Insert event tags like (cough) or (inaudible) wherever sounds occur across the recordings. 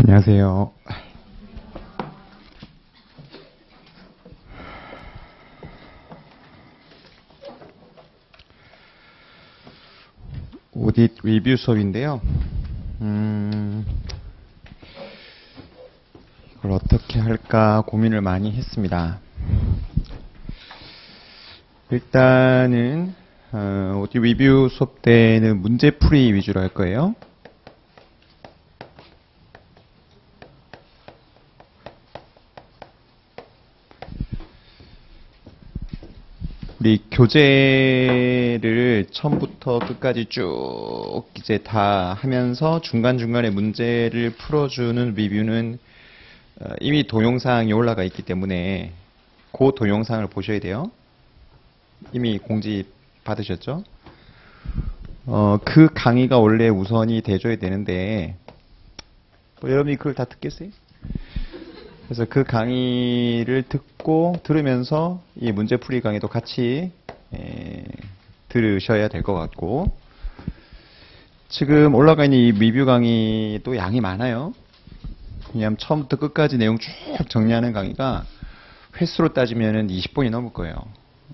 안녕하세요. 오딧 리뷰 수업인데요. 음, 이걸 어떻게 할까 고민을 많이 했습니다. 일단은 어, 오디 리뷰 수업 때는 문제풀이 위주로 할 거예요. 우리 교재를 처음부터 끝까지 쭉 이제 다 하면서 중간중간에 문제를 풀어주는 리뷰는 어, 이미 동영상이 올라가 있기 때문에 그 동영상을 보셔야 돼요. 이미 공지 받으셨죠? 어, 그 강의가 원래 우선이 돼줘야 되는데, 뭐 여러분이 그걸 다 듣겠어요? 그래서 그 강의를 듣고 들으면서 이 문제풀이 강의도 같이 에, 들으셔야 될 것 같고, 지금 올라가 있는 이 리뷰 강의도 양이 많아요. 그냥 처음부터 끝까지 내용 쭉 정리하는 강의가 횟수로 따지면 20번이 넘을 거예요.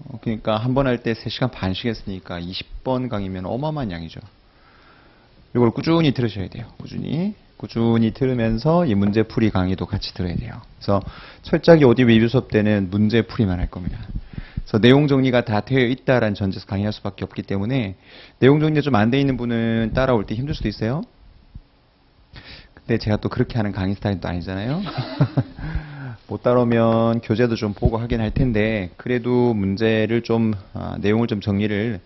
어, 그러니까 한 번 할 때 3시간 반씩 했으니까 20번 강의면 어마어마한 양이죠. 이걸 꾸준히 들으셔야 돼요. 꾸준히. 꾸준히 들으면서 이 문제풀이 강의도 같이 들어야 돼요. 그래서 철저하게 오디 리뷰 수업 때는 문제풀이만 할 겁니다. 그래서 내용 정리가 다 되어 있다라는 전제에서 강의할 수밖에 없기 때문에 내용 정리가 좀 안 돼 있는 분은 따라올 때 힘들 수도 있어요. 근데 제가 또 그렇게 하는 강의 스타일도 아니잖아요. (laughs) 못 따라오면 교재도 좀 보고 하긴 할 텐데 그래도 문제를 좀 아, 내용을 좀 정리를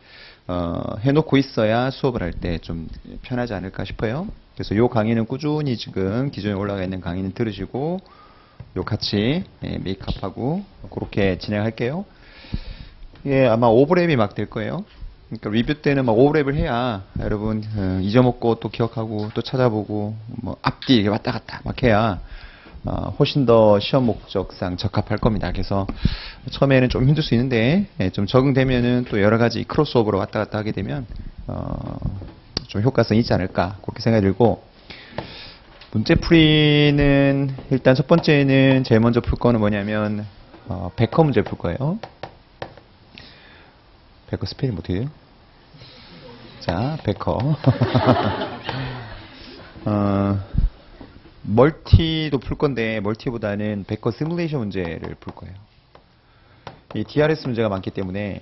어, 해놓고 있어야 수업을 할 때 좀 편하지 않을까 싶어요. 그래서 요 강의는 꾸준히 지금 기존에 올라가 있는 강의는 들으시고 요 같이 예, 메이크업하고 그렇게 진행할게요. 예, 아마 오버랩이 막 될 거예요. 그러니까 리뷰 때는 막 오버랩을 해야 여러분 어, 잊어먹고 또 기억하고 또 찾아보고 뭐 앞뒤 이렇게 왔다 갔다 막 해야 어, 훨씬 더 시험 목적상 적합할 겁니다. 그래서 처음에는 좀 힘들 수 있는데 예, 좀 적응되면은 또 여러 가지 크로스오버로 왔다 갔다 하게 되면 어, 좀 효과성이 있지 않을까 그렇게 생각이 들고 문제풀이는 일단 첫 번째는 제일 먼저 풀 거는 뭐냐면 어, Becker 문제 풀 거예요. Becker 스펠링 못해요? 자, Becker. (laughs) 어, multi도 풀 건데 multi보다는 Becker 시뮬레이션 문제를 풀 거예요. 이 DRS 문제가 많기 때문에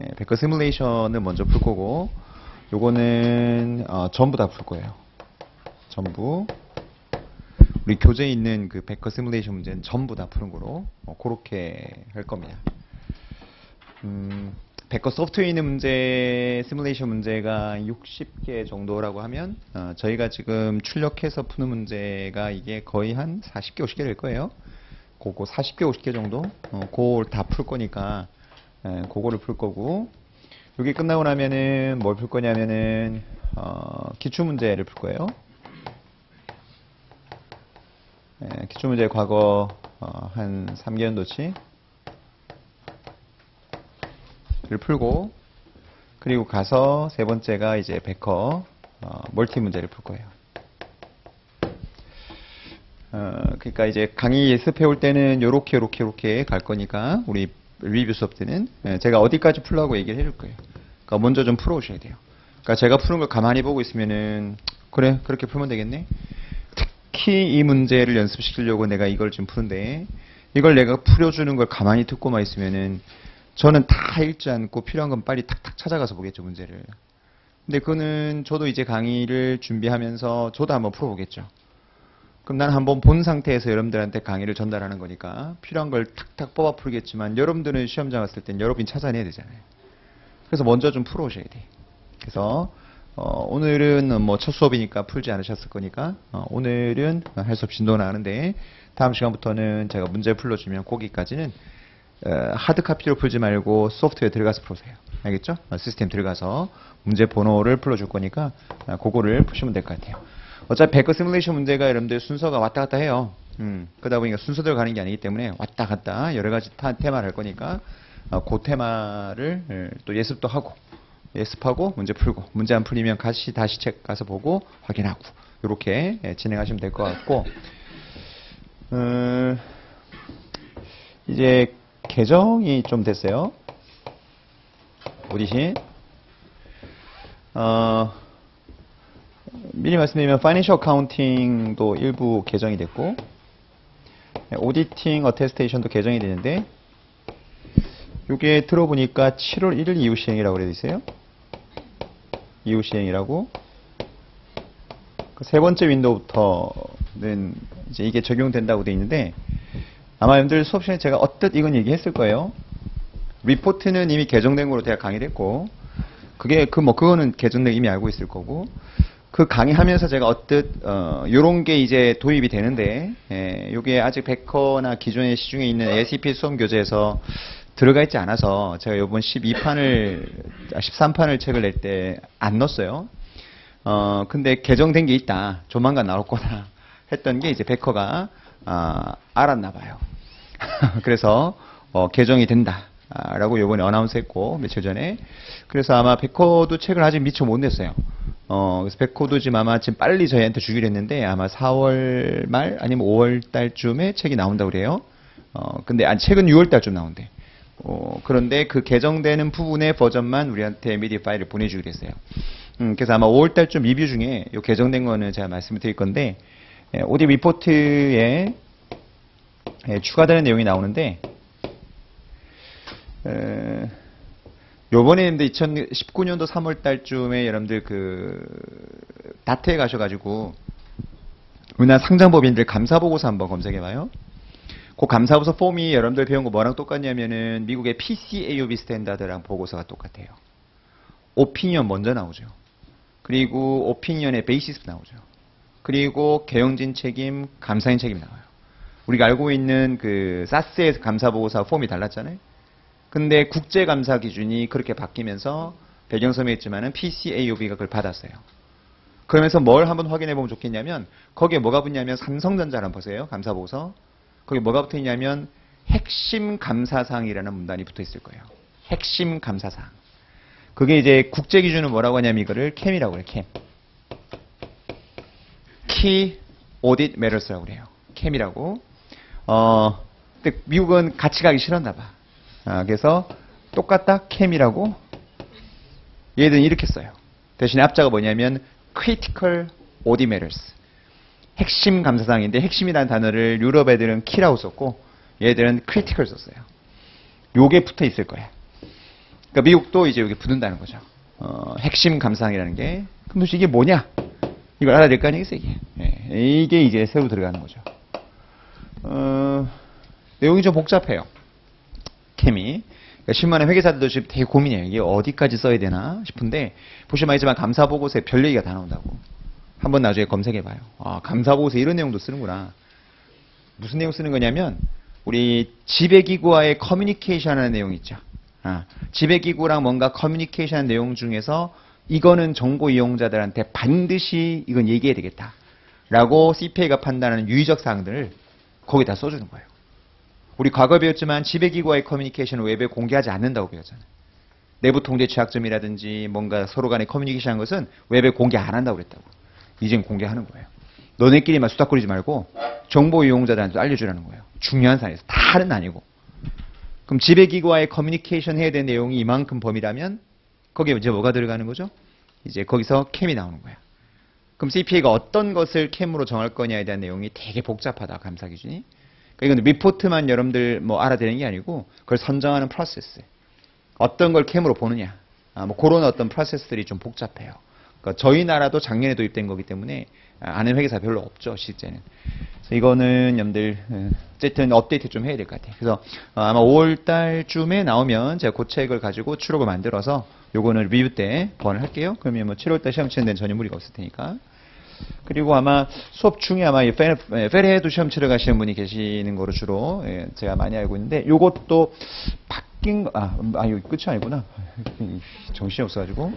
예, Becker 시뮬레이션을 먼저 풀 거고 요거는 어, 전부 다 풀 거예요. 전부 우리 교재에 있는 그 Becker 시뮬레이션 문제는 전부 다 푸는 거로 어, 그렇게 할 겁니다. 음, Becker 소프트웨어에 있는 문제, 시뮬레이션 문제가 60개 정도라고 하면, 어, 저희가 지금 출력해서 푸는 문제가 이게 거의 한 40개, 50개 될 거예요. 그거 40개, 50개 정도? 어, 그걸 다 풀 거니까, 에, 그거를 풀 거고, 여기 끝나고 나면은 뭘 풀 거냐면은, 어, 기출 문제를 풀 거예요. 에, 기출 문제 과거, 어, 한 3개년도치. 를 풀고 그리고 가서 세 번째가 이제 Becker 어, multi 문제를 풀 거예요. 어, 그러니까 이제 강의 예습해 올 때는 요렇게 요렇게 요렇게 갈 거니까 우리 리뷰 수업 때는 예, 제가 어디까지 풀라고 얘기를 해줄 거예요. 그러니까 먼저 좀 풀어 오셔야 돼요. 그러니까 제가 푸는 걸 가만히 보고 있으면은 그래 그렇게 풀면 되겠네. 특히 이 문제를 연습시키려고 내가 이걸 좀 푸는데 이걸 내가 풀어주는 걸 가만히 듣고만 있으면은 저는 다 읽지 않고 필요한 건 빨리 탁탁 찾아가서 보겠죠, 문제를. 근데 그거는 저도 이제 강의를 준비하면서 저도 한번 풀어보겠죠. 그럼 난 한번 본 상태에서 여러분들한테 강의를 전달하는 거니까 필요한 걸 탁탁 뽑아 풀겠지만 여러분들은 시험장 갔을 땐 여러분이 찾아내야 되잖아요. 그래서 먼저 좀 풀어오셔야 돼. 그래서 어, 오늘은 뭐 첫 수업이니까 풀지 않으셨을 거니까 어, 오늘은 할 수 없이 진도나는데 다음 시간부터는 제가 문제 풀어주면 거기까지는 어, 하드 카피로 풀지 말고 소프트웨어 들어가서 풀으세요. 알겠죠? 어, 시스템 들어가서 문제 번호를 풀어줄 거니까 어, 그거를 푸시면 될 것 같아요. 어차피 백커 시뮬레이션 문제가 여러분들 순서가 왔다 갔다 해요. 음, 그러다 보니까 순서대로 가는 게 아니기 때문에 왔다 갔다 여러 가지 타, 테마를 할 거니까 어, 그 테마를 예, 또 예습도 하고 예습하고 문제 풀고 문제 안 풀리면 다시 다시 책 가서 보고 확인하고 이렇게 예, 진행하시면 될 것 같고 음, 이제 개정이 좀 됐어요. 오디신. 어, 미리 말씀드리면 financial accounting도 일부 개정이 됐고 auditing attestation도 개정이 되는데 이게 들어보니까 7월 1일 이후 시행이라고 그래 있어요. 이후 시행이라고. 그 세 번째 window부터는 이제 이게 적용된다고 돼 있는데 아마 여러분들 수업 시간에 제가 언뜻 이건 얘기했을 거예요. 리포트는 이미 개정된 거로 제가 강의를 했고 그게 그 뭐 그거는 개정된 이미 알고 있을 거고 그 강의하면서 제가 어뜻 어 요런 게 이제 도입이 되는데 예, 요게 아직 베커나 기존의 시중에 있는 SCP 수험 교재에서 들어가 있지 않아서 제가 요번 12판을 13판을 책을 낼 때 안 넣었어요. 어 근데 개정된 게 있다. 조만간 나올 거다 (laughs) 했던 게 이제 베커가 아, 알았나 봐요. (laughs) 그래서 어, 개정이 된다. 아, 라고 요번에 announce 했고 며칠 전에 그래서 아마 Becker도 책을 아직 미처 못 냈어요 어 그래서 Becker도 지금 아마 지금 빨리 저희한테 주기로 했는데 아마 4월 말 아니면 5월 달쯤에 책이 나온다고 그래요. 어 근데 아 책은 6월 달쯤 나온대. 어 그런데 그 개정되는 부분의 버전만 우리한테 미디 파일을 보내주기로 했어요. 음 그래서 아마 5월 달쯤 리뷰 중에 요 개정된 거는 제가 말씀을 드릴 건데 예, audit report에 예, 추가되는 내용이 나오는데 에, 요번에 근데 2019년도 3월 달쯤에 여러분들 그 다트에 가셔가지고 우리나라 상장법인들 감사보고서 한번 검색해봐요. 그 감사보고서 폼이 여러분들 배운 거 뭐랑 똑같냐면은 미국의 PCAOB standard랑 보고서가 똑같아요. opinion 먼저 나오죠. 그리고 오피니언의 베이시스 나오죠. 그리고 개영진 책임, 감사인 책임이 나와요. 우리가 알고 있는 그 사스의 감사보고서 폼이 달랐잖아요. 근데 국제감사 기준이 그렇게 바뀌면서 배경섬유했지만은 PCAOB가 그걸 받았어요. 그러면서 뭘 한번 확인해 보면 좋겠냐면 거기에 뭐가 붙냐면 삼성전자를 한번 보세요. 감사 보고서. 거기 뭐가 붙어 있냐면 핵심 감사사항이라는 문단이 붙어 있을 거예요. 핵심 감사사항. 그게 이제 국제 기준은 뭐라고 하냐면 이거를 KAM이라고 그래요. KAM. key audit matters라고 그래요. KAM이라고. 어, 근데 미국은 같이 가기 싫었나 봐. 아, 그래서 똑같이 CAM이라고 얘들은 이렇게 써요. 대신에 앞자가 뭐냐면 critical audit matters. 핵심 감사사항인데 핵심이라는 단어를 유럽 애들은 key라고 썼고 얘들은 critical 썼어요. 요게 붙어 있을 거야. 그러니까 미국도 이제 여기 붙는다는 거죠. 어, 핵심 감사항이라는 게 그럼 도대체 이게 뭐냐? 이걸 알아야 될 거 아니겠어요, 이게. 예, 이게 이제 새로 들어가는 거죠. 어, 내용이 좀 복잡해요. 캠이. 그러니까 신문의 회계사들도 지금 되게 고민이에요. 이게 어디까지 써야 되나 싶은데, 보시면 알지만 감사보고서에 별 얘기가 다 나온다고. 한번 나중에 검색해봐요. 아, 감사보고서 이런 내용도 쓰는구나. 무슨 내용 쓰는 거냐면, 우리 지배기구와의 커뮤니케이션 하는 내용 있죠. 아, 지배기구랑 뭔가 커뮤니케이션 내용 중에서 이거는 정보 이용자들한테 반드시 이건 얘기해야 되겠다. 라고 CPA가 판단하는 유의적 사항들을 거기다 써주는 거예요. 우리 과거 배웠지만 지배기구와의 커뮤니케이션을 외부에 공개하지 않는다고 배웠잖아요. 내부 통제 취약점이라든지 뭔가 서로 간에 커뮤니케이션 하는 것은 외부에 공개 안 한다고 그랬다고. 이젠 공개하는 거예요. 너네끼리만 수다거리지 말고 정보 이용자들한테 알려주라는 거예요. 중요한 사안에서. 다는 아니고. 그럼 지배기구와의 커뮤니케이션 해야 되는 내용이 이만큼 범위라면 거기에 이제 뭐가 들어가는 거죠? 이제 거기서 캠이 나오는 거야. 그럼 CPA가 어떤 것을 캠으로 정할 거냐에 대한 내용이 되게 복잡하다, 감사 기준이. 그러니까 리포트만 여러분들 뭐 알아되는 게 아니고 그걸 선정하는 프로세스. 어떤 걸 캠으로 보느냐. 아, 뭐 그런 어떤 프로세스들이 좀 복잡해요. 그러니까 저희 나라도 작년에 도입된 거기 때문에 아는 회계사 별로 없죠, 실제는. 그래서 이거는 여러분들 어, 어쨌든 업데이트 좀 해야 될 것 같아요. 그래서 어, 아마 5월 달쯤에 나오면 제가 그 책을 가지고 추록을 만들어서 요거는 리뷰 때 번을 할게요. 그러면 뭐 7월 달 시험 치는 데는 전혀 무리가 없을 테니까. 그리고 아마 수업 중에 아마 이 페- 에, 페레도 시험 치러 가시는 분이 계시는 거로 주로 예, 제가 많이 알고 있는데 요것도 바뀐 거, 아, 음, 아, 이거 끝이 아니구나. (laughs) 정신이 없어가지고.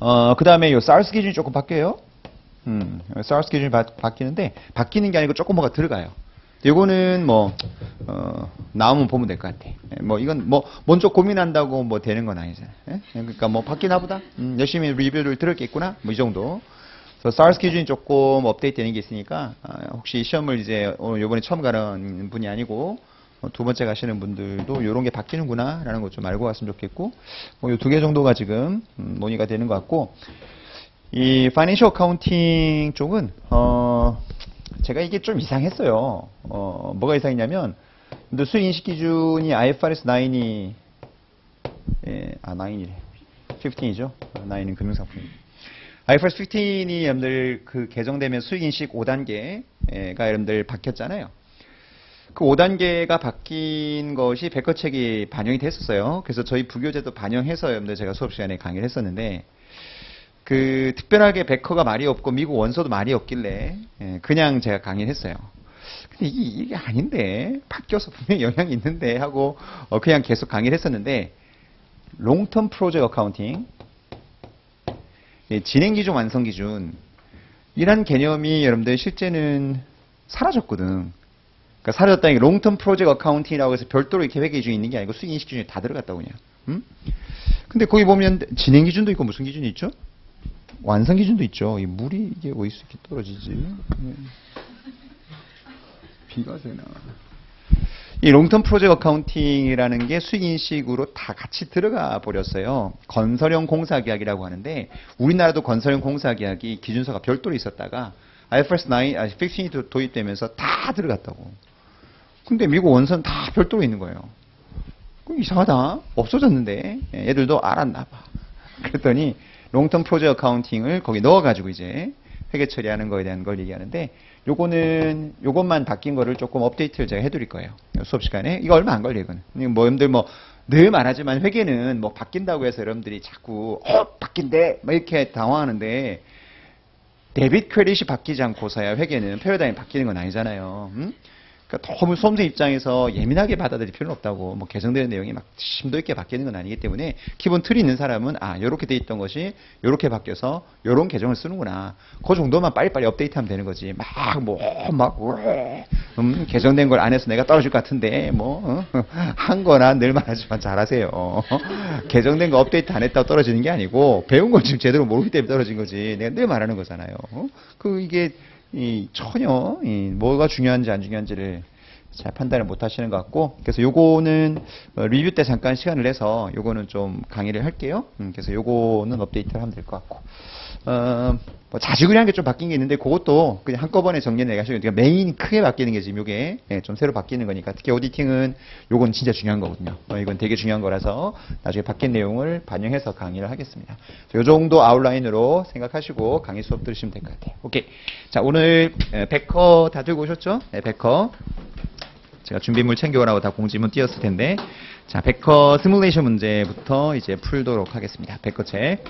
어, 그 다음에 요 SARS 기준이 조금 바뀌어요. 음, SARS 기준이 바, 바뀌는데, 바뀌는 게 아니고 조금 뭐가 들어가요. 요거는 뭐, 어, 나오면 보면 될 것 같아. 예, 뭐, 이건 뭐, 먼저 고민한다고 뭐 되는 건 아니잖아요. 예? 그러니까 뭐, 바뀌나 보다. 음, 열심히 리뷰를 들었겠구나. 뭐, 이 정도. 그래서 SARS 기준이 조금 업데이트되는 게 있으니까 아, 혹시 시험을 이제 요번에 처음 가는 분이 아니고 어, 두 번째 가시는 분들도 이런 게 바뀌는구나 라는 것 좀 알고 갔으면 좋겠고 뭐두개 정도가 지금 음, 논의가 되는 것 같고 이 financial accounting 쪽은 어 제가 이게 좀 이상했어요. 어 뭐가 이상했냐면 근데 수익 인식 기준이 IFRS 9이 예, 아 9이래. 15이죠. 9은 금융상품입니다. IFRS 15이 여러분들 그 개정되면 수익인식 5단계가 여러분들 바뀌었잖아요. 그 5단계가 바뀐 것이 Becker 책이 반영이 됐었어요. 그래서 저희 부교재도 반영해서 여러분들 제가 수업 시간에 강의를 했었는데 그 특별하게 백커가 말이 없고 미국 원서도 말이 없길래 예, 그냥 제가 강의를 했어요. 근데 이게, 이게 아닌데 바뀌어서 분명히 영향이 있는데 하고 어, 그냥 계속 강의를 했었는데 long-term project accounting 예, 진행 기준, 완성 기준 이란 개념이 여러분들 실제는 사라졌거든. 그러니까 사라졌다는 게 long-term project accounting이라고 해서 별도로 이렇게 회계 기준이 있는 게 아니고 수익 인식 기준이 다 들어갔다고 그냥. 음? 근데 거기 보면 진행 기준도 있고 무슨 기준이 있죠? 완성 기준도 있죠. 이 물이 이게 어디서 이렇게 떨어지지? 예. 비가 새나? 이 long-term project accounting이라는 게 수익 인식으로 다 같이 들어가 버렸어요. 건설형 공사 계약이라고 하는데 우리나라도 건설형 공사 계약이 기준서가 별도로 있었다가 IFRS 9, 아, 15이 도입되면서 다 들어갔다고. 근데 미국 원서는 다 별도로 있는 거예요. 그럼 이상하다. 없어졌는데 예, 얘들도 알았나 봐. (laughs) 그랬더니 롱텀 프로젝트 어카운팅을 거기 넣어가지고 이제 회계 처리하는 거에 대한 걸 얘기하는데 요거는 요것만 바뀐 거를 조금 업데이트를 제가 해드릴 거예요. 수업 시간에 이거 얼마 안 걸려요. 이거는 뭐 여러분들 뭐 늘 말하지만 회계는 뭐 바뀐다고 해서 여러분들이 자꾸 어 바뀐대 막 이렇게 당황하는데 데빗 크레딧이 바뀌지 않고서야 회계는 패러다임이 바뀌는 건 아니잖아요. 음? 그러니까 너무 수험생 입장에서 예민하게 받아들일 필요는 없다고 뭐 개정되는 내용이 막 심도 있게 바뀌는 건 아니기 때문에 기본 틀이 있는 사람은 아 이렇게 돼 있던 것이 이렇게 바뀌어서 이런 개정을 쓰는구나. 그 정도만 빨리빨리 업데이트하면 되는 거지. 막 뭐막 음, 개정된 걸 안 해서 내가 떨어질 것 같은데 뭐 (laughs) 한 거나 늘 말하지만 잘하세요. (laughs) 개정된 거 업데이트 안 했다고 떨어지는 게 아니고 배운 걸 지금 제대로 모르기 때문에 떨어진 거지. 내가 늘 말하는 거잖아요. 어? 그 이게 이 전혀 이 뭐가 중요한지 안 중요한지를 잘 판단을 못 하시는 것 같고 그래서 요거는 어, 리뷰 때 잠깐 시간을 내서 요거는 좀 강의를 할게요. 음, 그래서 요거는 업데이트를 하면 될 것 같고 어, 뭐 자질구레한 게 좀 바뀐 게 있는데 그것도 그냥 한꺼번에 정리해 가시고 그러니까 main이 크게 바뀌는 게 지금 요게 예, 좀 새로 바뀌는 거니까 특히 auditing은 요건 진짜 중요한 거거든요. 어, 이건 되게 중요한 거라서 나중에 바뀐 내용을 반영해서 강의를 하겠습니다. 요 정도 아웃라인으로 생각하시고 강의 수업 들으시면 될 것 같아요. 오케이. 자 오늘 에, Becker 다 들고 오셨죠? 네, Becker. 제가 준비물 챙겨오라고 다 공지문 띄웠을 텐데 자 Becker 시뮬레이션 문제부터 이제 풀도록 하겠습니다. Becker 책.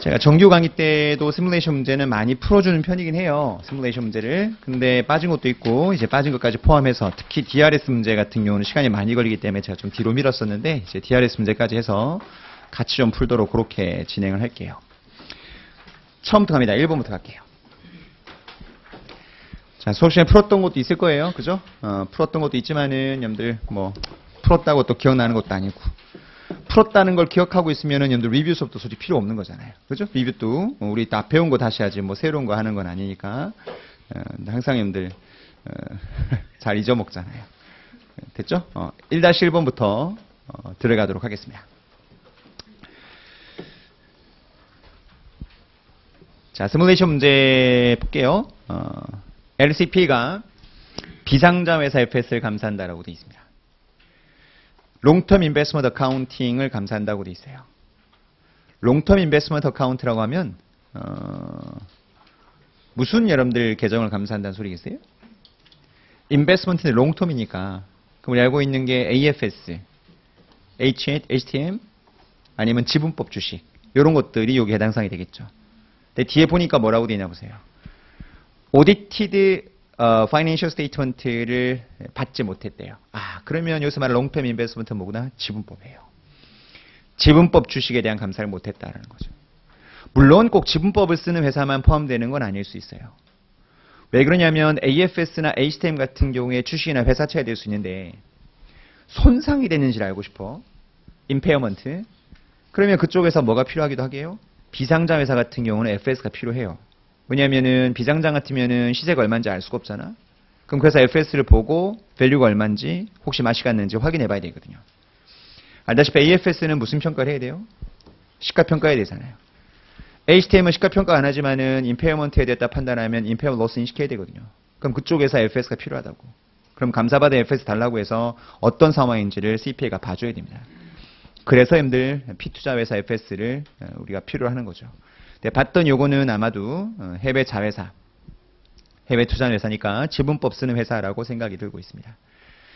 제가 정규 강의 때도 시뮬레이션 문제는 많이 풀어주는 편이긴 해요. 시뮬레이션 문제를. 근데 빠진 것도 있고, 이제 빠진 것까지 포함해서 특히 DRS 문제 같은 경우는 시간이 많이 걸리기 때문에 제가 좀 뒤로 밀었었는데, 이제 DRS 문제까지 해서 같이 좀 풀도록 그렇게 진행을 할게요. 처음부터 갑니다. 1번부터 갈게요. 자, 수업 시간에 풀었던 것도 있을 거예요. 그죠? 어, 풀었던 것도 있지만은, 여러분들, 뭐, 풀었다고 또 기억나는 것도 아니고. 풀었다는 걸 기억하고 있으면은 여러분들 리뷰 수업도 솔직히 필요 없는 거잖아요. 그죠? 리뷰도 우리 다 배운 거 다시 하지 뭐 새로운 거 하는 건 아니니까 어, 항상 여러분들 어, (laughs) 잘 잊어먹잖아요. 됐죠? 어, 1-1번부터 어, 들어가도록 하겠습니다. 자, 시뮬레이션 문제 볼게요. 어, LCP가 비상자 회사 FS를 감사한다라고 되어 있습니다. long-term investment accounting을 감사한다고 돼 있어요. long-term investment account라고 하면 어, 무슨 여러분들 계정을 감사한다는 소리겠어요? investment는 long-term이니까 그럼 우리 알고 있는 게 AFS, HTM 아니면 지분법 주식 이런 것들이 여기 해당 사항이 되겠죠. 근데 뒤에 보니까 뭐라고 되냐 보세요. audited 어, financial statement를 받지 못했대요. 아, 그러면 여기서 말하는 롱텀 인베스먼트 뭐구나? 지분법이에요. 지분법 주식에 대한 감사를 못했다라는 거죠. 물론 꼭 지분법을 쓰는 회사만 포함되는 건 아닐 수 있어요. 왜 그러냐면 AFS나 HTM 같은 경우에 주식이나 회사채가 될수 있는데 손상이 됐는지를 알고 싶어. impairment. 그러면 그쪽에서 뭐가 필요하기도 하게요? 비상장 회사 같은 경우는 FS가 필요해요. 왜냐면은 비상장 같으면은 시세가 얼마인지 알 수가 없잖아. 그럼 그래서 FS를 보고 value가 얼마인지 혹시 맛이 갔는지 확인해 봐야 되거든요. 알다시피 AFS는 무슨 평가를 해야 돼요? 시가 평가해야 되잖아요. HTM은 시가 평가 안 하지만은 impairment가 됐다 판단하면 impair loss 인식해야 되거든요. 그럼 그쪽에서 FS가 필요하다고. 그럼 감사받은 FS 달라고 해서 어떤 상황인지를 CPA가 봐줘야 됩니다. 그래서 여러분들 피투자 회사 FS를 어, 우리가 필요로 하는 거죠. 네, 봤던 요거는 아마도 어, 해외 자회사, 해외 투자 회사니까 지분법 쓰는 회사라고 생각이 들고 있습니다.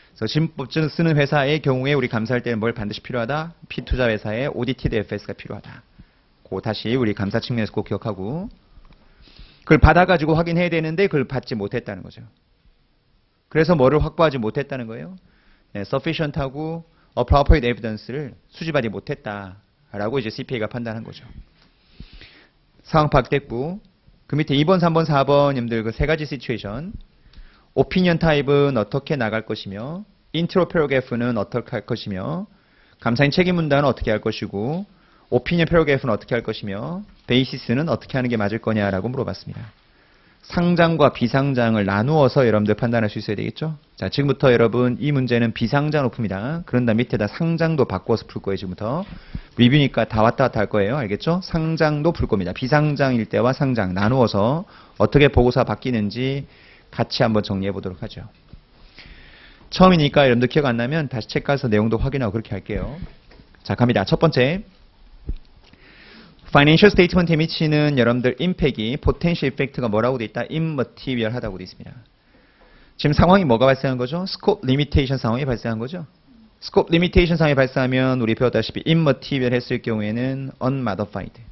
그래서 지분법 쓰는 회사의 경우에 우리 감사할 때는 뭘 반드시 필요하다? 피투자 회사의 audited FS가 필요하다. 고 다시 우리 감사 측면에서 꼭 기억하고 그걸 받아가지고 확인해야 되는데 그걸 받지 못했다는 거죠. 그래서 뭐를 확보하지 못했다는 거예요? 네, sufficient하고 appropriate evidence를 수집하지 못했다라고 이제 CPA가 판단한 거죠. 상황 파악됐고 그 밑에 2번, 3번, 4번 님들 그 세 가지 situation opinion type은 어떻게 나갈 것이며 intro paragraph는 어떻게 할 것이며 감사인 책임 문단은 어떻게 할 것이고 opinion paragraph는 어떻게 할 것이며 basis는 어떻게 하는 게 맞을 거냐라고 물어봤습니다. 상장과 비상장을 나누어서 여러분들 판단할 수 있어야 되겠죠? 자, 지금부터 여러분 이 문제는 비상장 높습니다. 그런 다음 밑에다 상장도 바꿔서 풀 거예요, 지금부터. 리뷰니까 다 왔다 갔다 할 거예요. 알겠죠? 상장도 풀 겁니다. 비상장일 때와 상장 나누어서 어떻게 보고서 바뀌는지 같이 한번 정리해 보도록 하죠. 처음이니까 여러분들 기억 안 나면 다시 책 가서 내용도 확인하고 그렇게 할게요. 자, 갑니다. 첫 번째. financial statement에 미치는 여러분들 impact이 potential effect가 뭐라고 돼 있다? immaterial 하다고 돼 있습니다. 지금 상황이 뭐가 발생한 거죠? scope limitation 상황이 발생한 거죠. scope limitation 상황이 발생하면 우리 배웠다시피 immaterial 했을 경우에는 unmodified.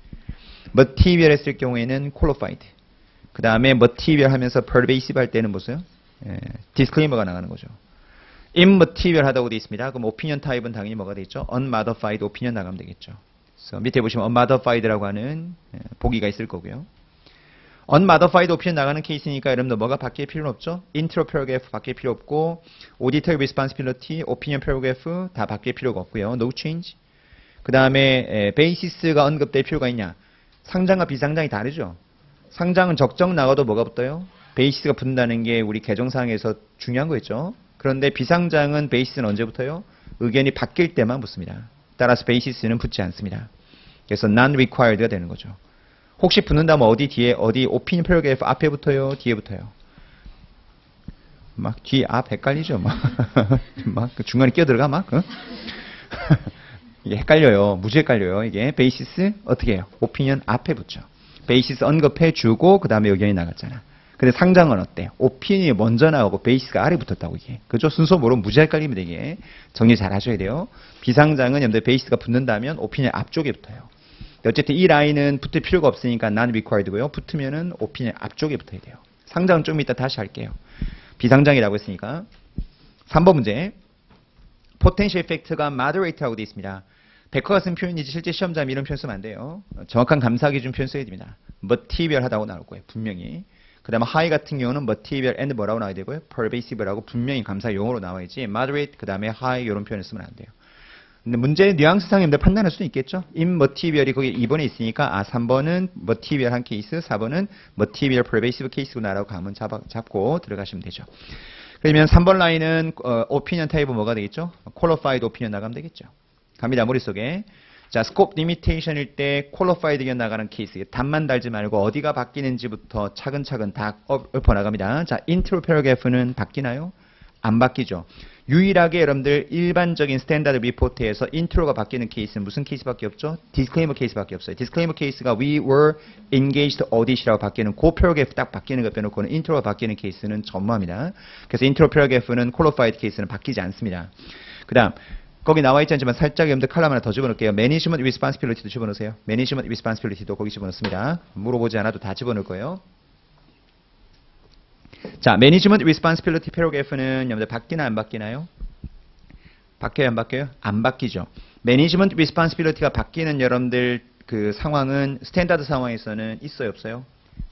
material 했을 경우에는 qualified. 그 다음에 material 하면서 pervasive 할 때는 뭐죠? 예, disclaimer가 나가는 거죠. immaterial 하다고 돼 있습니다. 그럼 opinion type은 당연히 뭐가 되겠죠? unmodified opinion 나가면 되겠죠. 그래서 밑에 보시면 unmodified라고 하는 예, 보기가 있을 거고요. unmodified opinion 나가는 케이스니까 여러분들 뭐가 바뀔 필요는 없죠? intro paragraph 바뀔 필요 없고 auditor responsibility, opinion paragraph 다 바뀔 필요가 없고요. no change. 그 다음에 basis가 언급될 필요가 있냐? 상장과 비상장이 다르죠? 상장은 적정 나가도 뭐가 붙어요? basis가 붙는다는 게 우리 개정사항에서 중요한 거였죠. 그런데 비상장은 basis는 언제부터요? 의견이 바뀔 때만 붙습니다. 따라서 basis는 붙지 않습니다. 그래서 non-required가 되는 거죠. 혹시 붙는다면 어디 뒤에 어디 opinion paragraph 앞에 붙어요? 뒤에 붙어요? 막 뒤 앞 헷갈리죠? 막, (laughs) 막그 중간에 끼어들어가 막 어? (laughs) 이게 헷갈려요. 무지 헷갈려요. 이게 basis 어떻게 해요? opinion 앞에 붙죠. basis 언급해 주고 그 다음에 의견이 나갔잖아. 근데 상장은 어때? opinion이 먼저 나오고 basis가 아래 붙었다고 이게. 그죠? 순서 모르면 무지 헷갈립니다 이게. 정리 잘 하셔야 돼요. 비상장은 여러분들 basis가 붙는다면 opinion 앞쪽에 붙어요. 어쨌든 이 라인은 붙을 필요가 없으니까 non required고요. 붙으면은 opinion 앞쪽에 붙어야 돼요. 상장은 좀 이따 다시 할게요. 비상장이라고 했으니까. 3번 문제. potential effect가 moderate라고 되어 있습니다. 백화가 쓴 표현이지 실제 시험자면 이런 표현 쓰면 안 돼요. 정확한 감사 기준 표현 써야 됩니다. material 하다고 나올 거예요. 분명히. 그 다음에 high 같은 경우는 material and 뭐라고 나와야 되고요. pervasive라고 분명히 감사 용어로 나와야지 moderate 그 다음에 high 이런 표현을 쓰면 안 돼요. 근데 문제의 뉘앙스상에 판단할 수도 있겠죠. immaterial이 거기 2번에 있으니까 아 3번은 material 한 케이스, 4번은 material pervasive 케이스구나라고 감은 잡아, 잡고 들어가시면 되죠. 그러면 3번 라인은 어, opinion 타입은 뭐가 되겠죠? qualified opinion 나가면 되겠죠. 갑니다. 머릿속에. 자, scope limitation일 때 qualified 의견 나가는 케이스. 답만 달지 말고 어디가 바뀌는지부터 차근차근 다 엎어 나갑니다. 자, intro paragraph는 바뀌나요? 안 바뀌죠. 유일하게 여러분들 일반적인 standard 리포트에서 intro가 바뀌는 케이스는 무슨 케이스밖에 없죠? disclaimer 케이스밖에 없어요. disclaimer 케이스가 we were engaged audit이라고 바뀌는 그 paragraph 딱 바뀌는 거 빼놓고는 intro가 바뀌는 케이스는 전무합니다. 그래서 intro paragraph는 qualified 케이스는 바뀌지 않습니다. 그 다음 거기 나와 있지 않지만 살짝 여러분들 칼럼 하나 더 집어넣을게요. management responsibility도 집어넣으세요. management responsibility도 거기 집어넣습니다. 물어보지 않아도 다 집어넣을 거예요. 자, management responsibility paragraph는 여러분들 바뀌나 안 바뀌나요? 바뀌어요, 안 바뀌어요? 안 바뀌죠. management responsibility가 바뀌는 여러분들 그 상황은 standard 상황에서는 있어요, 없어요?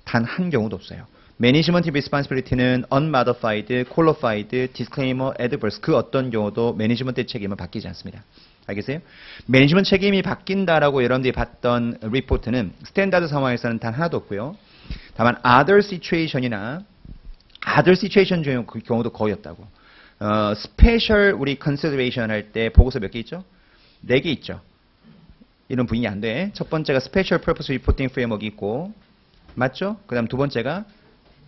단 한 경우도 없어요. Management Responsibility는 unmodified, qualified, disclaimer, adverse 그 어떤 경우도 management 책임은 바뀌지 않습니다. 알겠어요? management 책임이 바뀐다라고 여러분들이 봤던 리포트는 standard 상황에서는 단 하나도 없고요. 다만 other situation이나 other situation 그 경우도 거의 없다고. 어, special 우리 consideration 할때 보고서 몇 개 있죠? 네 개 있죠. 이런 분위기 안 돼. 첫 번째가 Special Purpose Reporting Framework이 있고, 맞죠? 그 다음 두 번째가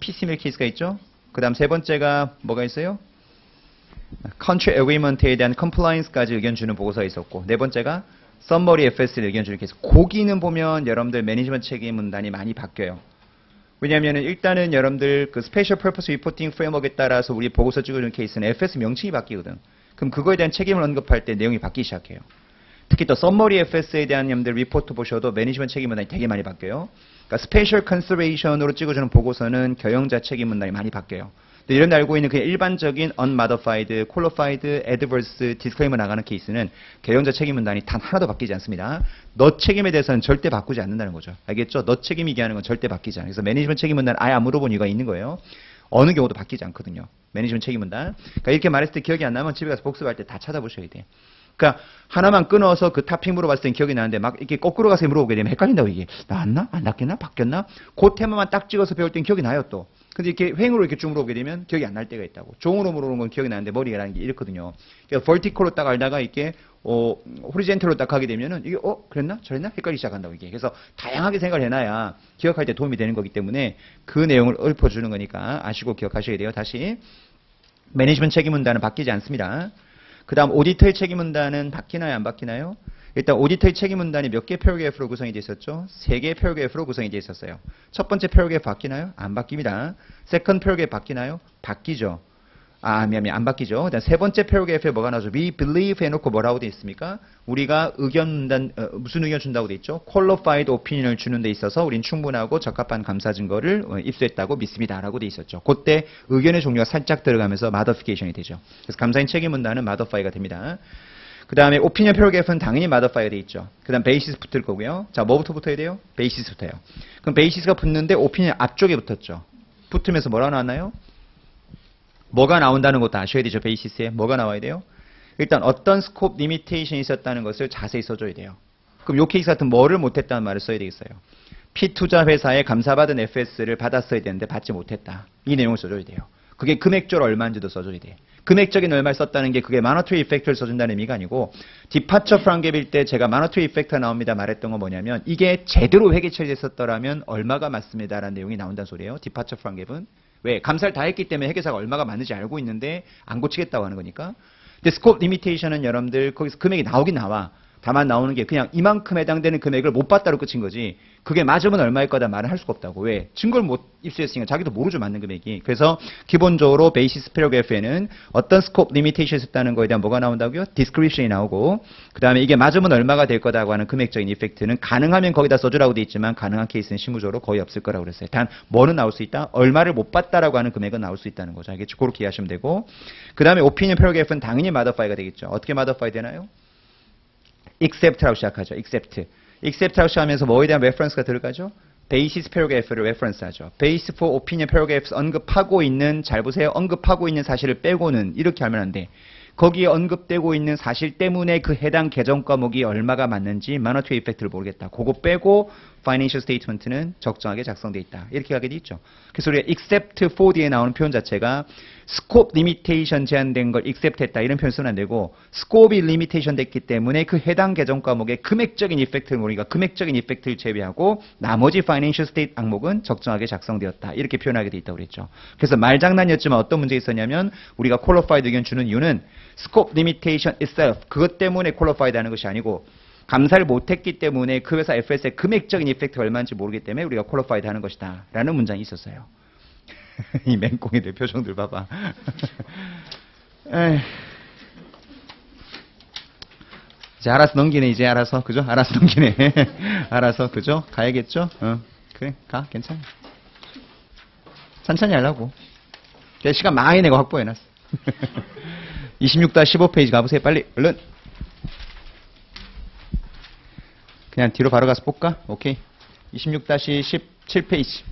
piecemeal case가 있죠? 그 다음 세 번째가 뭐가 있어요? Country Agreement에 대한 Compliance까지 의견 주는 보고서가 있었고, 네 번째가 Summary FS를 의견 주는 케이스. 고기는 보면 여러분들 매니지먼트 책임 문단이 많이 바뀌어요. 왜냐하면 일단은 여러분들 그 Special Purpose Reporting Framework에 따라서 우리 보고서 찍어주는 케이스는 FS 명칭이 바뀌거든. 그럼 그거에 대한 책임을 언급할 때 내용이 바뀌기 시작해요. 특히 또 summary FS에 대한 여러분들 리포트 보셔도 management 책임 문단이 되게 많이 바뀌어요. 그러니까 special consideration으로 찍어주는 보고서는 경영자 책임 문단이 많이 바뀌어요. 근데 이런 알고 있는 그냥 일반적인 unmodified, qualified, adverse, disclaimer 나가는 케이스는 경영자 책임 문단이 단 하나도 바뀌지 않습니다. 너 책임에 대해서는 절대 바꾸지 않는다는 거죠. 알겠죠? 너 책임 얘기하는 건 절대 바뀌지 않아요. 그래서 management 책임 문단 아예 안 물어본 이유가 있는 거예요. 어느 경우도 바뀌지 않거든요. management 책임 문단. 그러니까 이렇게 말했을 때 기억이 안 나면 집에 가서 복습할 때 다 찾아보셔야 돼. 그러니까 하나만 끊어서 그 탑핑 물어봤을 땐 기억이 나는데 막 이렇게 거꾸로 가서 물어보게 되면 헷갈린다고 이게 나왔나? 안 나왔나? 바뀌었나? 그 테마만 딱 찍어서 배울 땐 기억이 나요 또. 근데 이렇게 횡으로 이렇게 쭉 물어보게 되면 기억이 안 날 때가 있다고. 종으로 물어보는 건 기억이 나는데 머리가 나는 게 이렇거든요. 그러니까 vertical로 딱 알다가 이렇게 어, horizontal로 딱 하게 되면은 이게 어 그랬나 저랬나 헷갈리기 시작한다고 이게 그래서 다양하게 생각을 해놔야 기억할 때 도움이 되는 거기 때문에 그 내용을 읊어주는 거니까 아시고 기억하셔야 돼요 다시 management 책임 문단은 바뀌지 않습니다 그 다음 auditor의 책임 문단은 바뀌나요? 안 바뀌나요? 일단 auditor의 책임 문단이 몇 개 paragraph로 구성이 되어 있었죠? 세 개의 paragraph로 구성이 되어 있었어요. 첫 번째 paragraph 바뀌나요? 안 바뀝니다. second paragraph 바뀌나요? 바뀌죠 아, 미안, 미안, 안 바뀌죠. 세 번째 paragraph에 뭐가 나오죠? We believe 해놓고 뭐라고 돼 있습니까? 우리가 의견 어, 무슨 의견 준다고 돼 있죠? qualified opinion을 주는 데 있어서 우린 충분하고 적합한 감사 증거를 어, 입수했다고 믿습니다 라고 돼 있었죠. 그때 의견의 종류가 살짝 들어가면서 modification이 되죠. 그래서 감사인 책임 문단은 modify가 됩니다. 그 다음에 opinion paragraph는 당연히 modify가 돼 있죠. 그 다음 basis 붙을 거고요. 자, 뭐부터 붙어야 돼요? basis 붙어요. 그럼 basis가 붙는데 opinion 앞쪽에 붙었죠. 붙으면서 뭐라 나왔나요? 뭐가 나온다는 것도 아셔야 되죠. basis에. 뭐가 나와야 돼요? 일단 어떤 scope limitation이 있었다는 것을 자세히 써줘야 돼요. 그럼 요 케이스 같은 뭐를 못했다는 말을 써야 되겠어요. 피투자 회사에 감사받은 FS를 받았어야 되는데 받지 못했다. 이 내용을 써줘야 돼요. 그게 금액적으로 얼마인지도 써줘야 돼. 금액적인 얼마를 썼다는 게 그게 monetary effect를 써준다는 의미가 아니고 departure from GAAP일 때 제가 monetary effect가 나옵니다 말했던 건 뭐냐면 이게 제대로 회계 처리됐었더라면 얼마가 맞습니다라는 내용이 나온다는 소리예요. departure from GAAP은 왜? 감사를 다 했기 때문에 회계사가 얼마가 맞는지 알고 있는데 안 고치겠다고 하는 거니까. 근데 scope limitation은 여러분들 거기서 금액이 나오긴 나와. 다만 나오는 게 그냥 이만큼 해당되는 금액을 못 봤다로 끝인 거지. 그게 맞으면 얼마일 거다 말은 할 수가 없다고. 왜? 증거를 못 입수했으니까 자기도 모르죠 맞는 금액이. 그래서 기본적으로 basis paragraph에는 어떤 scope limitation이 있었다는 거에 대한 뭐가 나온다고요? description이 나오고 그 다음에 이게 맞으면 얼마가 될 거다고 하는 금액적인 effect는 가능하면 거기다 써주라고 돼 있지만 가능한 케이스는 실무적으로 거의 없을 거라고 그랬어요. 단 뭐는 나올 수 있다? 얼마를 못 봤다라고 하는 금액은 나올 수 있다는 거죠. 알겠죠? 그렇게 이해하시면 되고 그 다음에 오피니언 패러그래프는 당연히 modifi가 되겠죠. 어떻게 modify 되나요? Accept라고 시작하죠. accept. accept라고 시작하면서 뭐에 대한 reference가 들어가죠? basis paragraph를 reference 하죠. base for opinion paragraphs 언급하고 있는 잘 보세요. 언급하고 있는 사실을 빼고는 이렇게 하면 안 돼. 거기에 언급되고 있는 사실 때문에 그 해당 계정 과목이 얼마가 맞는지 monetary effect를 모르겠다. 그거 빼고 financial statement는 적정하게 작성돼 있다. 이렇게 하게 돼 있죠. 그래서 우리가 except for 뒤에 나오는 표현 자체가 scope limitation 제한된 걸 except 했다. 이런 표현 쓰면 안 되고 scope이 limitation 됐기 때문에 그 해당 계정 과목의 금액적인 이펙트를 모르니까 금액적인 이펙트를 제외하고 나머지 financial state 항목은 적정하게 작성되었다. 이렇게 표현하게 돼 있다고 그랬죠. 그래서 말장난이었지만 어떤 문제 있었냐면 우리가 qualified 의견 주는 이유는 scope limitation itself 그것 때문에 qualified 하는 것이 아니고 감사를 못했기 때문에 그 회사 FS의 금액적인 이펙트가 얼마인지 모르기 때문에 우리가 qualified 하는 것이다. 라는 문장이 있었어요. (laughs) 이 맹꽁이들 표정들 봐봐. 에이. 이제 알아서 넘기네, 이제 알아서. 그죠? 알아서 넘기네. (laughs) 알아서, 그죠? 가야겠죠? 어. 그래, 가. 괜찮아. 천천히 하려고. 시간 많이 내고 확보해놨어. 26-15페이지 (laughs) 가보세요. 빨리, 얼른. 그냥 뒤로 바로 가서 볼까? 오케이. 26-17페이지.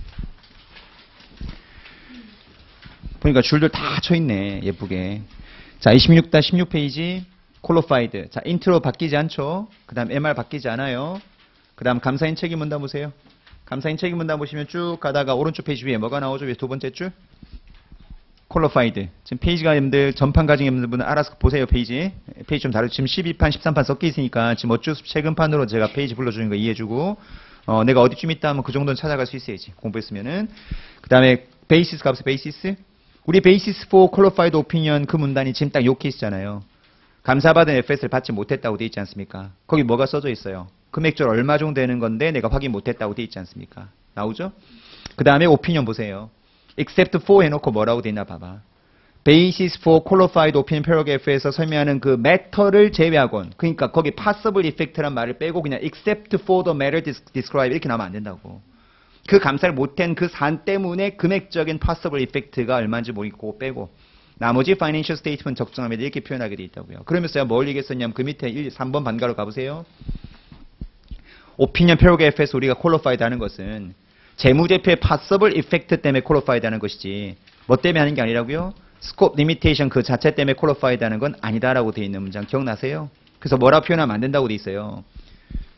보니까 줄들 다 쳐있네. 예쁘게. 자, 26-16페이지. Qualified. 자, 인트로 바뀌지 않죠? 그 다음 MR 바뀌지 않아요. 그 다음 감사인 책임 문단 보세요. 감사인 책임 문단 보시면 쭉 가다가 오른쪽 페이지 위에 뭐가 나오죠? 위에 두 번째 줄. Qualified. 지금 페이지가 여러분들 전판 가진 여러분들 알아서 보세요 페이지. 페이지 좀 다르죠. 지금 12판, 13판 섞여 있으니까 지금 어쩔 수 최근판으로 제가 페이지 불러주는 거 이해해주고 어, 내가 어디쯤 있다 하면 그 정도는 찾아갈 수 있어야지. 공부했으면은. 그 다음에 basis 갑시다 basis. 우리 basis for qualified opinion 그 문단이 지금 딱 요 케이스잖아요. 감사받은 FS를 받지 못했다고 돼 있지 않습니까? 거기 뭐가 써져 있어요? 금액적 얼마 정도 되는 건데 내가 확인 못했다고 돼 있지 않습니까? 나오죠? 그 다음에 opinion 보세요. except for 해놓고 뭐라고 돼 있나 봐봐. basis for qualified opinion paragraph에서 설명하는 그 matter를 제외하곤 그러니까 거기 possible effect란 말을 빼고 그냥 except for the matter described 이렇게 나오면 안 된다고. 그 감사를 못한 그 산 때문에 금액적인 possible effect가 얼마인지 모르고 빼고 나머지 financial statement 적정하면 이렇게 표현하게 돼 있다고요. 그러면서 뭘 얘기했었냐면 그 밑에 1, 3번 반가로 가보세요. opinion paragraph에서 우리가 qualified 하는 것은 재무제표의 possible effect 때문에 qualified 하는 것이지 뭐 때문에 하는 게 아니라고요? scope limitation 그 자체 때문에 qualified 하는 건 아니다라고 돼 있는 문장 기억나세요? 그래서 뭐라 표현하면 안 된다고 돼 있어요.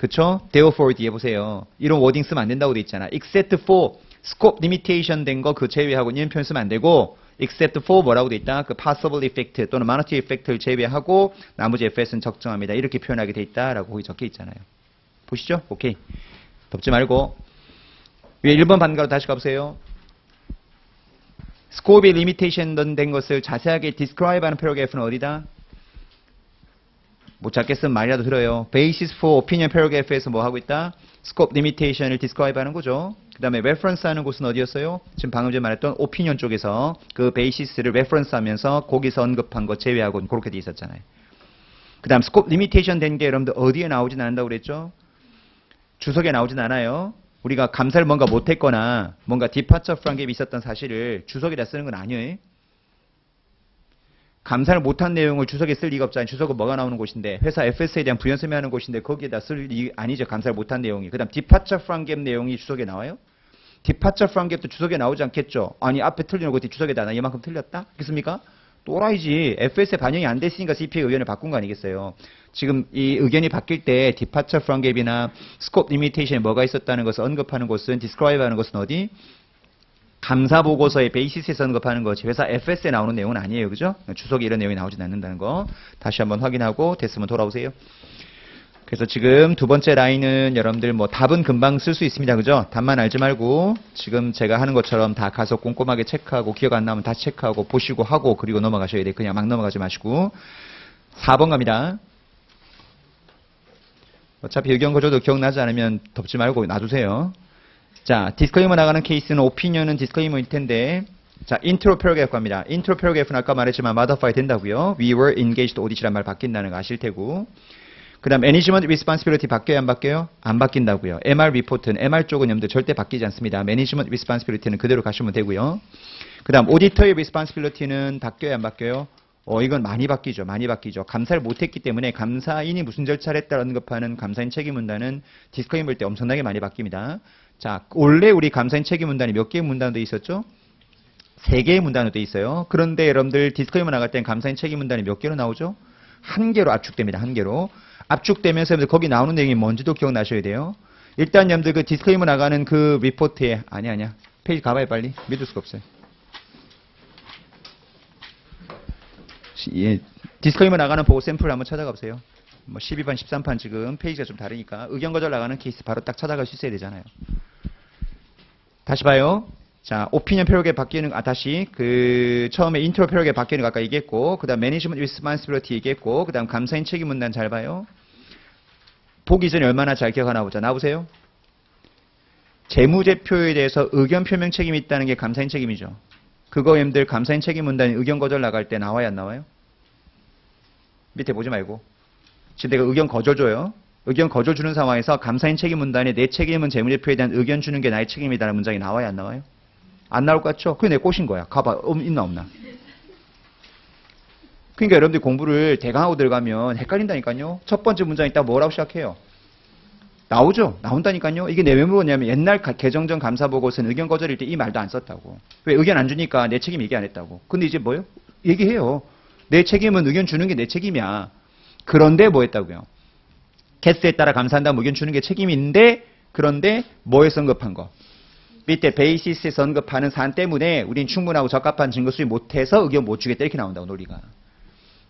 그쵸? therefore 뒤에 보세요. 이런 wording 쓰면 안 된다고 돼 있잖아. except for scope limitation 된 거 그 제외하고 이런 표현 쓰면 안 되고 except for 뭐라고 돼 있다? 그 possible effect 또는 monetary effect를 제외하고 나머지 FS는 적정합니다. 이렇게 표현하게 돼 있다라고 거기 적혀 있잖아요. 보시죠? 오케이. 덮지 말고 위에 1번 반괄호 다시 가보세요. scope limitation 된 것을 자세하게 describe 하는 paragraph는 어디다? 못 찾겠으면 말이라도 들어요. basis for opinion paragraph에서 뭐 하고 있다? scope limitation을 describe 하는 거죠. 그 다음에 reference 하는 곳은 어디였어요? 지금 방금 전에 말했던 opinion 쪽에서 그 basis를 reference 하면서 거기서 언급한 거 제외하고 그렇게 돼 있었잖아요. 그 다음 scope limitation 된 게 여러분들 어디에 나오진 않는다고 그랬죠? 주석에 나오진 않아요. 우리가 감사를 뭔가 못했거나 뭔가 from 갭이 있었던 사실을 주석에다 쓰는 건 아니에요. 감사를 못한 내용을 주석에 쓸 리가 없잖아요. 주석은 뭐가 나오는 곳인데 회사 FS에 대한 부연 설명하는 곳인데 거기에다 쓸 리 아니죠. 감사를 못한 내용이. 그다음 departure from 갭 내용이 주석에 나와요? departure from 갭도 주석에 나오지 않겠죠. 아니 앞에 틀려놓고 뒤 주석에다 나 이만큼 틀렸다? 그렇습니까? 또라이지. FS에 반영이 안 됐으니까 CPA 의견을 바꾼 거 아니겠어요. 지금 이 의견이 바뀔 때 departure from 갭이나 scope limitation에 뭐가 있었다는 것을 언급하는 곳은 describe 하는 것은 어디? 감사 보고서의 베이시스에서 언급하는 것이 회사 FS에 나오는 내용은 아니에요. 그죠? 주석에 이런 내용이 나오진 않는다는 거. 다시 한번 확인하고 됐으면 돌아오세요. 그래서 지금 두 번째 라인은 여러분들 뭐 답은 금방 쓸 수 있습니다. 그죠? 답만 알지 말고 지금 제가 하는 것처럼 다 가서 꼼꼼하게 체크하고 기억 안 나면 다시 체크하고 보시고 하고 그리고 넘어가셔야 돼요. 그냥 막 넘어가지 마시고. 4번 갑니다. 어차피 의견 거저도 기억나지 않으면 덮지 말고 놔두세요. 자, disclaimer 나가는 케이스는 opinion은 disclaimer일 텐데 자, intro paragraph 갑니다. intro paragraph는 아까 말했지만 modify 된다고요. We were engaged audit이란 말 바뀐다는 거 아실 테고 그 다음 management responsibility 바뀌어요? 안 바뀌어요? 안 바뀐다고요. MR 리포트는 MR 쪽은 여러분들 절대 바뀌지 않습니다. management responsibility는 그대로 가시면 되고요. 그 다음 auditor의 responsibility는 바뀌어요? 안 바뀌어요? 어, 이건 많이 바뀌죠. 많이 바뀌죠. 감사를 못했기 때문에 감사인이 무슨 절차를 했다 언급하는 감사인 책임 문단은 disclaimer일 때 엄청나게 많이 바뀝니다. 자, 원래 우리 감사인 책임 문단이 몇 개로 돼 있었죠? 세 개의 문단으로 돼 있어요. 그런데 여러분들 disclaimer 나갈 땐 감사인 책임 문단이 몇 개로 나오죠? 한 개로 압축됩니다. 한 개로. 압축되면서 거기 나오는 내용이 뭔지도 기억나셔야 돼요. 일단 여러분들 그 disclaimer 나가는 그 리포트에 아니 아니야. 페이지 가봐요 빨리. 믿을 수가 없어요. 시- 예, disclaimer 나가는 보고 샘플 한번 찾아가 보세요. 뭐 12판, 13판 지금 페이지가 좀 다르니까 의견 거절 나가는 케이스 바로 딱 찾아갈 수 있어야 되잖아요. 다시 봐요. 자, opinion paragraph 바뀌는 아 다시 그 처음에 intro paragraph 바뀌는 거 아까 얘기했고 그 다음 management responsibility 얘기했고 그 다음 감사인 책임 문단 잘 봐요. 보기 전에 얼마나 잘 기억하나 보자. 나보세요. 재무제표에 대해서 의견 표명 책임이 있다는 게 감사인 책임이죠. 그거 님들 감사인 책임 문단 의견 거절 나갈 때 나와요 안 나와요? 밑에 보지 말고 지금 내가 의견 거절 줘요. 의견 거절 주는 상황에서 감사인 책임 문단에 내 책임은 재무제표에 대한 의견 주는 게 나의 책임이다라는 문장이 나와요 안 나와요? 안 나올 것 같죠? 그게 내 꽃인 거야. 가봐 음, 있나 없나? 그러니까 여러분들 공부를 대강하고 들어가면 헷갈린다니까요. 첫 번째 문장 있다 뭐라고 시작해요? 나오죠. 나온다니까요. 이게 내 외모 뭐냐면 옛날 가- 개정전 감사 보고서는 의견 거절일 때 이 말도 안 썼다고. 왜 의견 안 주니까 내 책임 얘기 안 했다고. 근데 이제 뭐요? 얘기해요. 내 책임은 의견 주는 게 내 책임이야. 그런데 뭐 했다고요? 개수에 따라 감사한다면 의견 주는 게 책임인데 그런데 뭐에 언급한 거? 밑에 베이시스에서 언급하는 사안 때문에 우린 충분하고 적합한 증거 수립 못해서 의견 못 주겠다 이렇게 나온다고 논리가.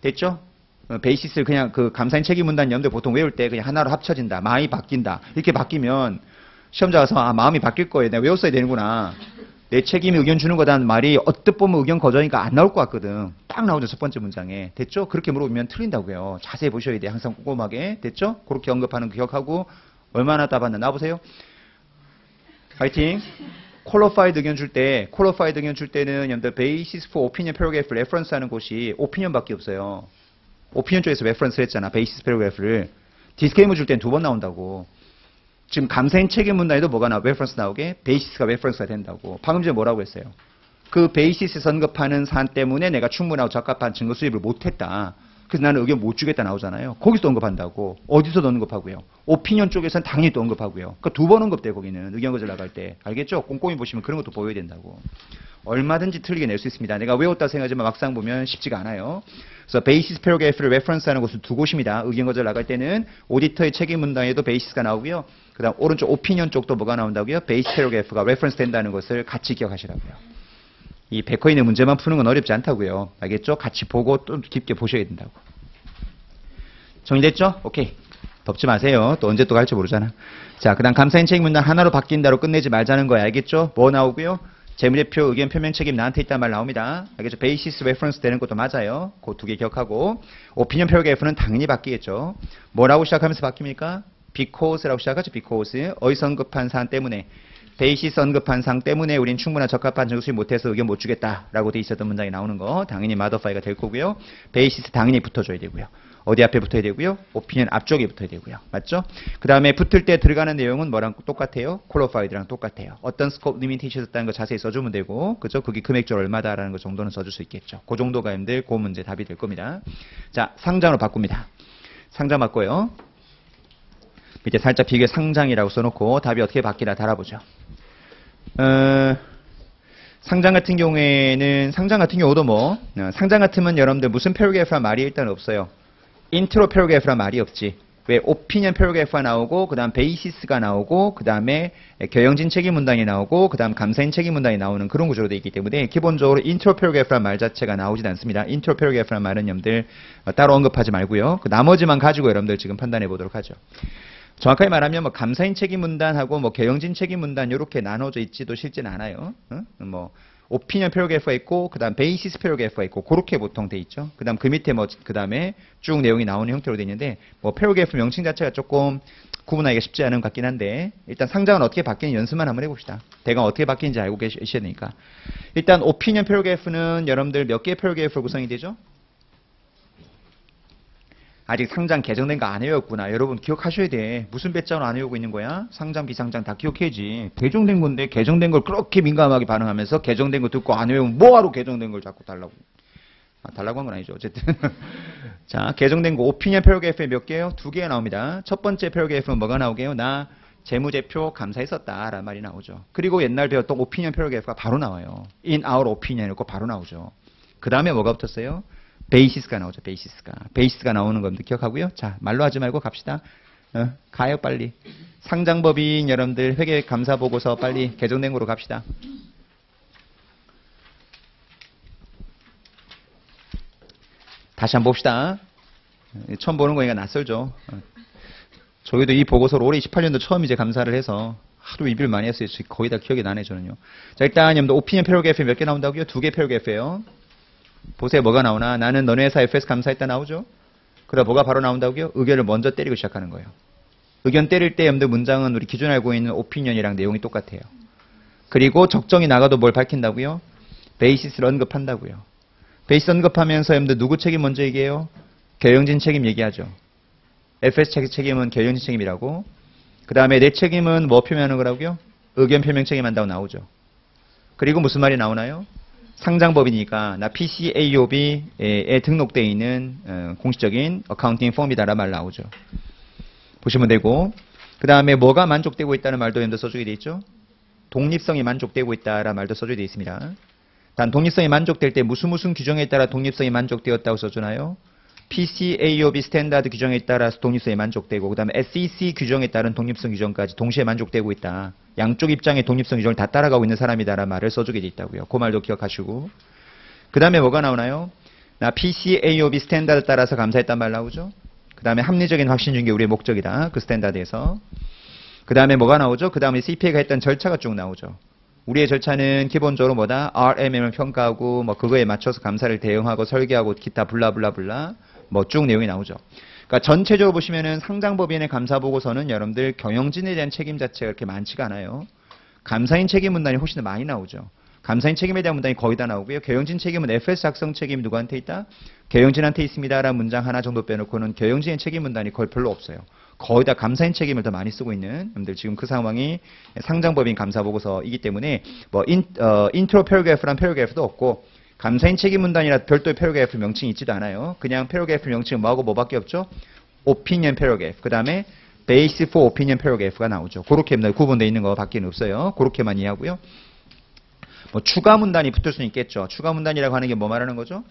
됐죠? 어, 베이시스를 그냥 그 감사인 책임 문단 염두 보통 외울 때 그냥 하나로 합쳐진다. 마음이 바뀐다. 이렇게 바뀌면 시험자 가 서 아 마음이 바뀔 거예요. 내가 외웠어야 되는구나. 내 책임이 의견 주는 거다는 말이 어뜻 보면 의견 거절이니까 안 나올 것 같거든. 딱 나오죠 첫 번째 문장에. 됐죠? 그렇게 물어보면 틀린다고요. 자세히 보셔야 돼. 항상 꼼꼼하게. 됐죠? 그렇게 언급하는 거 기억하고 얼마나 따봤나 나와보세요. 파이팅. qualified 의견 줄 때, qualified 의견 줄 때는 여러분들 basis for opinion paragraph reference 하는 곳이 opinion밖에 없어요. opinion 쪽에서 reference를 했잖아. basis paragraph를. disclaimer 줄 땐 두 번 나온다고. 지금 감사인 책임 문단에도 뭐가 나, reference 나오게? basis가 reference가 된다고. 방금 전에 뭐라고 했어요? 그 basis에서 언급하는 사안 때문에 내가 충분하고 적합한 증거 수집을 못했다. 그래서 나는 의견 못 주겠다 나오잖아요. 거기서 언급한다고. 어디서도 언급하고요. opinion 쪽에서는 당연히 또 언급하고요. 그러니까 두 번 언급돼 거기는 의견 거절 나갈 때. 알겠죠? 꼼꼼히 보시면 그런 것도 보여야 된다고. 얼마든지 틀리게 낼 수 있습니다. 내가 외웠다 생각하지만 막상 보면 쉽지가 않아요. 그래서 basis paragraph를 reference하는 곳은 두 곳입니다. 의견 거절 나갈 때는 오디터의 책임 문단에도 basis가 나오고요. 그 다음 오른쪽 opinion 쪽도 뭐가 나온다고요? basis paragraph가 reference 된다는 것을 같이 기억하시라고요. 이 백커인의 문제만 푸는 건 어렵지 않다고요. 알겠죠? 같이 보고 또 깊게 보셔야 된다고. 정리됐죠? 오케이. 덮지 마세요. 또 언제 또 갈지 모르잖아. 자, 그 다음 감사인 책임 문단 하나로 바뀐다로 끝내지 말자는 거야. 알겠죠? 뭐 나오고요? 재무제표 의견 표명 책임 나한테 있단 말 나옵니다. 알겠죠? basis reference 되는 것도 맞아요. 그 두 개 기억하고. opinion paragraph는 당연히 바뀌겠죠. 뭐라고 시작하면서 바뀝니까? Because라고 시작하죠. because. 어디서 언급한 사안 때문에. basis에서 언급한 사안 때문에 우린 충분한 적합한 수집 못해서 의견 못 주겠다라고 돼 있었던 문장이 나오는 거 당연히 modify가 될 거고요. basis 당연히 붙어줘야 되고요. 어디 앞에 붙어야 되고요. opinion 앞쪽에 붙어야 되고요. 맞죠? 그 다음에 붙을 때 들어가는 내용은 뭐랑 똑같아요? qualified랑 똑같아요. 어떤 scope limitation 됐다는 거 자세히 써주면 되고 그죠? 그게 금액적으로 얼마다라는 거 정도는 써줄 수 있겠죠. 그 정도가 힘들 그 문제 답이 될 겁니다. 자 상장으로 바꿉니다. 상장 바꿔요. 밑에 살짝 비교 상장이라고 써놓고 답이 어떻게 바뀌나 달아보죠. 어, 상장 같은 경우에는 상장 같은 경우도 뭐 어, 상장 같으면 여러분들 무슨 paragraph란 말이 일단 없어요. intro paragraph란 말이 없지. 왜 opinion paragraph가 나오고 그다음 basis가 나오고 그다음에 경영진 책임 문단이 나오고 그다음 감사인 책임 문단이 나오는 그런 구조로 되어 있기 때문에 기본적으로 intro paragraph란 말 자체가 나오진 않습니다. intro paragraph란 말은 여러분들 어, 따로 언급하지 말고요. 그 나머지만 가지고 여러분들 지금 판단해 보도록 하죠. 정확하게 말하면 뭐 감사인 책임 문단하고 뭐 경영진 책임 문단 이렇게 나눠져 있지도 실제는 않아요. 어? 뭐 opinion paragraph가 있고 그다음 basis paragraph가 있고 그렇게 보통 돼 있죠. 그다음 그 밑에 뭐 그다음에 쭉 내용이 나오는 형태로 돼 있는데 뭐 paragraph 명칭 자체가 조금 구분하기가 쉽지 않은 것 같긴 한데 일단 상장은 어떻게 바뀌는 연습만 한번 해봅시다. 대강 어떻게 바뀌는지 알고 계셔야 되니까. 일단 opinion paragraph는 여러분들 몇 개의 paragraph로 구성이 되죠? 아직 상장 개정된 거 안 외웠구나. 여러분 기억하셔야 돼. 무슨 배짱으로 안 외우고 있는 거야? 상장, 비상장 다 기억해야지. 개정된 건데 개정된 걸 그렇게 민감하게 반응하면서 개정된 거 듣고 안 외우면 뭐하러 개정된 걸 자꾸 달라고. 아, 달라고 한 건 아니죠. 어쨌든. (laughs) 자, 개정된 거 opinion paragraph에 몇 개요? 두개 나옵니다. 첫 번째 paragraph는 뭐가 나오게요? 나 재무제표 감사했었다. 라는 말이 나오죠. 그리고 옛날 배웠던 opinion paragraph가 바로 나와요. in our opinion 이렇게 바로 나오죠. 그 다음에 뭐가 붙었어요? basis가 나오죠. basis가. basis가 나오는 겁니다. 기억하고요. 자, 말로 하지 말고 갑시다. 어, 가요 빨리. 상장법인 여러분들 회계 감사 보고서 빨리 개정된 거로 갑시다. 다시 한번 봅시다. 어, 처음 보는 거니까 낯설죠. 어. 저희도 이 보고서를 올해 28년도 처음 이제 감사를 해서 하도 입을 많이 했어요. 거의 다 기억이 나네 저는요. 자 일단 여러분들 opinion paragraph 몇 개 나온다고요? 두 개 paragraph예요. 보세요 뭐가 나오나? 나는 너네 회사 FS 감사했다 나오죠? 그럼 뭐가 바로 나온다고요? 의견을 먼저 때리고 시작하는 거예요. 의견 때릴 때 여러분들 문장은 우리 기존 알고 있는 opinion이랑 내용이 똑같아요. 그리고 적정이 나가도 뭘 밝힌다고요? basis를 언급한다고요. basis 언급하면서 여러분들 누구 책임 먼저 얘기해요? 경영진 책임 얘기하죠. FS 책- 책임은 경영진 책임이라고. 그 다음에 내 책임은 뭐 표명하는 거라고요? 의견 표명 책임한다고 나오죠. 그리고 무슨 말이 나오나요 상장법이니까 나 PCAOB에 등록되어 있는 어, 공식적인 accounting firm이다라 말 나오죠. 보시면 되고 그그 다음에 뭐가 만족되고 있다는 말도 여러분들 써주게 돼 있죠. 독립성이 만족되고 있다라는 말도 써주게 돼 있습니다. 단 독립성이 만족될 때 무슨 무슨 규정에 따라 독립성이 만족되었다고 써주나요? PCAOB standard 규정에 따라서 독립성이 만족되고 그 다음에 SEC 규정에 따른 독립성 규정까지 동시에 만족되고 있다. 양쪽 입장의 독립성 규정을 다 따라가고 있는 사람이다라는 말을 써주게 돼 있다고요. 그 말도 기억하시고 그 다음에 뭐가 나오나요? 나 PCAOB standard 따라서 감사했단 말 나오죠? 그 다음에 합리적인 확신 중에 우리의 목적이다. 그 standard에서. 그 다음에 뭐가 나오죠? 그 다음에 CPA가 했던 절차가 쭉 나오죠. 우리의 절차는 기본적으로 뭐다? RMM을 평가하고 뭐 그거에 맞춰서 감사를 대응하고 설계하고 기타 블라블라블라 뭐 쭉 내용이 나오죠. 그러니까 전체적으로 보시면은 상장법인의 감사 보고서는 여러분들 경영진에 대한 책임 자체가 그렇게 많지가 않아요. 감사인 책임 문단이 훨씬 더 많이 나오죠. 감사인 책임에 대한 문단이 거의 다 나오고요. 경영진 책임은 FS 작성 책임 누구한테 있다? 경영진한테 있습니다라는 문장 하나 정도 빼놓고는 경영진의 책임 문단이 거의 별로 없어요. 거의 다 감사인 책임을 더 많이 쓰고 있는 여러분들 지금 그 상황이 상장법인 감사 보고서이기 때문에 뭐 인, 어, intro paragraph란 paragraph도 없고 감사인 책임 문단이라 별도의 paragraph 명칭이 있지도 않아요. 그냥 paragraph 명칭은 뭐하고 뭐밖에 없죠? opinion paragraph. 그 다음에 basis for opinion paragraph가 나오죠. 그렇게 구분되어 있는 거 밖에는 없어요. 그렇게만 이해하고요. 뭐 추가 문단이 붙을 수는 있겠죠. 추가 문단이라고 하는 게 뭐 말하는 거죠?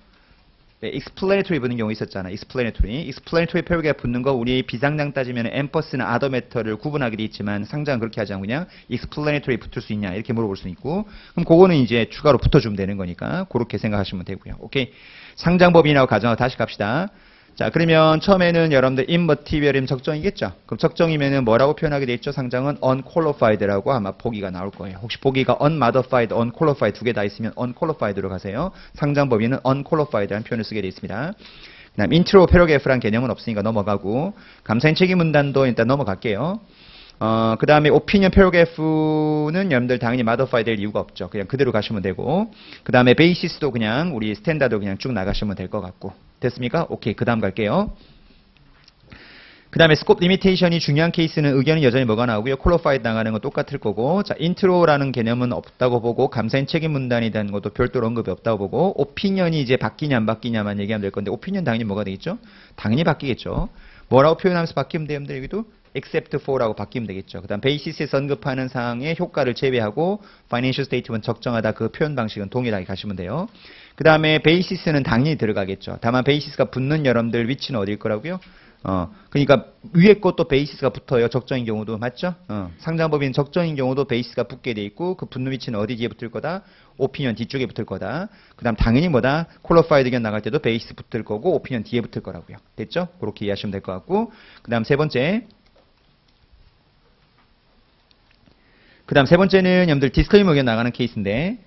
네, explanatory 붙는 경우 있었잖아. explanatory. explanatory paragraph 붙는 거 우리 비상장 따지면 엠퍼스나 other matter를 구분하게 돼 있지만 상장은 그렇게 하지 않고 그냥 explanatory 붙을 수 있냐 이렇게 물어볼 수 있고 그럼 그거는 이제 추가로 붙어주면 되는 거니까 그렇게 생각하시면 되고요. 오케이. 상장법인이라고 가정하고 다시 갑시다. 자, 그러면 처음에는 여러분들 immaterial이면 적정이겠죠? 그럼 적정이면은 뭐라고 표현하게 돼 있죠? 상장은 unqualified라고 아마 보기가 나올 거예요. 혹시 보기가 unmodified, unqualified 두 개 다 있으면 unqualified로 가세요. 상장법인은 unqualified라는 표현을 쓰게 돼 있습니다. 그 다음 intro paragraph라는 개념은 없으니까 넘어가고 감사인 책임 문단도 일단 넘어갈게요. 어, 그 다음에 opinion paragraph는 여러분들 당연히 modify 될 이유가 없죠. 그냥 그대로 가시면 되고 그 다음에 basis도 그냥 우리 standard 그냥 쭉 나가시면 될 것 같고 됐습니까? 오케이 그 다음 갈게요. 그 다음에 scope limitation이 중요한 케이스는 의견은 여전히 뭐가 나오고요. qualified 나가는 건 똑같을 거고 자 intro라는 개념은 없다고 보고 감사인 책임 문단에 대한 것도 별도로 언급이 없다고 보고 opinion이 이제 바뀌냐 안 바뀌냐만 얘기하면 될 건데 opinion 당연히 뭐가 되겠죠? 당연히 바뀌겠죠. 뭐라고 표현하면서 바뀌면 되는데 여기도 except for라고 바뀌면 되겠죠. 그 다음 basis에서 언급하는 사항의 효과를 제외하고 financial statement 적정하다 그 표현 방식은 동일하게 가시면 돼요. 그 다음에 basis는 당연히 들어가겠죠. 다만 basis가 붙는 여러분들 위치는 어디일 거라고요? 어, 그러니까 위에 것도 basis가 붙어요. 적정인 경우도 맞죠? 어, 상장법인 적정인 경우도 basis가 붙게 돼 있고 그 붙는 위치는 어디 뒤에 붙을 거다? opinion 뒤쪽에 붙을 거다. 그다음 당연히 뭐다? qualified 의견 나갈 때도 basis 붙을 거고 opinion 뒤에 붙을 거라고요. 됐죠? 그렇게 이해하시면 될 것 같고 그다음 세 번째 그다음 세 번째는 여러분들 disclaimer 의견 나가는 케이스인데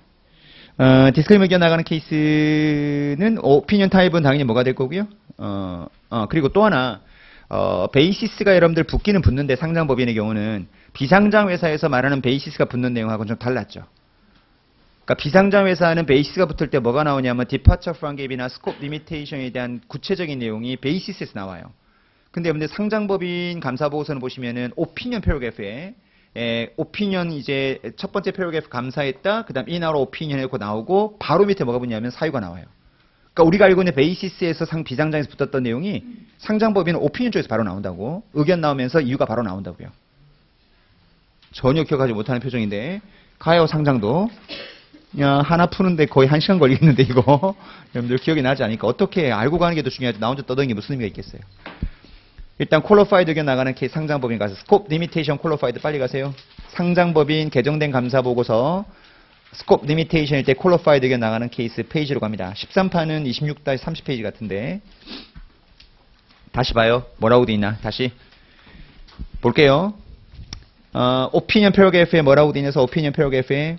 어, disclaimer 의견 나가는 케이스는 opinion 타입은 당연히 뭐가 될 거고요. 어, 어, 그리고 또 하나 어, basis가 여러분들 붙기는 붙는데 상장 법인의 경우는 비상장 회사에서 말하는 basis가 붙는 내용하고는 좀 달랐죠. 그러니까 비상장 회사는 basis가 붙을 때 뭐가 나오냐면 from GAAP이나 scope limitation에 대한 구체적인 내용이 basis에서 나와요. 근데 여러분들 상장 법인 감사 보고서는 보시면은 opinion paragraph에 에, opinion 이제 첫 번째 paragraph 감사했다. 그 다음 in our opinion 하고 나오고 바로 밑에 뭐가 붙냐면 사유가 나와요. 그러니까 우리가 알고 있는 basis에서 상 비상장에서 붙었던 내용이 상장법인은 opinion 쪽에서 바로 나온다고 의견 나오면서 이유가 바로 나온다고요. 전혀 기억하지 못하는 표정인데 가요 상장도 야 하나 푸는데 거의 한 시간 걸리겠는데 이거 (laughs) 여러분들 기억이 나지 않으니까 어떻게 알고 가는 게 더 중요하지 나 혼자 떠드는 게 무슨 의미가 있겠어요. 일단 qualified 의견 나가는 케이스 상장법인 가서 scope limitation qualified 빨리 가세요. 상장법인 개정된 감사 보고서 scope limitation일 때 qualified 의견 나가는 케이스 페이지로 갑니다. 13판은 26-30페이지 같은데 다시 봐요. 뭐라고 돼 있나? 다시 볼게요. 어, opinion paragraph에 뭐라고 돼 있냐서 opinion paragraph에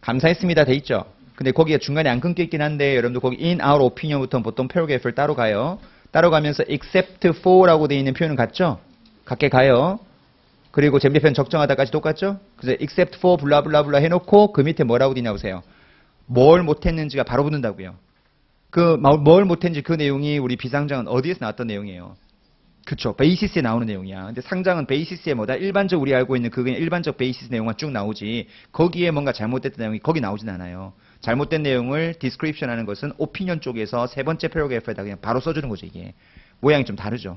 감사했습니다 돼 있죠. 근데 거기가 중간에 안 끊겨 있긴 한데 여러분들 거기 in our opinion부터 보통 paragraph를 따로 가요. 따로 가면서 except for라고 되어 있는 표현은 같죠? 같게 가요. 그리고 잼비편 적정하다까지 똑같죠? 그래서 except for blah blah blah 해놓고 그 밑에 뭐라고 되냐 보세요. 뭘 못했는지가 바로 붙는다고요. 그 뭘 못했는지 그 내용이 우리 비상장은 어디에서 나왔던 내용이에요. 그쵸. basis에 나오는 내용이야. 근데 상장은 basis에 뭐다? 일반적 우리 알고 있는 그 그냥 일반적 basis 내용만 쭉 나오지. 거기에 뭔가 잘못됐던 내용이 거기 나오진 않아요. 잘못된 내용을 description 하는 것은 opinion 쪽에서 세 번째 paragraph에다 그냥 바로 써주는 거죠, 이게. 모양이 좀 다르죠.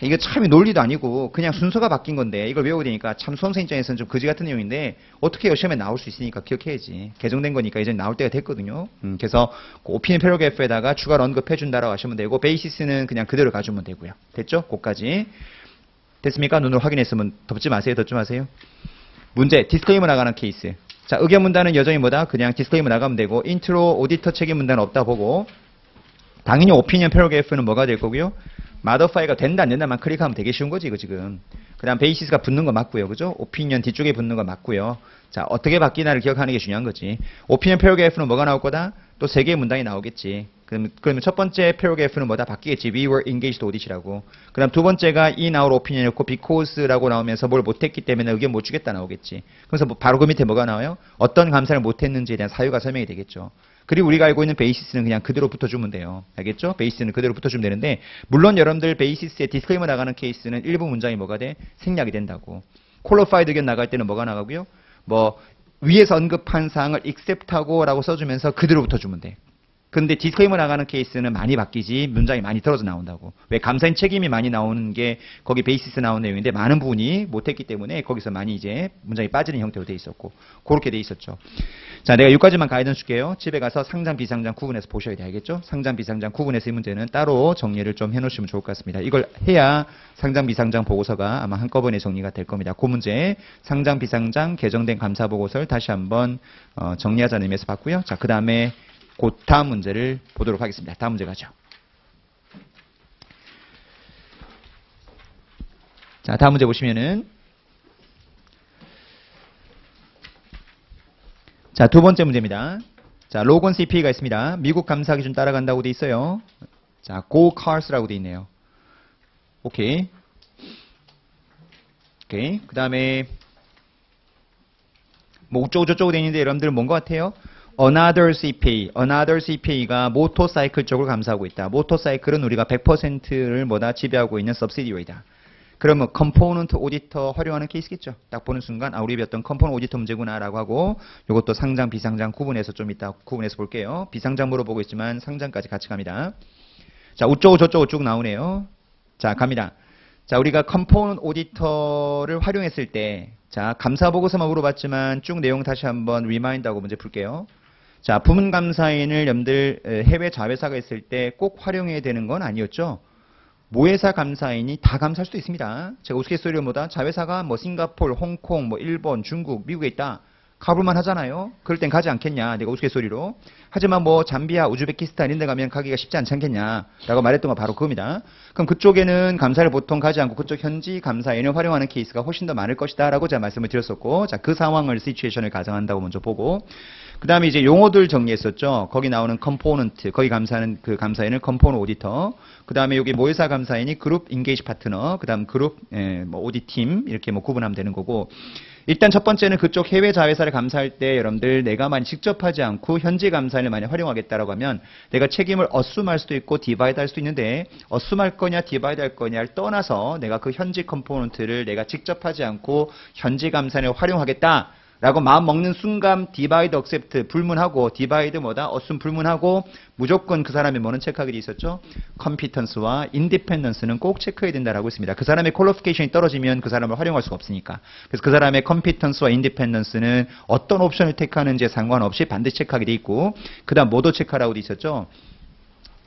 이거 참 논리도 아니고 그냥 순서가 바뀐 건데 이걸 외우게 되니까 참 수험생 입장에서는 좀 거지 같은 내용인데 어떻게 시험에 나올 수 있으니까 기억해야지 개정된 거니까 이제 나올 때가 됐거든요 음, 그래서 그 opinion paragraph에다가 추가로 언급해 준다라고 하시면 되고 basis는 그냥 그대로 가주면 되고요 됐죠? 그까지 됐습니까? 눈으로 확인했으면 덮지 마세요 덮지 마세요 문제 disclaimer 나가는 케이스 자 의견 문단은 여전히 뭐다? 그냥 disclaimer 나가면 되고 intro auditor 책임 문단은 없다 보고 당연히 opinion paragraph는 뭐가 될 거고요? modify가 된다 안 된다만 클릭하면 되게 쉬운 거지 이거 지금 그 다음 basis가 붙는 거 맞고요 그죠? opinion 뒤쪽에 붙는 거 맞고요 자 어떻게 바뀌나를 기억하는 게 중요한 거지 opinion paragraph는 뭐가 나올 거다? 또 세 개의 문단이 나오겠지 그러면, 그러면 첫 번째 paragraph는 뭐다? 바뀌겠지 We were engaged audit이라고 그 다음 두 번째가 이 나올 opinion이었고 because라고 나오면서 뭘 못했기 때문에 의견 못 주겠다 나오겠지 그래서 뭐 바로 그 밑에 뭐가 나와요? 어떤 감사를 못했는지에 대한 사유가 설명이 되겠죠 그리고 우리가 알고 있는 basis는 그냥 그대로 붙어주면 돼요. 알겠죠? basis는 그대로 붙어주면 되는데 물론 여러분들 basis에 disclaimer 나가는 케이스는 일부 문장이 뭐가 돼? 생략이 된다고. qualified 의견 나갈 때는 뭐가 나가고요? 뭐 위에서 언급한 사항을 except하고 라고 써주면서 그대로 붙어주면 돼. 근데 disclaimer 나가는 케이스는 많이 바뀌지 문장이 많이 떨어져 나온다고. 왜 감사인 책임이 많이 나오는 게 거기 basis 나온 내용인데 많은 부분이 못했기 때문에 거기서 많이 이제 문장이 빠지는 형태로 돼 있었고 그렇게 돼 있었죠. 자, 내가 여기까지만 guidance 줄게요. 집에 가서 상장, 비상장 구분해서 보셔야 돼. 알겠죠? 상장, 비상장 구분해서 이 문제는 따로 정리를 좀 해놓으시면 좋을 것 같습니다. 이걸 해야 상장, 비상장 보고서가 아마 한꺼번에 정리가 될 겁니다. 그 문제, 상장, 비상장, 개정된 감사 보고서를 다시 한번 어, 정리하자는 의미에서 봤고요. 자, 그 다음에 그 다음 문제를 보도록 하겠습니다. 다음 문제 가죠. 자, 다음 문제 보시면은 자, 두 번째 문제입니다. 자, 로건 CP가 있습니다. 미국 감사 기준 따라간다고 돼 있어요. 자, go cars라고 돼 있네요. 오케이. 오케이. 그 다음에 뭐 어쩌고 저쩌고 돼 있는데 여러분들 뭔것 같아요? Another CPA, Another CPA가 모터사이클 쪽을 감사하고 있다. 모터사이클은 우리가 100%를 뭐다 지배하고 있는 subsidiary다. 그러면 component auditor 활용하는 케이스겠죠. 딱 보는 순간 아 우리 배웠던 component auditor 문제구나라고 하고 이것도 상장 비상장 구분해서 좀 이따 구분해서 볼게요. 비상장 물어보고 있지만 상장까지 같이 갑니다. 자 우쩌고 저쩌고 쭉 나오네요. 자 갑니다. 자 우리가 component auditor를 활용했을 때 자 감사 보고서만 물어봤지만 쭉 내용 다시 한번 remind하고 문제 풀게요. 자 부문 감사인을 에, 해외 자회사가 있을 때 꼭 활용해야 되는 건 아니었죠. 모회사 감사인이 다 감사할 수도 있습니다. 제가 우스갯소리로보다 자회사가 뭐 싱가폴, 홍콩, 뭐 일본, 중국, 미국에 있다. 가볼만 하잖아요. 그럴 땐 가지 않겠냐. 내가 우스갯소리로. 하지만 뭐 잠비아, 우즈베키스탄 이런 데 가면 가기가 쉽지 않지 않겠냐. 라고 말했던 거 바로 그겁니다. 그럼 그쪽에는 감사를 보통 가지 않고 그쪽 현지 감사인을 활용하는 케이스가 훨씬 더 많을 것이다. 라고 제가 말씀을 드렸었고 자, 그 상황을, situation을 가정한다고 먼저 보고 그 다음에 이제 용어들 정리했었죠. 거기 나오는 component, 거기 감사하는 그 감사인을 component auditor. 그 다음에 여기 모회사 감사인이 group engagement partner, 그 다음 그룹 예, 뭐 audit team 이렇게 뭐 구분하면 되는 거고. 일단 첫 번째는 그쪽 해외 자회사를 감사할 때 여러분들 내가 많이 직접 하지 않고 현지 감사인을 많이 활용하겠다라고 하면 내가 책임을 assume할 수도 있고 divide 할 수도 있는데 assume할 거냐 divide 할 거냐를 떠나서 내가 그 현지 component를 내가 직접 하지 않고 현지 감사인을 활용하겠다. 라고 마음 먹는 순간 divide accept 불문하고 divide 뭐다? assume 불문하고 무조건 그 사람이 뭐는 체크하게 돼 있었죠? competence와 independence는 꼭 체크해야 된다라고 했습니다. 그 사람의 qualification이 떨어지면 그 사람을 활용할 수가 없으니까. 그래서 그 사람의 competence와 independence는 어떤 옵션을 택하는지에 상관없이 반드시 체크하게 돼 있고 그 다음 뭐도 체크하라고 돼 있었죠?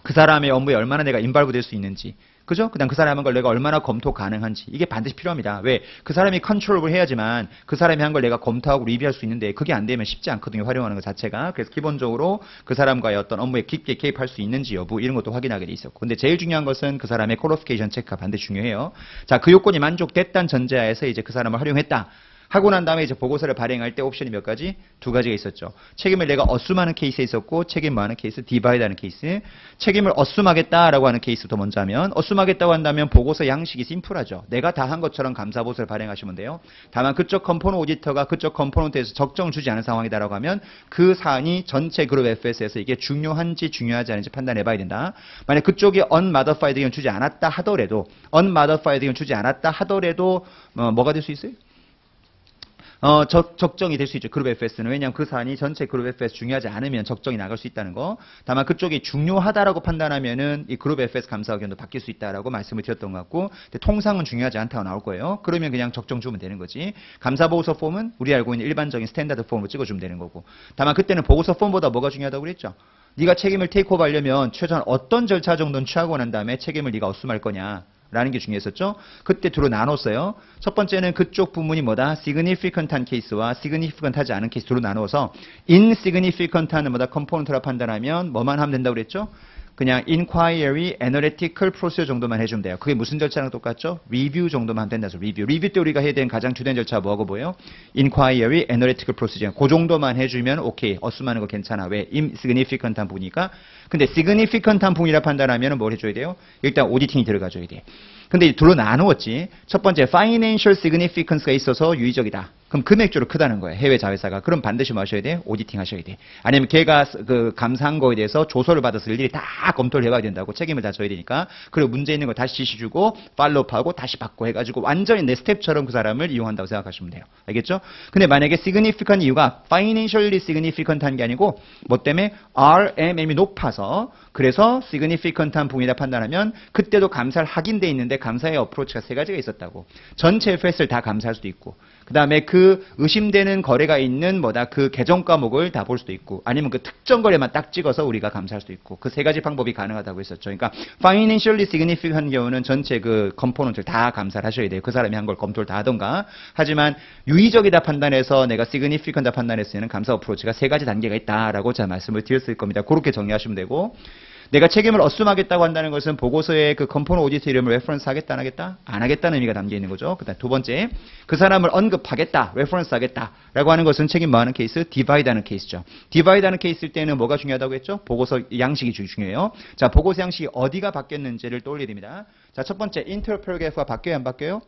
그 사람의 업무에 얼마나 내가 involve 될 수 있는지 그죠? 그다음 그 사람의 걸 내가 얼마나 검토 가능한지 이게 반드시 필요합니다. 왜? 그 사람이 컨트롤을 해야지만 그 사람이 한 걸 내가 검토하고 리뷰할 수 있는데 그게 안 되면 쉽지 않거든요. 활용하는 것 자체가. 그래서 기본적으로 그 사람과의 어떤 업무에 깊게 개입할 수 있는지 여부 이런 것도 확인하게 돼 있었고. 근데 제일 중요한 것은 그 사람의 qualification 체크가 반드시 중요해요. 자, 그 요건이 만족됐다는 전제하에서 이제 그 사람을 활용했다. 하고 난 다음에 이제 보고서를 발행할 때 옵션이 몇 가지? 두 가지가 있었죠. 책임을 내가 assume하는 케이스에 있었고 책임 뭐하는 케이스? divide하는 케이스. 책임을 assume하겠다라고 하는 케이스부터 먼저 하면 assume하겠다고 한다면 보고서 양식이 심플하죠. 내가 다 한 것처럼 감사 보고서를 발행하시면 돼요. 다만 그쪽 component auditor가 그쪽 component에서 적정을 주지 않은 상황이다라고 하면 그 사안이 전체 그룹 FS에서 이게 중요한지 중요하지 않은지 판단해 봐야 된다. 만약 그쪽이 unmodified 의견 주지 않았다 하더라도 unmodified 의견 주지 않았다 하더라도 어, 뭐가 될 수 있어요? 어, 적, 적정이 될 수 있죠. 그룹 FS는. 왜냐하면 그 사안이 전체 그룹 FS 중요하지 않으면 적정이 나갈 수 있다는 거. 다만 그쪽이 중요하다라고 판단하면은 이 그룹 FS 감사 의견도 바뀔 수 있다라고 말씀을 드렸던 것 같고, 통상은 중요하지 않다고 나올 거예요. 그러면 그냥 적정 주면 되는 거지. 감사 보고서 폼은 우리 알고 있는 일반적인 standard form으로 찍어주면 되는 거고. 다만 그때는 보고서 폼보다 뭐가 중요하다고 그랬죠? 네가 책임을 take over 하려면 최소한 어떤 절차 정도는 취하고 난 다음에 책임을 네가 assume할 거냐. 라는 게 중요했었죠. 그때 두로 나눴어요. 첫 번째는 그쪽 부문이 뭐다? significant한 케이스와 significant하지 않은 케이스 두로 나누어서 insignificant한 뭐다? component라 판단하면 뭐만 하면 된다고 그랬죠? 그냥 inquiry, analytical procedure 정도만 해주면 돼요. 그게 무슨 절차랑 똑같죠? review 정도만 된다죠. review. review 때 우리가 해야 되는 가장 주된 절차가 뭐고 보여? inquiry, analytical procedure. 그 정도만 해주면 오케이. 어수하는 거 괜찮아. 왜? insignificant한 부분이니까. 근데 significant한 부분이라 판단하면 뭘 해줘야 돼요? 일단 오디팅이 들어가줘야 돼. 근데 이 둘로 나누었지. 첫 번째, financial significance가 있어서 유의적이다. 그럼 금액적으로 크다는 거예요. 해외 자회사가. 그럼 반드시 뭐 하셔야 돼? 오디팅 하셔야 돼. 아니면 걔가 그 감사한 거에 대해서 조서를 받아서 일일이 다 검토를 해봐야 된다고 책임을 다 져야 되니까. 그리고 문제 있는 거 다시 지시 주고 팔로우하고 다시 받고 해가지고 완전히 내 스텝처럼 그 사람을 이용한다고 생각하시면 돼요. 알겠죠? 근데 만약에 significant 이유가 financially significant 한 게 아니고 뭐 때문에 RMM이 높아서 그래서 significant한 부분이라 판단하면 그때도 감사를 하긴 돼 있는데 감사의 approach가 세 가지가 있었다고. 전체 FS를 다 감사할 수도 있고 그 다음에 그 의심되는 거래가 있는 뭐다 그 계정 과목을 다 볼 수도 있고 아니면 그 특정 거래만 딱 찍어서 우리가 감사할 수도 있고 그 세 가지 방법이 가능하다고 했었죠. 그러니까 financially significant 경우는 전체 그 component를 다 감사를 하셔야 돼요. 그 사람이 한 걸 검토를 다 하던가. 하지만 유의적이다 판단해서 내가 significant다 판단했을 때는 감사 approach가 세 가지 단계가 있다라고 제가 말씀을 드렸을 겁니다. 그렇게 정리하시면 되고 내가 책임을 assume하겠다고 한다는 것은 보고서에 그 component auditor 이름을 reference 하겠다 안 하겠다? 안 하겠다는 의미가 담겨 있는 거죠. 그다음 두 번째 그 사람을 언급하겠다, reference 하겠다라고 하는 것은 책임 뭐하는 케이스? divide 하는 케이스죠. divide 하는 케이스일 때는 뭐가 중요하다고 했죠? 보고서 양식이 주- 중요해요. 자, 보고서 양식이 어디가 바뀌었는지를 떠올려야 됩니다. 자, 첫 번째 intro paragraph가 바뀌어요, 안 바뀌어요?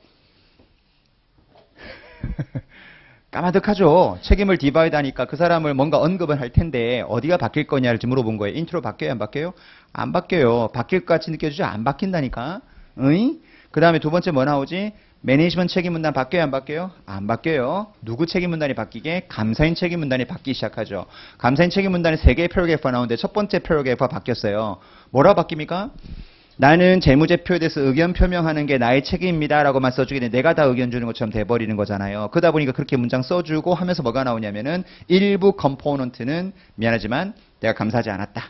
(laughs) 까마득하죠. 책임을 divide 하니까 그 사람을 뭔가 언급을 할 텐데 어디가 바뀔 거냐를 물어본 거예요. 인트로 바뀌어요? 안 바뀌어요? 안 바뀌어요. 바뀔 것 같이 느껴지죠? 안 바뀐다니까. 응? 그 다음에 두 번째 뭐 나오지? management 책임 문단 바뀌어요? 안 바뀌어요? 안 바뀌어요. 누구 책임 문단이 바뀌게? 감사인 책임 문단이 바뀌기 시작하죠. 감사인 책임 문단에 세 개의 paragraph가 나오는데 첫 번째 paragraph가 바뀌었어요. 뭐라 바뀝니까? 나는 재무제표에 대해서 의견 표명하는 게 나의 책임입니다 라고만 써주게 되는데 내가 다 의견 주는 것처럼 돼버리는 거잖아요. 그러다 보니까 그렇게 문장 써주고 하면서 뭐가 나오냐면은 일부 component는 미안하지만 내가 감사하지 않았다.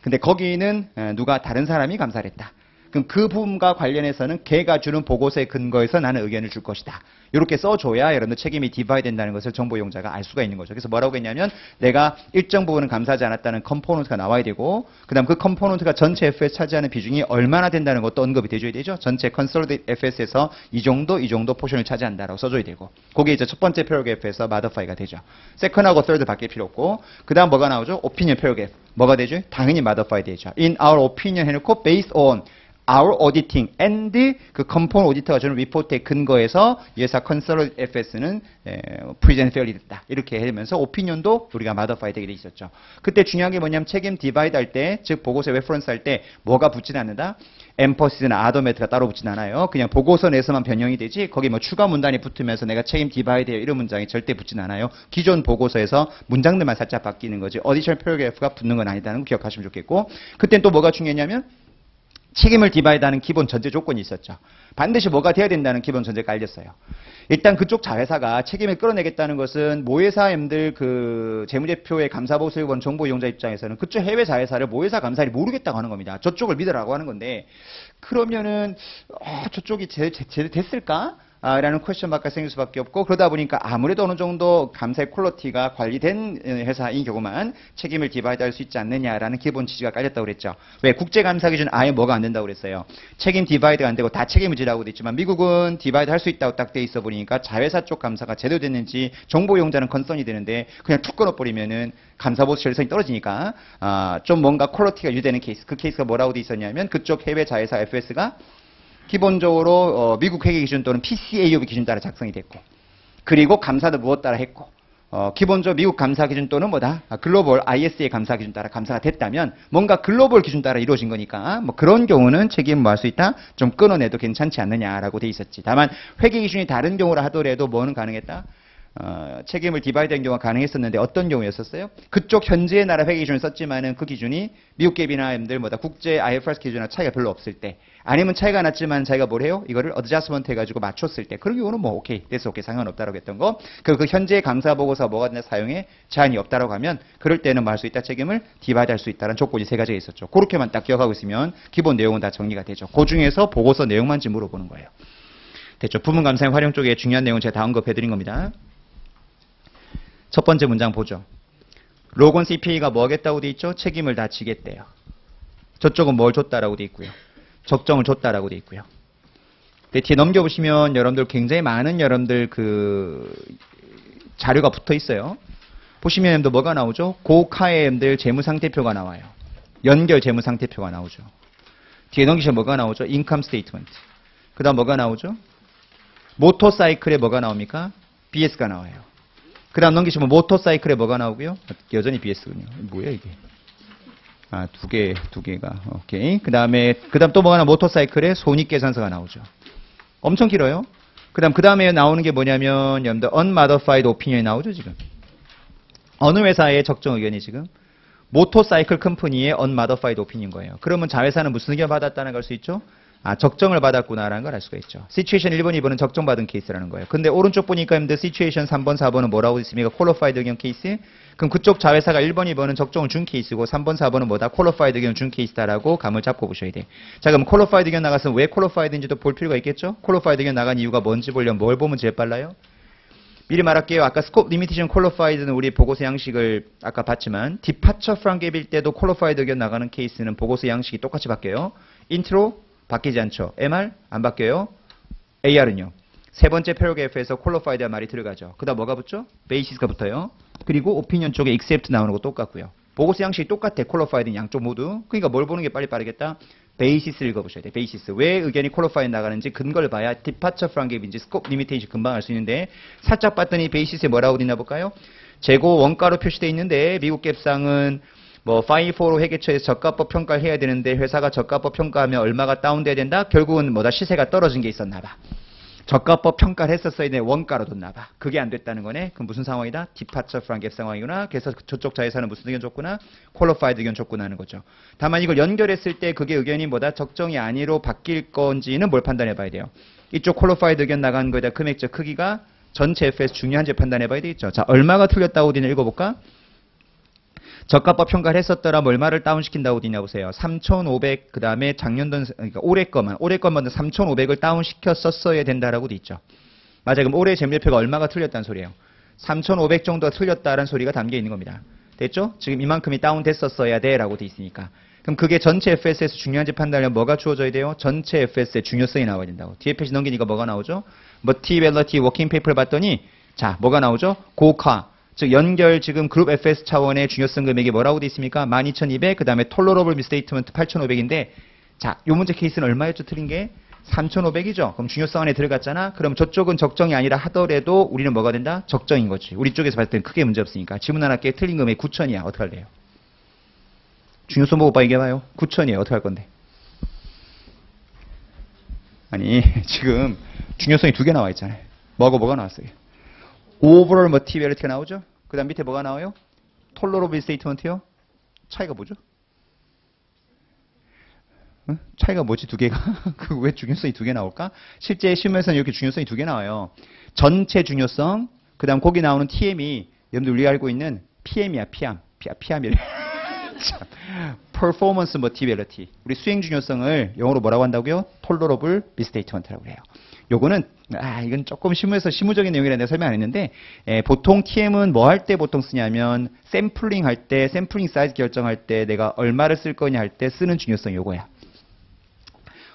근데 거기는 에, 누가 다른 사람이 감사를 했다. 그럼 그 부분과 관련해서는 걔가 주는 보고서에 근거해서 나는 의견을 줄 것이다. 이렇게 써줘야 여러분들 책임이 divide 된다는 것을 정보 이용자가 알 수가 있는 거죠. 그래서 뭐라고 했냐면 내가 일정 부분은 감사하지 않았다는 component가 나와야 되고 그다음 그 component가 전체 FS 차지하는 비중이 얼마나 된다는 것도 언급이 돼줘야 되죠. 전체 consolidated FS에서 이 정도 이 정도 포션을 차지한다라고 써줘야 되고 그게 이제 첫 번째 paragraph에서 modify가 되죠. second하고 third 바뀔 필요 없고 그다음 뭐가 나오죠? opinion paragraph 뭐가 되죠? 당연히 modify 되죠. In our opinion 해놓고 based on our auditing and 그 component auditor가 주는 리포트에 근거해서 이 회사 consolidated FS는 present fairly 됐다. 이렇게 하면서 opinion도 우리가 modify 되게 돼 있었죠. 그때 중요한 게 뭐냐면 책임 divide 할 때, 즉 보고서 reference 할 때 뭐가 붙진 않는다. emphasis나 other matter가 따로 붙진 않아요. 그냥 보고서 내에서만 변형이 되지 거기 뭐 추가 문단이 붙으면서 내가 책임 divide해요 이런 문장이 절대 붙진 않아요. 기존 보고서에서 문장들만 살짝 바뀌는 거지 additional paragraph가 붙는 건 아니다는 거 기억하시면 좋겠고 그땐 또 뭐가 중요했냐면 책임을 divide하는 기본 전제 조건이 있었죠. 반드시 뭐가 돼야 된다는 기본 전제가 깔렸어요. 일단 그쪽 자회사가 책임을 끊어내겠다는 것은 모회사엠들 그 재무제표의 감사보고서를 본 정보 이용자 입장에서는 그쪽 해외 자회사를 모회사 감사인은 모르겠다고 하는 겁니다. 저쪽을 믿으라고 하는 건데 그러면은 어, 저쪽이 제, 제, 제대로 됐을까? 아, 라는 마크가 생길 수밖에 없고 그러다 보니까 아무래도 어느 정도 감사의 quality가 관리된 어, 회사인 경우만 책임을 divide 할 수 있지 않느냐라는 기본 전제가 깔렸다고 그랬죠. 왜 국제 감사 기준 아예 뭐가 안 된다고 그랬어요. 책임 divide가 안 되고 다 책임을 지라고 돼 있지만 미국은 divide 할 수 있다고 딱 돼 있어 보니까 자회사 쪽 감사가 제대로 됐는지 정보 이용자는 concern이 되는데 그냥 툭 끊어버리면은 감사 보고 적절성이 떨어지니까 아, 좀 뭔가 quality가 유지되는 케이스 그 케이스가 뭐라고 돼 있었냐면 그쪽 해외 자회사 FS가 기본적으로 어, 미국 회계 기준 또는 PCAOB 기준 따라 작성이 됐고 그리고 감사도 무엇 따라 했고 어, 기본적으로 미국 감사 기준 또는 뭐다? 아, 글로벌 ISA 감사 기준 따라 감사가 됐다면 뭔가 글로벌 기준 따라 이루어진 거니까 뭐 그런 경우는 책임 뭐 할 수 있다? 좀 끊어내도 괜찮지 않느냐라고 돼 있었지. 다만 회계 기준이 다른 경우라 하더라도 뭐는 가능했다 어, 책임을 divide한 경우가 가능했었는데 어떤 경우였었어요? 그쪽 현지의 나라 회계 기준을 썼지만은 그 기준이 미국 GAAP이나 엠들 뭐다 국제 IFRS 기준이나 차이가 별로 없을 때 아니면 차이가 났지만 자기가 뭘 해요? 이거를 adjustment 해가지고 맞췄을 때 그런 경우는 뭐 오케이 됐어 오케이 상관없다라고 했던 거. 그리고 그 현지 감사 보고서 뭐가 되나 사용에 제한이 없다라고 하면 그럴 때는 뭐 할 수 있다 책임을 divide 할 수 있다는 조건이 세 가지가 있었죠. 그렇게만 딱 기억하고 있으면 기본 내용은 다 정리가 되죠. 그 중에서 보고서 내용만지 물어보는 거예요. 됐죠. 부문 감사의 활용 쪽에 중요한 내용은 제가 다 언급해 드린 겁니다 첫 번째 문장 보죠. 로건 CPA가 뭐 하겠다고 돼 있죠? 책임을 다 지겠대요. 저쪽은 뭘 줬다라고 돼 있고요. 적정을 줬다라고 돼 있고요. 네, 뒤에 넘겨보시면 여러분들 굉장히 많은 여러분들 그 자료가 붙어 있어요. 보시면 여러분들 뭐가 나오죠? 여러분들 재무상태표가 나와요. 연결 재무상태표가 나오죠. 뒤에 넘기시면 뭐가 나오죠? income statement. 그 다음 뭐가 나오죠? 모터사이클에 뭐가 나옵니까? BS가 나와요. 그 다음 넘기시면 모터사이클에 뭐가 나오고요? 여전히 BS군요. 뭐야 이게? 아, 두 개, 두 개가. 오케이. 그 다음에, 그 다음 또 뭐가 나 손익계산서가 손익계산서가 나오죠. 엄청 길어요. 그 다음, 그 다음에 나오는 게 뭐냐면, 여러분들, unmodified opinion이 나오죠, 지금. 어느 회사의 적정 의견이 지금? 모터사이클 Company의 unmodified opinion인 거예요. 그러면 자회사는 무슨 의견 받았다는 걸 알 수 있죠? 아, 적정을 받았구나라는 걸 알 수가 있죠. situation 1번, 2번은 적정받은 케이스라는 거예요. 근데 오른쪽 보니까 근데 situation 3번, 4번은 뭐라고 있습니까? qualified 의견 케이스? 그럼 그쪽 자회사가 1번, 2번은 적정을 준 케이스고 3번, 4번은 뭐다? qualified 의견 준 케이스다라고 감을 잡고 보셔야 돼. 자, 그럼 qualified 의견 나갔으면 왜 qualified인지도 볼 필요가 있겠죠? qualified 의견 나간 이유가 뭔지 보려면 뭘 보면 제일 빨라요? 미리 말할게요. 아까 scope limitation qualified는 우리 보고서 양식을 아까 봤지만 departure from GAAP일 때도 qualified 의견 나가는 케이스는 보고서 양식이 똑같이 바뀌어요. 인트로 바뀌지 않죠. MR 안 바뀌어요. AR은요. 세 번째 paragraph에서 qualified한 말이 들어가죠. 그다음 뭐가 붙죠? basis가 붙어요. 그리고 opinion 쪽에 except 나오는 거 똑같고요. 보고서 양식이 똑같아. qualified는 양쪽 모두. 그러니까 뭘 보는 게 빨리 빠르겠다? basis 읽어보셔야 돼. basis. 왜 의견이 qualified 나가는지 근거를 봐야 departure from GAAP인지 scope limitation 금방 알 수 있는데 살짝 봤더니 basis에 뭐라고 되나 볼까요? 재고 원가로 표시되어 있는데 미국 GAAP상은 뭐 FIFO로 회계처리해서 저가법 평가를 해야 되는데 회사가 저가법 평가하면 얼마가 다운돼야 된다? 결국은 뭐다 시세가 떨어진 게 있었나 봐. 저가법 평가를 했었어야 돼 원가로 뒀나 봐. 그게 안 됐다는 거네. 그럼 무슨 상황이다? departure from GAAP 상황이구나. 그래서 저쪽 자회사는 무슨 의견 줬구나? qualified 의견 줬구나 하는 거죠. 다만 이걸 연결했을 때 그게 의견이 뭐다? 적정이 아니로 바뀔 건지는 뭘 판단해 봐야 돼요. 이쪽 qualified 의견 나간 거에다 금액적 크기가 전체 FS 중요한지 판단해 봐야 되겠죠. 자, 얼마가 틀렸다고 되냐 읽어볼까? 저가법 평가를 했었더라 뭐 얼마를 다운시킨다고 되냐 보세요. 3,500 그다음에 작년도 그러니까 올해 거만 올해 것만 3,500을 다운시켰었어야 된다라고 돼 있죠. 맞아요. 그럼 올해 재무제표가 얼마가 틀렸다는 소리예요. 3,500 정도가 틀렸다는 소리가 담겨 있는 겁니다. 됐죠? 지금 이만큼이 다운됐었어야 돼라고 돼 있으니까. 그럼 그게 전체 FS에서 중요한지 판단하려면 뭐가 주어져야 돼요? 전체 FS의 중요성이 나와야 된다고. 뒤에 페이지 넘기니까 뭐가 나오죠? materiality working paper를 봤더니 자, 뭐가 나오죠? 고카 즉 연결 지금 그룹 FS 차원의 중요성 금액이 뭐라고 돼 있습니까? 12,200, 그 다음에 tolerable misstatement 8,500인데 자, 요 문제 케이스는 얼마였죠? 틀린 게 3,500이죠. 그럼 중요성 안에 들어갔잖아. 그럼 저쪽은 적정이 아니라 하더라도 우리는 뭐가 된다? 적정인 거지. 우리 쪽에서 봤을 때는 크게 문제 없으니까. 지문 하나 께 틀린 금액이 9,000이야. 어떡할래요? 중요성 보고 오빠 얘기해봐요. 9,000이에요. 어떡할 건데? 아니, (laughs) 지금 중요성이 두 개 나와 있잖아요. 뭐하고 뭐가 나왔어요? 오버롤 머티비얼리티가 나오죠? 그 다음 밑에 뭐가 나와요? 톨러러블 스테이트먼트요? 차이가 뭐죠? 응? 차이가 뭐지 두 개가? (laughs) 그 왜 중요성이 두 개 나올까? 실제 시험에서는 이렇게 중요성이 두 개 나와요. 전체 중요성, 그 다음 거기 나오는 TM이 여러분들 우리가 알고 있는 PM이야, PM. PM이래. (laughs) 참. Performance Materiality. 우리 수행 중요성을 영어로 뭐라고 한다고요? Tolerable Misstatement라고 해요. 요거는 아 이건 조금 실무에서 실무적인 내용이라 내가 설명 안 했는데 에, 보통 TM은 뭐 할 때 보통 쓰냐면 샘플링 할 때 샘플링 사이즈 결정할 때 내가 얼마를 쓸 거냐 할 때 쓰는 중요성 요거야.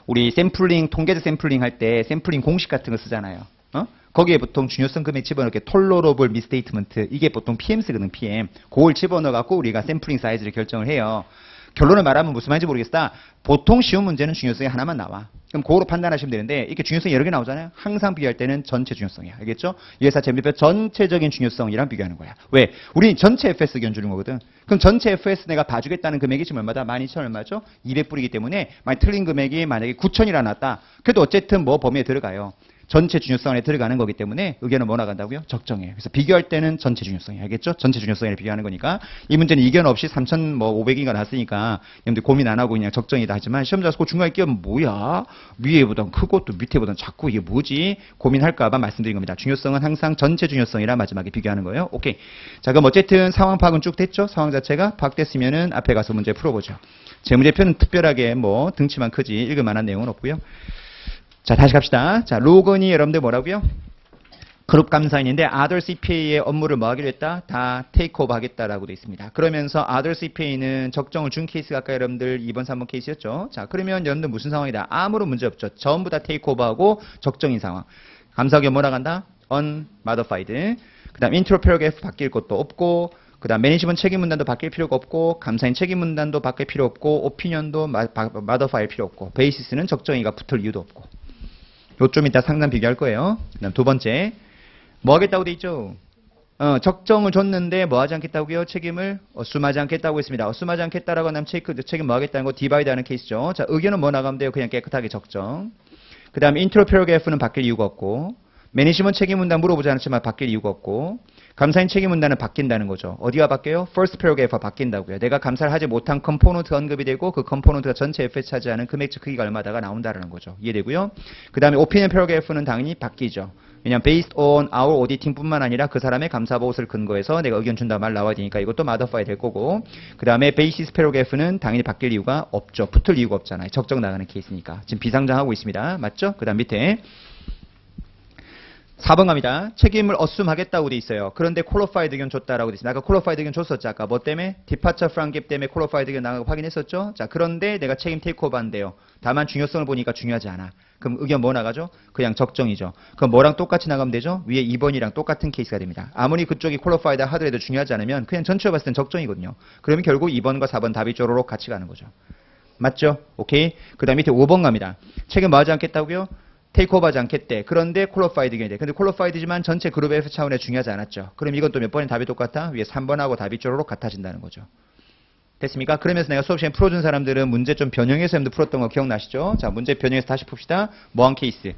우리 샘플링 통계적 샘플링 할 때 샘플링 공식 같은 거 쓰잖아요. 어? 거기에 보통 중요성 금액 집어넣게 tolerable misstatement 이게 보통 PM 쓰거든 PM. 그걸 집어넣어 갖고 우리가 샘플링 사이즈를 결정을 해요. 결론을 말하면 무슨 말인지 모르겠다. 보통 쉬운 문제는 중요성이 하나만 나와. 그럼 그거로 판단하시면 되는데 이렇게 중요성이 여러 개 나오잖아요. 항상 비교할 때는 전체 중요성이야. 알겠죠? 이 회사 재무표 전체적인 중요성이랑 비교하는 거야. 왜? 우리 전체 FS 견 주는 거거든. 그럼 전체 FS 내가 봐주겠다는 금액이 지금 얼마다? 12,000 얼마죠? 200불이기 때문에 만약 틀린 금액이 만약에 9,000이라 나왔다. 그래도 어쨌든 뭐 범위에 들어가요. 전체 중요성 안에 들어가는 거기 때문에 의견은 뭐 나간다고요? 적정이에요. 그래서 비교할 때는 전체 중요성이 알겠죠? 전체 중요성에 비교하는 거니까 이 문제는 이견 없이 3,500인가 났으니까 여러분들 고민 안 하고 그냥 적정이다 하지만 시험 자서 그 중간에 끼면 뭐야? 위에보단 크고 또 밑에보단 작고 이게 뭐지? 고민할까 봐 말씀드린 겁니다. 중요성은 항상 전체 중요성이라 마지막에 비교하는 거예요. 오케이. 자 그럼 어쨌든 상황 파악은 쭉 됐죠? 상황 자체가 파악됐으면은 앞에 가서 문제 풀어보죠. 제 문제표는 특별하게 뭐 등치만 크지 읽을 만한 내용은 없고요. 자, 다시 갑시다. 자, 로건이 여러분들 뭐라고요? 그룹 감사인인데 other CPA의 업무를 뭐 하기로 했다? 다 take over 하겠다라고 돼 있습니다. 그러면서 other CPA는 적정을 준 케이스가 아까 여러분들 2번, 3번 케이스였죠. 자, 그러면 여러분들 무슨 상황이다? 아무런 문제 없죠. 전부 다 take over하고 적정인 상황. 감사하게 뭐라 간다? unmodified. 그 다음 paragraph 바뀔 것도 없고 그 다음 management 책임 문단도 바뀔 필요가 없고 감사인 책임 문단도 바뀔 필요 없고 opinion도 modify할 필요 없고 basis는 적정이가 붙을 이유도 없고 요좀 이따 상담 비교할 거예요. 그 다음 두 번째 뭐 하겠다고 돼 있죠? 어, 적정을 줬는데 뭐 하지 않겠다고요? 책임을 assume하지 않겠다고 했습니다. assume하지 않겠다라고 하면 체크, 책임 뭐 하겠다는 거 divide 하는 케이스죠. 자, 의견은 뭐 나가면 돼요? 그냥 깨끗하게 적정. 그 다음에 intro paragraph는 바뀔 이유가 없고 management 책임 문단 물어보지 않았지만 바뀔 이유가 없고 감사인 책임 문단은 바뀐다는 거죠. 어디가 바뀌어요? first paragraph가 바뀐다고요. 내가 감사를 하지 못한 component 언급이 되고 그 컴포넌트가 전체 F에 차지하는 금액적 크기가 얼마다가 나온다는 거죠. 이해되고요. 그 다음에 opinion paragraph는 당연히 바뀌죠. 왜냐면 based on our auditing 뿐만 아니라 그 사람의 감사 보고서를 근거해서 내가 의견 준다 말 나와야 되니까 이것도 modify 될 거고 그 다음에 basis paragraph는 당연히 바뀔 이유가 없죠. 붙을 이유가 없잖아요. 적정 나가는 케이스니까. 지금 비상장하고 있습니다. 맞죠? 그 다음 밑에 4번 갑니다. 책임을 assume하겠다고 돼 있어요. 그런데 qualified 의견 줬다라고 돼 있습니다. 아까 qualified 의견 줬었죠. 아까 뭐 때문에? departure from GAAP 때문에 qualified 의견 나가고 확인했었죠. 자, 그런데 내가 책임 take over 한대요. 다만 중요성을 보니까 중요하지 않아. 그럼 의견 뭐 나가죠? 그냥 적정이죠. 그럼 뭐랑 똑같이 나가면 되죠? 위에 2번이랑 똑같은 케이스가 됩니다. 아무리 그쪽이 qualified 하더라도 중요하지 않으면 그냥 전체로 봤을 땐 적정이거든요. 그러면 결국 2번과 4번 답이 쪼로록 같이 가는 거죠. 맞죠? 오케이. 그 다음 밑에 5번 갑니다. 책임 뭐 하지 않겠다고요? take over하지 않겠대. 그런데 의견이 돼. 근데 qualified지만 전체 그룹의 FS 차원에 중요하지 않았죠. 그럼 이건 또 몇 번의 답이 똑같아? 위에 3번하고 답이 쪼로록 같아진다는 거죠. 됐습니까? 그러면서 내가 수업 시간에 풀어준 사람들은 문제 좀 변형해서 풀었던 거 기억나시죠? 자, 문제 변형해서 다시 풉시다. 뭐한 케이스?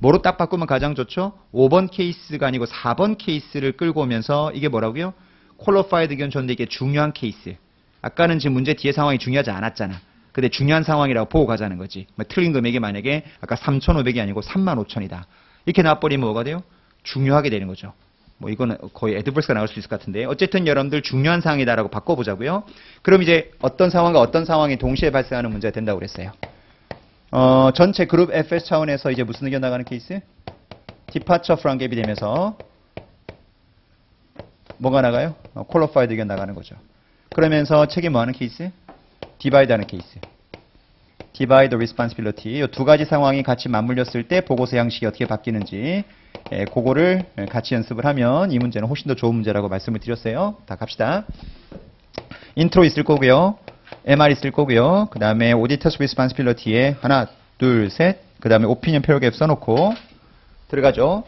뭐로 딱 바꾸면 가장 좋죠? 5번 케이스가 아니고 4번 케이스를 끌고 오면서 이게 뭐라고요? qualified 의견 줬는데 이게 중요한 케이스. 아까는 지금 문제 뒤에 상황이 중요하지 않았잖아. 근데 중요한 상황이라고 보고 가자는 거지. 뭐 틀린 금액이 만약에 아까 3,500이 아니고 35,000이다. 이렇게 나와버리면 뭐가 돼요? 중요하게 되는 거죠. 뭐 이거는 거의 adverse가 나올 수 있을 것 같은데 어쨌든 여러분들 중요한 상황이다라고 바꿔보자고요. 그럼 이제 어떤 상황과 어떤 상황이 동시에 발생하는 문제가 된다고 그랬어요. 어, 전체 그룹 FS 차원에서 이제 무슨 의견 나가는 케이스? departure from GAAP이 되면서 뭐가 나가요? 어, qualified 의견 나가는 거죠. 그러면서 책임 뭐 하는 케이스? divide 하는 케이스. divide responsibility. 이 두 가지 상황이 같이 맞물렸을 때 보고서 양식이 어떻게 바뀌는지 예, 그거를 같이 연습을 하면 이 문제는 훨씬 더 좋은 문제라고 말씀을 드렸어요. 다 갑시다. 인트로 있을 거고요. MR 있을 거고요. 그 다음에 Auditor's Responsibility에 하나, 둘, 셋. 그 다음에 Opinion Paragraph 써놓고 들어가죠.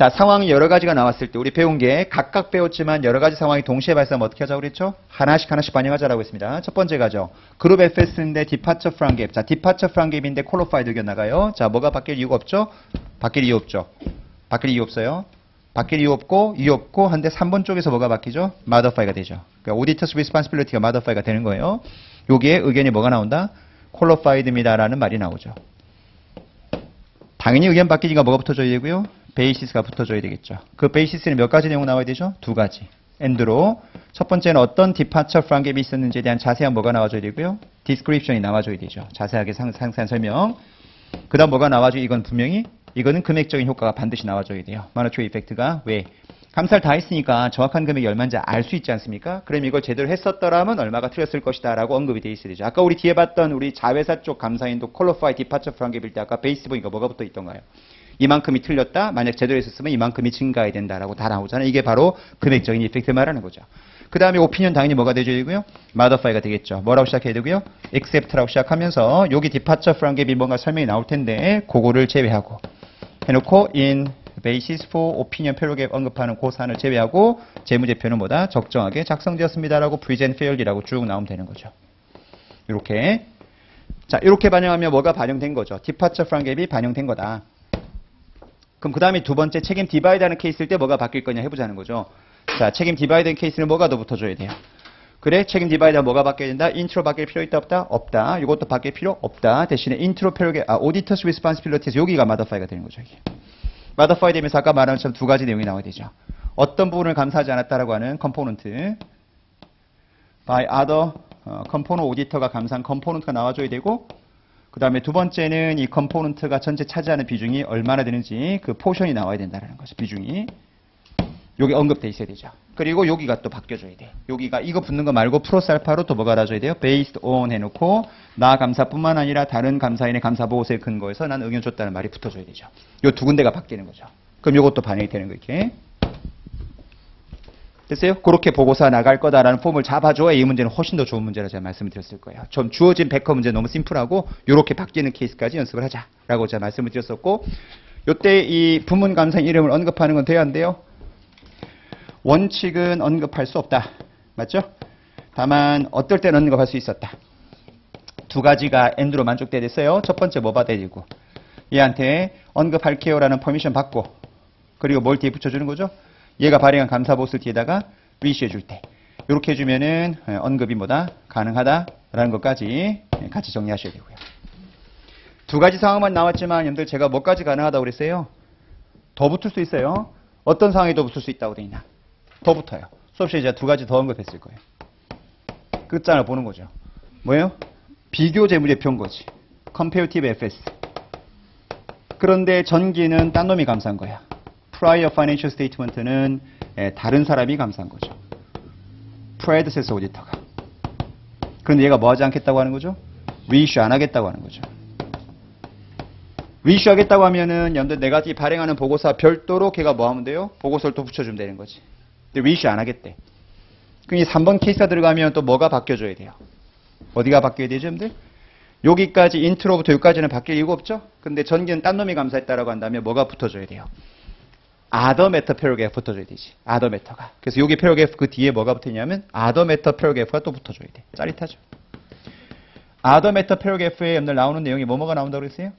자, 상황이 여러 가지가 나왔을 때 우리 배운 게 각각 배웠지만 여러 가지 상황이 동시에 발생하면 어떻게 하자고 그랬죠? 하나씩 하나씩 반영하자라고 했습니다. 첫 번째 가죠. 그룹 FS인데 Departure from GAAP. 자, Departure from GAAP인데 Qualified 의견 나가요. 자, 뭐가 바뀔 이유가 없죠? 바뀔 이유 없죠? 바뀔 이유 없어요. 바뀔 이유 없고 이유 없고 한데 3번 쪽에서 뭐가 바뀌죠? Modify가 되죠. 그러니까 Auditor's Responsibility가 Modify가 되는 거예요. 여기에 의견이 뭐가 나온다? Qualified입니다라는 말이 나오죠. 당연히 의견 바뀌니까 뭐가 붙어줘야 되고요? basis가 붙어줘야 되겠죠. 그 basis는 몇 가지 내용 나와야 되죠? 두 가지. 엔드로 첫 번째는 어떤 departure from GAAP이 있었는지에 대한 자세한 뭐가 나와줘야 되고요. description이 나와줘야 되죠. 자세하게 상, 상세한 설명. 그 다음 뭐가 나와줘야 이건 분명히 이거는 금액적인 효과가 반드시 나와줘야 돼요. monetary effect가 왜? 감사를 다 했으니까 정확한 금액이 얼마인지 알 수 있지 않습니까? 그럼 이걸 제대로 했었더라면 얼마가 틀렸을 것이다 라고 언급이 돼 있어야 되죠. 아까 우리 뒤에 봤던 우리 자회사 쪽 감사인도 qualify departure from GAAP일 때 아까 basis 보니까 뭐가 붙어 있던가요? 이만큼이 틀렸다. 만약 제대로 했었으면 이만큼이 증가해야 된다라고 다 나오잖아요. 이게 바로 금액적인 effect 말하는 거죠. 그 다음에 opinion 당연히 뭐가 되죠이고요? modify가 되겠죠. 뭐라고 시작해야 되고요? except라고 시작하면서 여기 from GAAP이 뭔가 설명이 나올 텐데 그거를 제외하고 해놓고 in basis for opinion paragraph 언급하는 그 사안을 제외하고 재무제표는 뭐다? 적정하게 작성되었습니다라고 present fairly라고 쭉 나오면 되는 거죠. 이렇게 자 이렇게 반영하면 뭐가 반영된 거죠? departure from GAAP이 반영된 거다. 그럼 그 다음에 두 번째 책임 divide 하는 케이스일 때 뭐가 바뀔 거냐 해보자는 거죠. 자, 책임 divide 하는 케이스는 뭐가 더 붙어줘야 돼요? 그래, 책임 divide가 뭐가 바뀌어야 된다? 인트로 바뀔 필요 있다 없다? 없다. 이것도 바뀔 필요 없다. 대신에 인트로 표력의 아, auditor's responsibility에서 여기가 modify가 되는 거죠. 이게. modify 되면서 아까 말한 것처럼 두 가지 내용이 나와야 되죠. 어떤 부분을 감사하지 않았다라고 하는 component by other 어, component auditor가 감사한 component가 나와줘야 되고 그 다음에 두 번째는 이 component가 전체 차지하는 비중이 얼마나 되는지 그 포션이 나와야 된다는 거죠. 비중이. 여기 언급돼 있어야 되죠. 그리고 여기가 또 바뀌어줘야 돼. 여기가 이거 붙는 거 말고 알파로 또 뭐가 달아줘야 돼요? based on 해놓고 나 감사뿐만 아니라 다른 감사인의 감사 보고서에 근거해서 난 의견 줬다는 말이 붙어줘야 되죠. 요 두 군데가 바뀌는 거죠. 그럼 요것도 반영이 되는 거 이렇게. 됐어요? 그렇게 보고서 나갈 거다라는 폼을 잡아줘야 이 문제는 훨씬 더 좋은 문제라 제가 말씀을 드렸을 거예요. 좀 주어진 백커 문제 너무 심플하고 이렇게 바뀌는 케이스까지 연습을 하자라고 제가 말씀을 드렸었고 요때 이 부문 감사인 이름을 언급하는 건 돼야 안 돼요? 원칙은 언급할 수 없다. 맞죠? 다만 어떨 때는 언급할 수 있었다. 두 가지가 and로 만족돼야 됐어요. 첫 번째 뭐 받아야 되고 얘한테 언급할게요라는 permission 받고 그리고 뭘 뒤에 붙여주는 거죠? 얘가 발행한 감사 보고서를 뒤에다가 제시해 줄 때. 이렇게 해주면은 예, 언급이 뭐다? 가능하다라는 것까지 예, 같이 정리하셔야 되고요. 두 가지 상황만 나왔지만 여러분들 제가 뭐까지 가능하다고 그랬어요? 더 붙을 수 있어요. 어떤 상황이 더 붙을 수 있다고 돼 있나? 더 붙어요. 수업 시간에 제가 두 가지 더 언급했을 거예요. 끝장을 보는 거죠. 뭐예요? 비교 재무제 표인 거지. Comparative FS. 그런데 전기는 딴 놈이 감사한 거야. Prior Financial Statement는 예, 다른 사람이 감사한 거죠. Predecessor Auditor가. 그런데 얘가 뭐 하지 않겠다고 하는 거죠? Reissue 안 하겠다고 하는 거죠. Reissue 하겠다고 하면은 여러분들 내가 이 발행하는 보고서 별도로 걔가 뭐 하면 돼요? 보고서를 또 붙여주면 되는 거지. 근데 Reissue 안 하겠대. 그럼 이 3번 케이스가 들어가면 또 뭐가 바뀌어줘야 돼요? 어디가 바뀌어야 되죠, 여러분들? 여기까지 intro부터 여기까지는 바뀔 이유가 없죠? 근데 전기는 딴 놈이 감사했다라고 한다면 뭐가 붙어줘야 돼요? other matter paragraph 붙어줘야 되지. other matter가. 그래서 여기 paragraph 그 뒤에 뭐가 붙어있냐면 other matter paragraph가 또 붙어줘야 돼. 짜릿하죠? other matter paragraph에 여러분들 나오는 내용이 뭐뭐가 나온다고 그랬어요?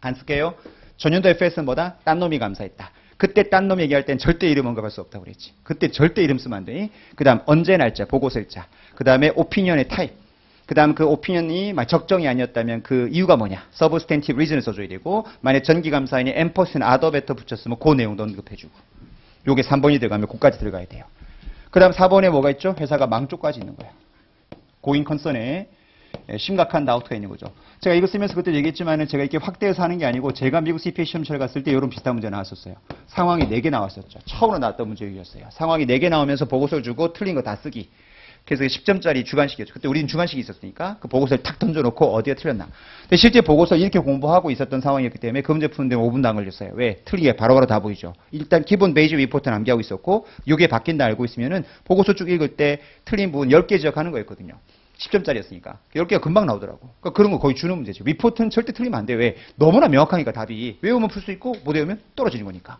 안 쓸게요. 전년도 FS는 뭐다? 딴 놈이 감사했다. 그때 딴 놈 얘기할 땐 절대 이름 언급할 수 없다고 그랬지. 그때 절대 이름 쓰면 안 돼. 그 다음 언제 날짜, 보고서 일자. 그 다음에 opinion의 타입. 그 다음 그 opinion이 막 적정이 아니었다면 그 이유가 뭐냐. substantive reason을 써줘야 되고 만약 전기감사인이 emphasis나 other matter 붙였으면 그 내용도 언급해주고. 요게 3번이 들어가면 그까지 들어가야 돼요. 그 다음 4번에 뭐가 있죠? 회사가 망조까지 있는 거야. 고인 컨선에 예, 심각한 다우트가 있는 거죠. 제가 이거 쓰면서 그때 얘기했지만은 제가 이렇게 확대해서 하는 게 아니고 제가 미국 CPA 시험치를 갔을 때 이런 비슷한 문제 나왔었어요. 상황이 4개 나왔었죠. 처음으로 나왔던 문제였어요. 상황이 4개 나오면서 보고서를 주고 틀린 거 다 쓰기. 그래서 10점짜리 주관식이었죠. 그때 우리는 주관식이 있었으니까 그 보고서를 탁 던져놓고 어디가 틀렸나. 근데 실제 보고서 이렇게 공부하고 있었던 상황이었기 때문에 그 문제 푸는데 5분도 안 걸렸어요. 왜? 틀리게 바로바로 다 보이죠. 일단 기본 베이지 리포트는 암기하고 있었고 이게 바뀐다 알고 있으면은 보고서 쭉 읽을 때 틀린 부분 10개 지적하는 거였거든요. 10점짜리였으니까. 10개가 금방 나오더라고. 그러니까 그런 거 거의 주는 문제죠. 리포트는 절대 틀리면 안 돼. 왜? 너무나 명확하니까 답이. 외우면 풀 수 있고 못 외우면 떨어지는 거니까.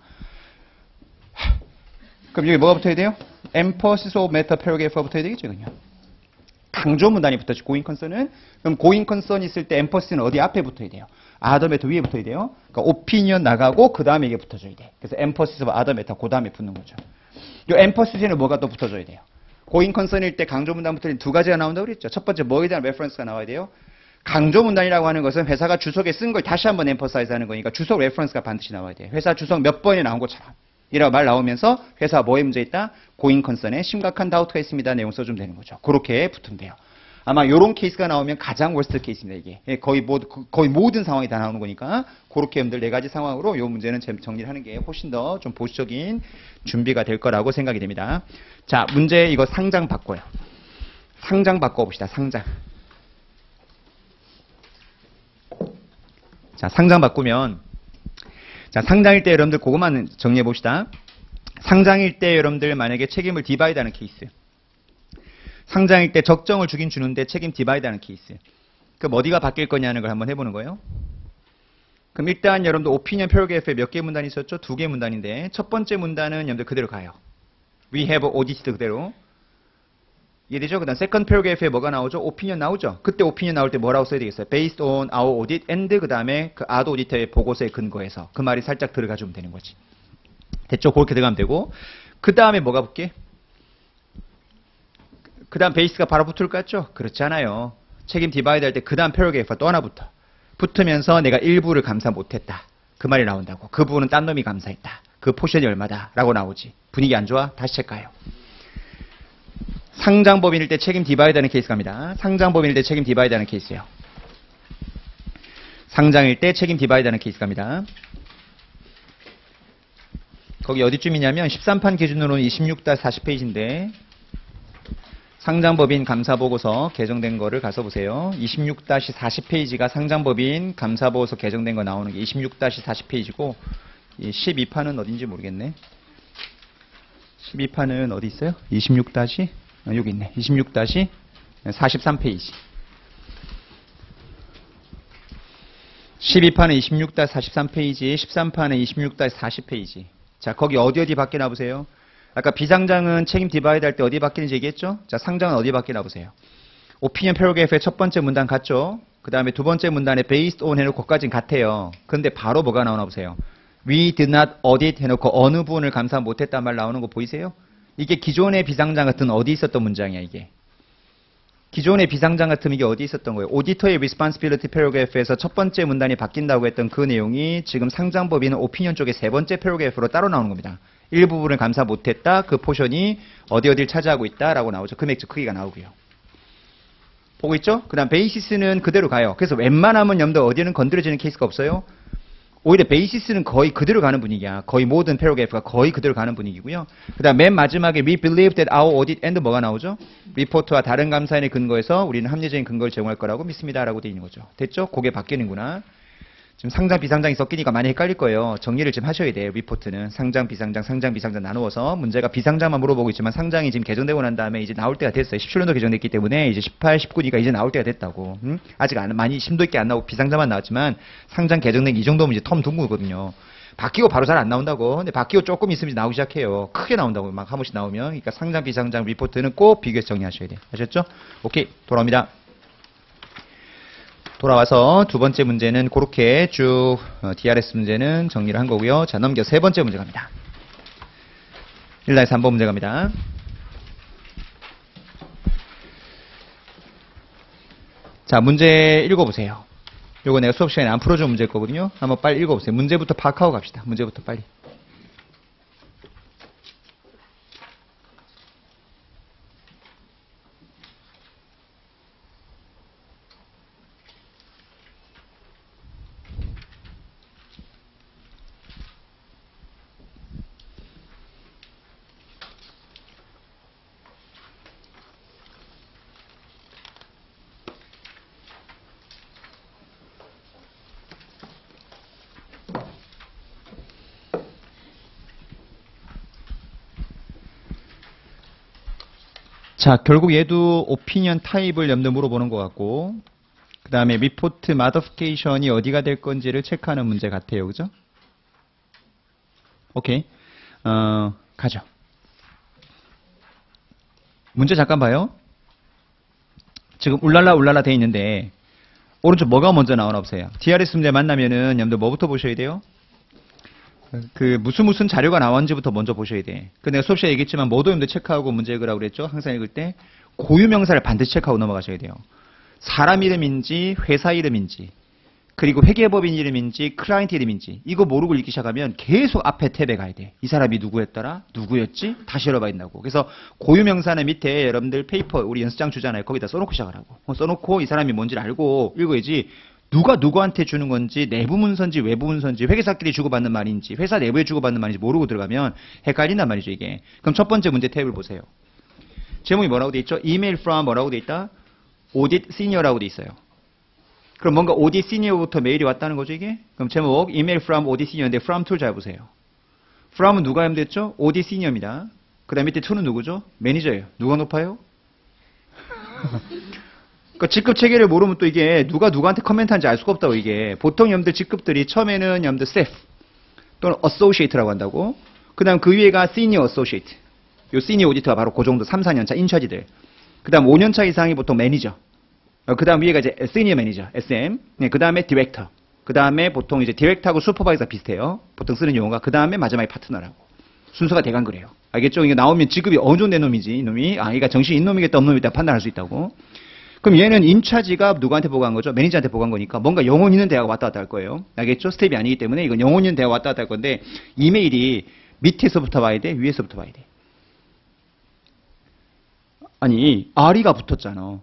하, 그럼 여기 뭐가 붙어야 돼요? emphasis of matter paragraph가 붙어야 되겠죠, 그냥. 강조 문단이 붙었지, going concern은. 그럼 going concern 있을 때 emphasis 어디 앞에 붙어야 돼요? matter 위에 붙어야 돼요. 그러니까 opinion 나가고 그 다음에 이게 붙어줘야 돼. 그래서 emphasis of other 그 다음에 붙는 거죠. 이 emphasis는 뭐가 또 붙어줘야 돼요? going concern일 때 강조 문단 붙어있는 두 가지가 나온다고 그랬죠. 첫 번째 뭐에 대한 reference가 나와야 돼요? 강조 문단이라고 하는 것은 회사가 주석에 쓴 걸 다시 한번 emphasize 하는 거니까 주석 reference가 반드시 나와야 돼요. 회사 주석 몇 번이 나온 것처럼. 이라고 말 나오면서 회사 뭐에 문제 있다? going concern에 심각한 다우트가 있습니다. 내용 써주면 되는 거죠. 그렇게 돼요. 아마 이런 케이스가 나오면 가장 worst 케이스입니다. 이게 예, 거의 모 거의 모든 상황이 다 나오는 거니까 그렇게 여러분들 네 가지 상황으로 이 문제는 정리를 하는 게 훨씬 더 좀 보수적인 준비가 될 거라고 생각이 됩니다. 자 문제 이거 상장 바꿔요. 상장 바꿔봅시다. 상장. 자 상장 바꾸면 자, 상장일 때 여러분들 그것만 정리해 봅시다. 상장일 때 여러분들 만약에 책임을 divide 하는 케이스. 상장일 때 적정을 주긴 주는데 책임 divide 하는 케이스. 그럼 어디가 바뀔 거냐는 걸 한번 해보는 거예요. 그럼 일단 여러분들 오피니언 표기에fe 몇개 문단이 있었죠? 두 개 문단인데 첫 번째 문단은 여러분들 그대로 가요. We have audited 그대로. 이해되죠? 그 다음 second paragraph에 뭐가 나오죠? opinion 나오죠? 그때 opinion 나올 때 뭐라고 써야 되겠어요? based on our audit and 그 다음에 그 아드 오디터의 보고서에 근거해서 그 말이 살짝 들어가 주면 되는 거지. 됐죠? 그렇게 들어가면 되고 그 다음에 뭐가 붙게? 그 다음 베이스가 바로 붙을 것 같죠? 그렇지 않아요. 책임 divide 할 때 그 다음 paragraph가 또 하나 붙어. 붙으면서 내가 일부를 감사 못했다. 그 말이 나온다고. 그 부분은 딴 놈이 감사했다. 그 포션이 얼마다. 라고 나오지. 분위기 안 좋아? 다시 체크해요. 상장법인일 때 책임 divide 하는 케이스 갑니다. 상장법인일 때 책임 divide 하는 케이스예요. 상장일 때 책임 divide 하는 케이스 갑니다. 거기 어디쯤이냐면 13판 기준으로는 26-40페이지인데 상장법인 감사보고서 개정된 거를 가서 보세요. 26-40페이지가 상장법인 감사보고서 개정된 거 나오는 게 26-40페이지고 12판은 어딘지 모르겠네. 12판은 어디 있어요? 26 다시 어, 여기 있네. 26 다시 43페이지. 12판은 26 43페이지, 13판은 26 40페이지. 자, 거기 어디 어디 바뀌나 보세요. 아까 비상장은 책임 divide 할 때 어디 바뀌는지 얘기했죠? 자, 상장은 어디 바뀌나 보세요. opinion paragraph의 첫 번째 문단 같죠? 그 다음에 두 번째 문단에 based on 해놓고 거까진 같아요. 근데 바로 뭐가 나오나 보세요. We did not audit 해놓고 어느 부분을 감사 못했단 말 나오는 거 보이세요? 이게 기존의 비상장 같은 어디 있었던 문장이야 이게. 기존의 비상장 같은 이게 어디 있었던 거예요? 오디터의 responsibility paragraph에서 첫 번째 문단이 바뀐다고 했던 그 내용이 지금 상장법인은 opinion 쪽의 세 번째 paragraph로 따로 나오는 겁니다. 일부분을 감사 못했다. 그 포션이 어디 어디를 차지하고 있다라고 나오죠. 금액적 크기가 나오고요. 보고 있죠? 그 다음 basis는 그대로 가요. 그래서 웬만하면 염도 어디는 건드려지는 케이스가 없어요. 오히려 basis는 거의 그대로 가는 분위기야. 거의 모든 paragraph가 거의 그대로 가는 분위기고요. 그 다음 맨 마지막에 we believe that our audit and 뭐가 나오죠? 리포트와 다른 감사인의 근거에서 우리는 합리적인 근거를 제공할 거라고 믿습니다라고 되어 있는 거죠. 됐죠? 그게 바뀌는구나. 지금 상장 비상장이 섞이니까 많이 헷갈릴 거예요. 정리를 좀 하셔야 돼요. 리포트는 상장 비상장 상장 비상장 나누어서 문제가 비상장만 물어보고 있지만 상장이 지금 개정되고 난 다음에 이제 나올 때가 됐어요. 17년도 개정됐기 때문에 이제 18, 19니까 이제 나올 때가 됐다고. 음? 아직 안 많이 심도 있게 안 나오고 비상장만 나왔지만 상장 개정된 이 정도면 이제 텀 둔 거거든요. 바뀌고 바로 잘 안 나온다고. 근데 바뀌고 조금 있으면 나오기 시작해요. 크게 나온다고 막 한 번씩 나오면. 그러니까 상장 비상장 리포트는 꼭 비교해서 정리하셔야 돼요. 아셨죠? 오케이 돌아옵니다. 돌아와서 두 번째 문제는 그렇게 쭉 어, DRS 문제는 정리를 한 거고요. 자 넘겨 세 번째 문제 갑니다. 1단에서 3번 문제 갑니다. 자 문제 읽어보세요. 요거 내가 수업 시간에 안 풀어준 문제일 거거든요. 한번 빨리 읽어보세요. 문제부터 파악하고 갑시다. 문제부터 빨리. 자, 결국 얘도 opinion 타입을 여러분들 물어보는 것 같고, 그 다음에 리포트 modification이 어디가 될 건지를 체크하는 문제 같아요. 그죠? 오케이. 어, 가죠. 문제 잠깐 봐요. 지금 울랄라 울랄라 돼 있는데, 오른쪽 뭐가 먼저 나오나 보세요. DRS 문제 만나면은 여러분들 뭐부터 보셔야 돼요? 그 무슨 무슨 자료가 나왔는지부터 먼저 보셔야 돼. 그 내가 수업 시간에 얘기했지만 모두 여러분들 체크하고 문제 읽으라고 그랬죠. 항상 읽을 때 고유 명사를 반드시 체크하고 넘어가셔야 돼요. 사람 이름인지 회사 이름인지 그리고 회계법인 이름인지 클라이언트 이름인지 이거 모르고 읽기 시작하면 계속 앞에 탭에 가야 돼. 이 사람이 누구였더라? 누구였지? 다시 열어봐야 된다고. 그래서 고유 명사는 밑에 여러분들 페이퍼 우리 연습장 주잖아요. 거기다 써놓고 시작하라고. 어, 써놓고 이 사람이 뭔지를 알고 읽어야지 누가 누구한테 주는 건지 내부 문서인지 외부 문서인지 회계사끼리 주고받는 말인지 회사 내부에 주고받는 말인지 모르고 들어가면 헷갈린단 말이죠 이게. 그럼 첫 번째 문제 탭을 보세요. 제목이 뭐라고 돼 있죠? 이메일 from 뭐라고 돼 있다? audit senior라고 돼 있어요. 그럼 뭔가 audit senior부터 메일이 왔다는 거죠 이게? 그럼 제목 email from audit senior인데 from to를 잘 보세요. from은 누가 하면 됐죠? audit senior입니다. 그 다음 밑에 to는 누구죠? 매니저예요. 누가 높아요? (laughs) 그 직급 체계를 모르면 또 이게 누가 누구한테 커멘트한지 알 수가 없다고 이게 보통 염들 직급들이 처음에는 염들 staff 또는 associate라고 한다고 그 다음 그 위에가 senior associate 요 senior auditor가 바로 그 정도 3, 4년 차 in-charge들 그다음 5년차 이상이 보통 매니저. 어, 그다음 위에가 이제 senior manager, SM. 네, 그다음에 디렉터. 그다음에 보통 이제 director하고 supervisor 비슷해요. 보통 쓰는 용어가 그다음에 마지막에 파트너라고. 순서가 대강 그래요. 알겠죠? 이게 나오면 직급이 어느 정도 된 놈이지, 이놈이. 아, 얘가 정신 있는 놈이겠다, 없는 놈이겠다 판단할 수 있다고. 그럼 얘는 인차지가 누구한테 보고한 거죠? 매니저한테 보고한 거니까 뭔가 영혼 있는 대화가 왔다 갔다 할 거예요. 알겠죠? staff이 아니기 때문에 이건 영혼 있는 대화가 왔다 갔다 할 건데 이메일이 밑에서부터 봐야 돼? 위에서부터 봐야 돼? 아니, RE가 붙었잖아.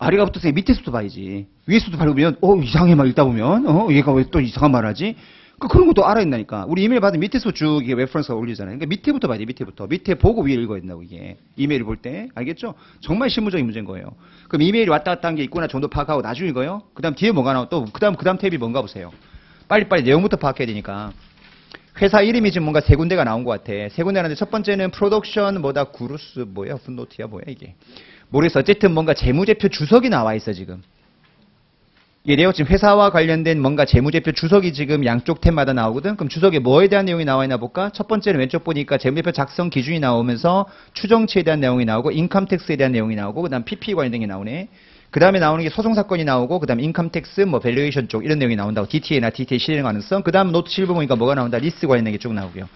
RE가 붙었으니 밑에서부터 봐야지. 위에서부터 밟으면, 어, 이상해 막 읽다 보면, 어, 얘가 왜 또 이상한 말 하지? 그, 그런 것도 알아야 된다니까. 우리 이메일 받으면 밑에서 쭉 이게 reference가 올리잖아요. 그러니까 밑에부터 봐야 돼, 밑에부터. 밑에 보고 위에 읽어야 된다고, 이게. 이메일을 볼 때. 알겠죠? 정말 실무적인 문제인 거예요. 그럼 이메일이 왔다 갔다 한 게 있구나 정도 파악하고 나중에 읽어요? 그 다음 뒤에 뭐가 나와? 또, 그 다음, 그 다음 탭이 뭔가 보세요. 빨리빨리 내용부터 파악해야 되니까. 회사 이름이 지금 뭔가 세 군데가 나온 것 같아. 세 군데 나는데 첫 번째는 프로덕션 뭐다 구루스 뭐야 풋노트야 뭐야 이게. 모르겠어. 어쨌든 뭔가 재무제표 주석이 나와 있어 지금. 이래요. 지금 회사와 관련된 뭔가 재무제표 주석이 지금 양쪽 탭마다 나오거든. 그럼 주석에 뭐에 대한 내용이 나와 있나 볼까? 첫 번째는 왼쪽 보니까 재무제표 작성 기준이 나오면서 추정치에 대한 내용이 나오고 인컴텍스에 대한 내용이 나오고 그다음 PP 관련된 게 나오네. 그 다음에 나오는 게 소송 사건이 나오고 그 다음 income tax 뭐 valuation 쪽 이런 내용이 나온다고 DTA나 DTA 실행 가능성. 그 다음 노트 7부 보니까 뭐가 나온다? 리스 관련된 게 쭉 나오고요.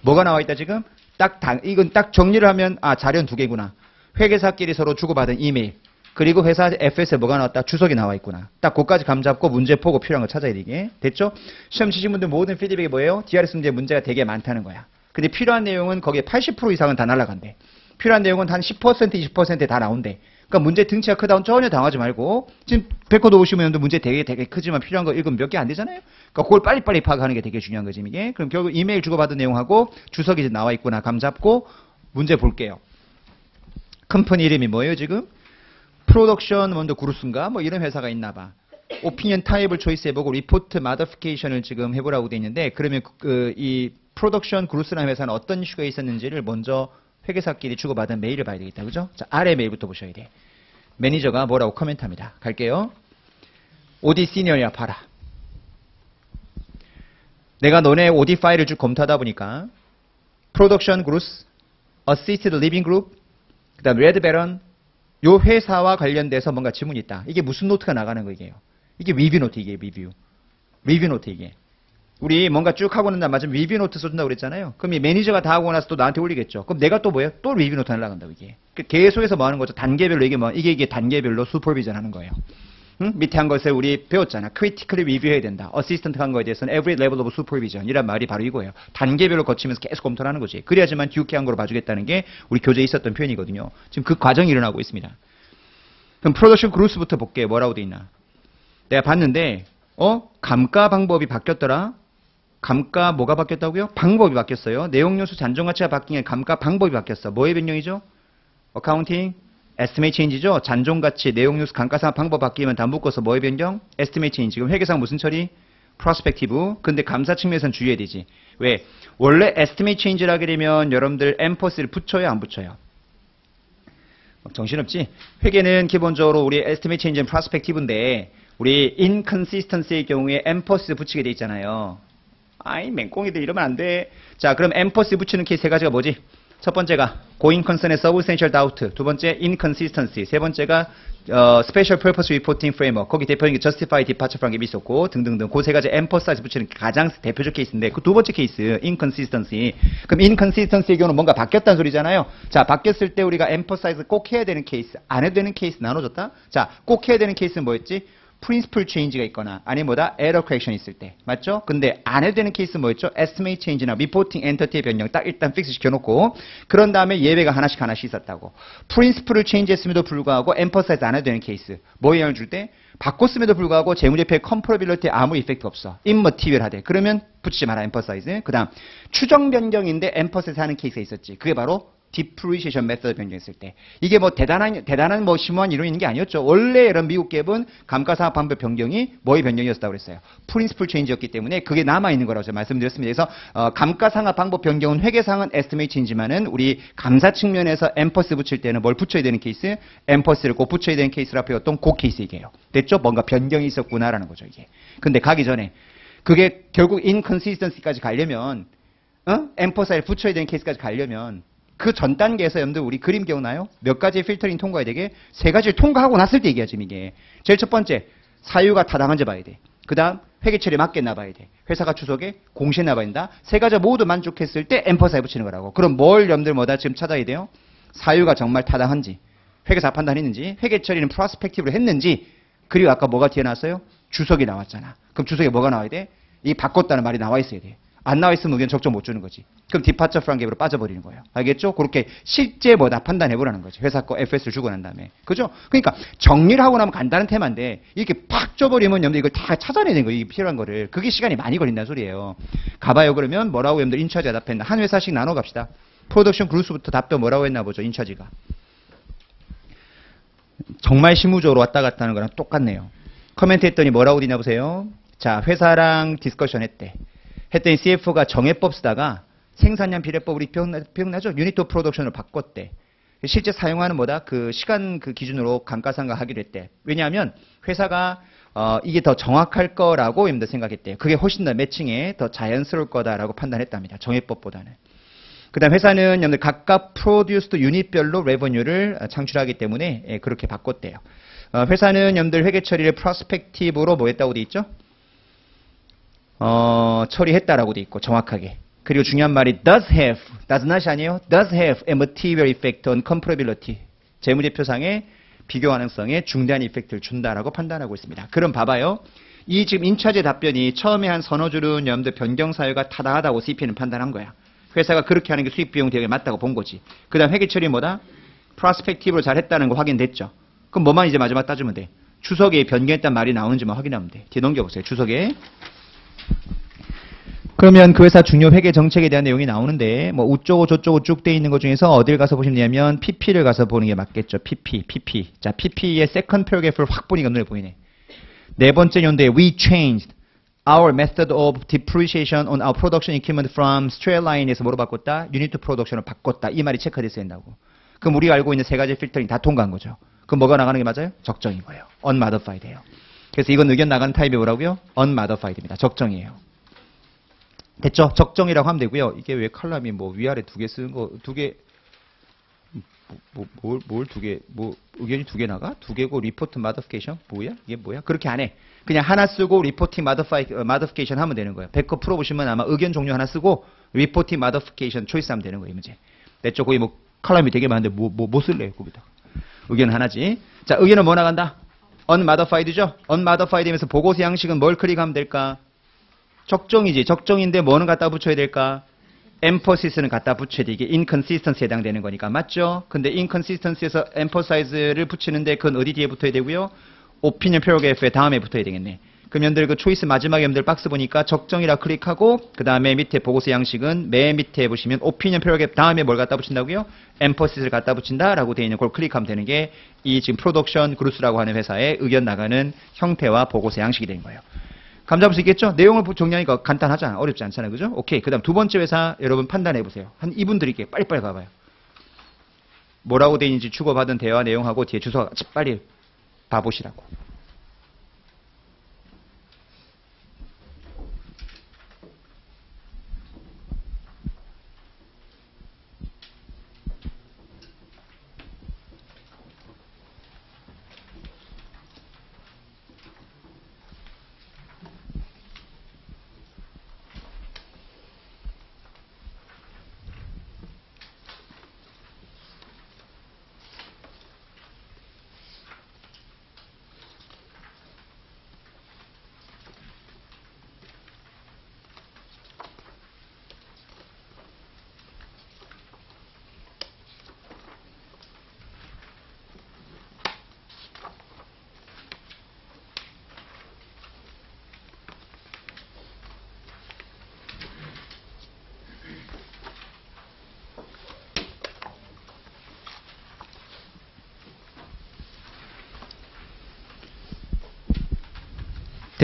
뭐가 나와 있다 지금? 딱 당, 이건 딱 정리를 하면 아 자료는 두 개구나. 회계사끼리 서로 주고받은 이메일. 그리고 회사 FS에 뭐가 나왔다? 주석이 나와 있구나. 딱 그까지 감 잡고 문제 보고 필요한 거 찾아야 돼, 이게. 됐죠? 시험 치신 분들 모든 피드백이 뭐예요? DRS 문제 문제가 되게 많다는 거야. 근데 필요한 내용은 거기에 80% 이상은 다 날라간대. 필요한 내용은 한 10% 20%에 다 나온대. 그러니까 문제 덩치가 크다고 전혀 당하지 말고 지금 백코드 오시면 문제 되게 되게 크지만 필요한 거 읽으면 몇 개 안 되잖아요. 그러니까 그걸 빨리빨리 파악하는 게 되게 중요한 거지 이게. 그럼 결국 이메일 주고받은 내용하고 주석이 이제 나와 있구나 감 잡고 문제 볼게요. 컴퍼니 이름이 뭐예요 지금? Production 원더 Gurus인가 뭐 이런 회사가 있나 봐. opinion type을 choice해보고 report modification을 지금 해보라고 돼 있는데 그러면 그, 이 Production Gurus라는 회사는 어떤 이슈가 있었는지를 먼저 회계사끼리 주고받은 메일을 봐야 되겠다. 그죠? 자, 아래 메일부터 보셔야 돼. 매니저가 뭐라고 코멘트합니다. 갈게요. audit senior야 봐라. 내가 너네 audit file을 쭉 검토하다 보니까 Production Gurus, Assisted Living Group, 그 다음 Red Baron 요 회사와 관련돼서 뭔가 지문이 있다. 이게 무슨 노트가 나가는 거예요? 이게 review note 이게 review. review note 이게. 우리 뭔가 쭉 하고 는날 맞으면 review note 써준다고 그랬잖아요. 그럼 이 매니저가 다 하고 나서 또 나한테 올리겠죠. 그럼 내가 또 뭐예요? 또 review note 날라간다고 이게. 그 계속해서 뭐 하는 거죠? 단계별로 이게 뭐 이게 이게 단계별로 supervision 하는 거예요. 응? 밑에 한 것을 우리 배웠잖아. critically review해야 된다. assistant 한 거에 대해서는 every level of supervision 이란 말이 바로 이거예요. 단계별로 거치면서 계속 검토를 하는 거지. 그래야지만 듀케한 거로 봐주겠다는 게 우리 교재에 있었던 표현이거든요. 지금 그 과정이 일어나고 있습니다. 그럼 프로덕션 그루스부터 볼게요. 뭐라고 돼 있나? 내가 봤는데 어? 감가 방법이 바뀌었더라. 감가 뭐가 바뀌었다고요? 방법이 바뀌었어요. 내용 요소 잔존 가치가 바뀐 게 감가 방법이 바뀌었어. 뭐의 변경이죠? accounting estimate change죠. 잔존 가치, 내용 연수 감가상각 방법 바뀌면 다 묶어서 뭐의 변경? estimate change. 지금 회계상 무슨 처리? prospective. 근데 감사 측면에서는 주의해야 되지. 왜? 원래 estimate change를 하게 되면 여러분들 emphasis를 붙여요, 안 붙여요? 정신없지? 회계는 기본적으로 우리 estimate change는 prospective인데 우리 inconsistency의 경우에 emphasis 붙이게 돼 있잖아요. 아이 맹꽁이들 이러면 안 돼. 자 그럼 emphasis 붙이는 케이스 세 가지가 뭐지? 첫 번째가 concern의 substantial doubt, 두 번째 inconsistency, 세 번째가 어, special purpose reporting framework, 거기 대표적인 게 justified departure from 게 있었고 등등등 그 세 가지 emphasize 붙이는 가장 대표적 케이스인데 그 두 번째 케이스 inconsistency. 그럼 inconsistency의 경우는 뭔가 바뀌었다는 소리잖아요. 자 바뀌었을 때 우리가 emphasize 꼭 해야 되는 케이스, 안 해도 되는 케이스 나눠줬다. 자 꼭 해야 되는 케이스는 뭐였지? Principal change가 있거나 아니면 뭐다? error correction 있을 때. 맞죠? 근데 안 해도 되는 케이스는 뭐였죠? estimate change나 reporting entity의 변경 딱 일단 fix 시켜놓고 그런 다음에 예외가 하나씩 하나씩 있었다고. principal을 change했음에도 불구하고 emphasize 안 해도 되는 케이스. 뭐 영향을 줄 때? 바꿨음에도 불구하고 재무제표의 comparability에 아무 effect 없어. immaterial하대. 그러면 붙이지 마라. emphasize. 그 다음 추정 변경인데 emphasize 하는 케이스가 있었지. 그게 바로 depreciation method 변경했을 때 이게 뭐 대단한 대단한 뭐 심오한 있는 게 아니었죠. 원래 이런 미국 GAAP은 감가상각 방법 변경이 뭐의 변경이었다고 그랬어요. principal change였기 때문에 그게 남아 있는 거라고 제가 말씀드렸습니다. 그래서 어, 감가상각 방법 변경은 회계상은 estimate change지만은 우리 감사 측면에서 emphasis 붙일 때는 뭘 붙여야 되는 케이스? emphass를 꼭 붙여야 되는 케이스라 배웠던 그 케이스 이게요. 됐죠? 뭔가 변경이 있었구나라는 거죠 이게. 근데 가기 전에 그게 결국 inconsistency까지 가려면 어? emphasis를 붙여야 되는 케이스까지 가려면 그 전 단계에서 여러분들 우리 그림 기억나요? 몇 가지 필터링 통과해야 되게? 세 가지를 통과하고 났을 때 얘기하지, 이게. 제일 첫 번째, 사유가 타당한지 봐야 돼. 그 다음, 회계처리 맞겠나 봐야 돼. 회사가 추석에 공시했나 봐야 된다. 세 가지 모두 만족했을 때 엠퍼사에 붙이는 거라고. 그럼 뭘 여러분들 뭐다 지금 찾아야 돼요? 사유가 정말 타당한지, 회계사 판단했는지, 회계처리는 프로스펙티브로 했는지, 그리고 아까 뭐가 뒤에 나왔어요? 주석이 나왔잖아. 그럼 주석에 뭐가 나와야 돼? 이 바꿨다는 말이 나와 있어야 돼. 안 나와 있으면 의견 적정 못 주는 거지. 그럼 디파처 프랑 갭으로 빠져버리는 거예요. 알겠죠? 그렇게 실제 뭐다 판단해 보라는 거죠. 회사 거 FS를 주고 난 다음에. 그죠? 그러니까 정리를 하고 나면 간단한 테마인데 이렇게 팍 줘버리면 여러분들 이걸 다 찾아내야 되는 거예요. 이 필요한 거를. 그게 시간이 많이 걸린다는 소리예요. 가봐요. 그러면 뭐라고 여러분들 인차지 답했나? 한 회사씩 나눠 갑시다. Production Gurus부터 답변 뭐라고 했나 보죠. 인차지가. 정말 실무적으로 왔다 갔다 하는 거랑 똑같네요. 커멘트 했더니 뭐라고 되냐 보세요. 자, 회사랑 discussion 했대. 했더니 CF가 정액법 쓰다가 생산량 비례법 우리 기억나, 기억나죠? unit of production을 바꿨대. 실제 사용하는 뭐다? 그 시간 그 기준으로 감가상각 하기로 했대. 왜냐하면 회사가 어, 이게 더 정확할 거라고 여러분들 생각했대요. 그게 훨씬 더 matching에 더 자연스러울 거다라고 판단했답니다. 정액법보다는. 그 다음 회사는 여러분들 각각 produced unit별로 revenue를 창출하기 때문에 예, 그렇게 바꿨대요. 어, 회사는 여러분들 회계 처리를 prospective로 뭐 했다고 돼 있죠? 어, 처리했다라고 돼 있고 정확하게. 그리고 중요한 말이 does have, does not이 아니에요. does have a material effect on comparability. 재무제표상의 비교 가능성에 중대한 effect를 준다라고 판단하고 있습니다. 그럼 봐봐요. 이 지금 인차제 답변이 처음에 한 서너 줄은 여러분들 변경 사유가 타당하다고 CP는 판단한 거야. 회사가 그렇게 하는 게 수익 비용 대응에 맞다고 본 거지. 그 다음 회계 처리 뭐다? prospective로 잘 했다는 거 확인됐죠. 그럼 뭐만 이제 마지막 따주면 돼? 주석에 변경했단 말이 나오는지만 확인하면 돼. 뒤에 넘겨보세요. 주석에. 그러면 그 회사 중요 회계 정책에 대한 내용이 나오는데 뭐 우쩌고 저쩌고 쭉 돼 있는 것 중에서 어딜 가서 보시면 되냐면 PP를 가서 보는 게 맞겠죠. PP, PP. 자, PP의 second paragraph를 확 보니까 눈에 보이네. 네 번째 연도에 we changed our method of depreciation on our production equipment from straight line에서 뭐로 바꿨다? unit of production으로 바꿨다. 이 말이 체크돼서 된다고. 그럼 우리가 알고 있는 세 가지 필터링 다 통과한 거죠. 그럼 뭐가 나가는 게 맞아요? 적정인 거예요. unmodified예요. 그래서 이건 의견 나가는 타입이 뭐라고요? unmodified입니다. 적정이에요. 됐죠? 적정이라고 하면 되고요. 이게 왜 칼럼이 뭐 위아래 두 개 쓰는 거 두 개 뭐, 뭘, 뭘 두 개, 뭐, 의견이 두 개 나가? 두 개고, report modification? 뭐야? 이게 뭐야? 그렇게 안 해. 그냥 하나 쓰고, reporting modify, modification 하면 되는 거예요. 100거 풀어보시면 아마 의견 종류 하나 쓰고, reporting modification choice 하면 되는 거예요, 이 문제. 됐죠? 거기 뭐, 칼럼이 되게 많은데, 뭐, 뭐, 뭐 쓸래요, 거기다. 의견 하나지. 자, 의견은 뭐 나간다? Unmodified죠? unmodified면서 보고서 양식은 뭘 클릭하면 될까? 적정이지. 적정인데 뭐는 갖다 붙여야 될까? emphasis,는 갖다 붙여야 돼. 이게 inconsistency에 해당되는 거니까. 맞죠? 근데 inconsistency에서 emphasize를 붙이는데 그건 어디 뒤에 붙어야 되고요? opinion paragraph의 다음에 붙어야 되겠네. 그럼 여러분들 그 choice 마지막에 여러분들 박스 보니까 적정이라 클릭하고 그 다음에 밑에 보고서 양식은 맨 밑에 보시면 opinion paragraph 다음에 뭘 갖다 붙인다고요? emphasis를 갖다 붙인다라고 되어 있는 걸 클릭하면 되는 게 이 지금 프로덕션 그루스라고 하는 회사의 의견 나가는 형태와 보고서 양식이 된 거예요. 감 잡을 수 있겠죠? 내용을 정리하니까 간단하잖아. 어렵지 않잖아요. 그죠? 오케이. 그 다음 두 번째 회사 여러분 판단해 보세요. 한 2분 드릴게요. 빨리빨리 가봐요. 뭐라고 돼 있는지 주고받은 대화 내용하고 뒤에 주소가 빨리 봐보시라고.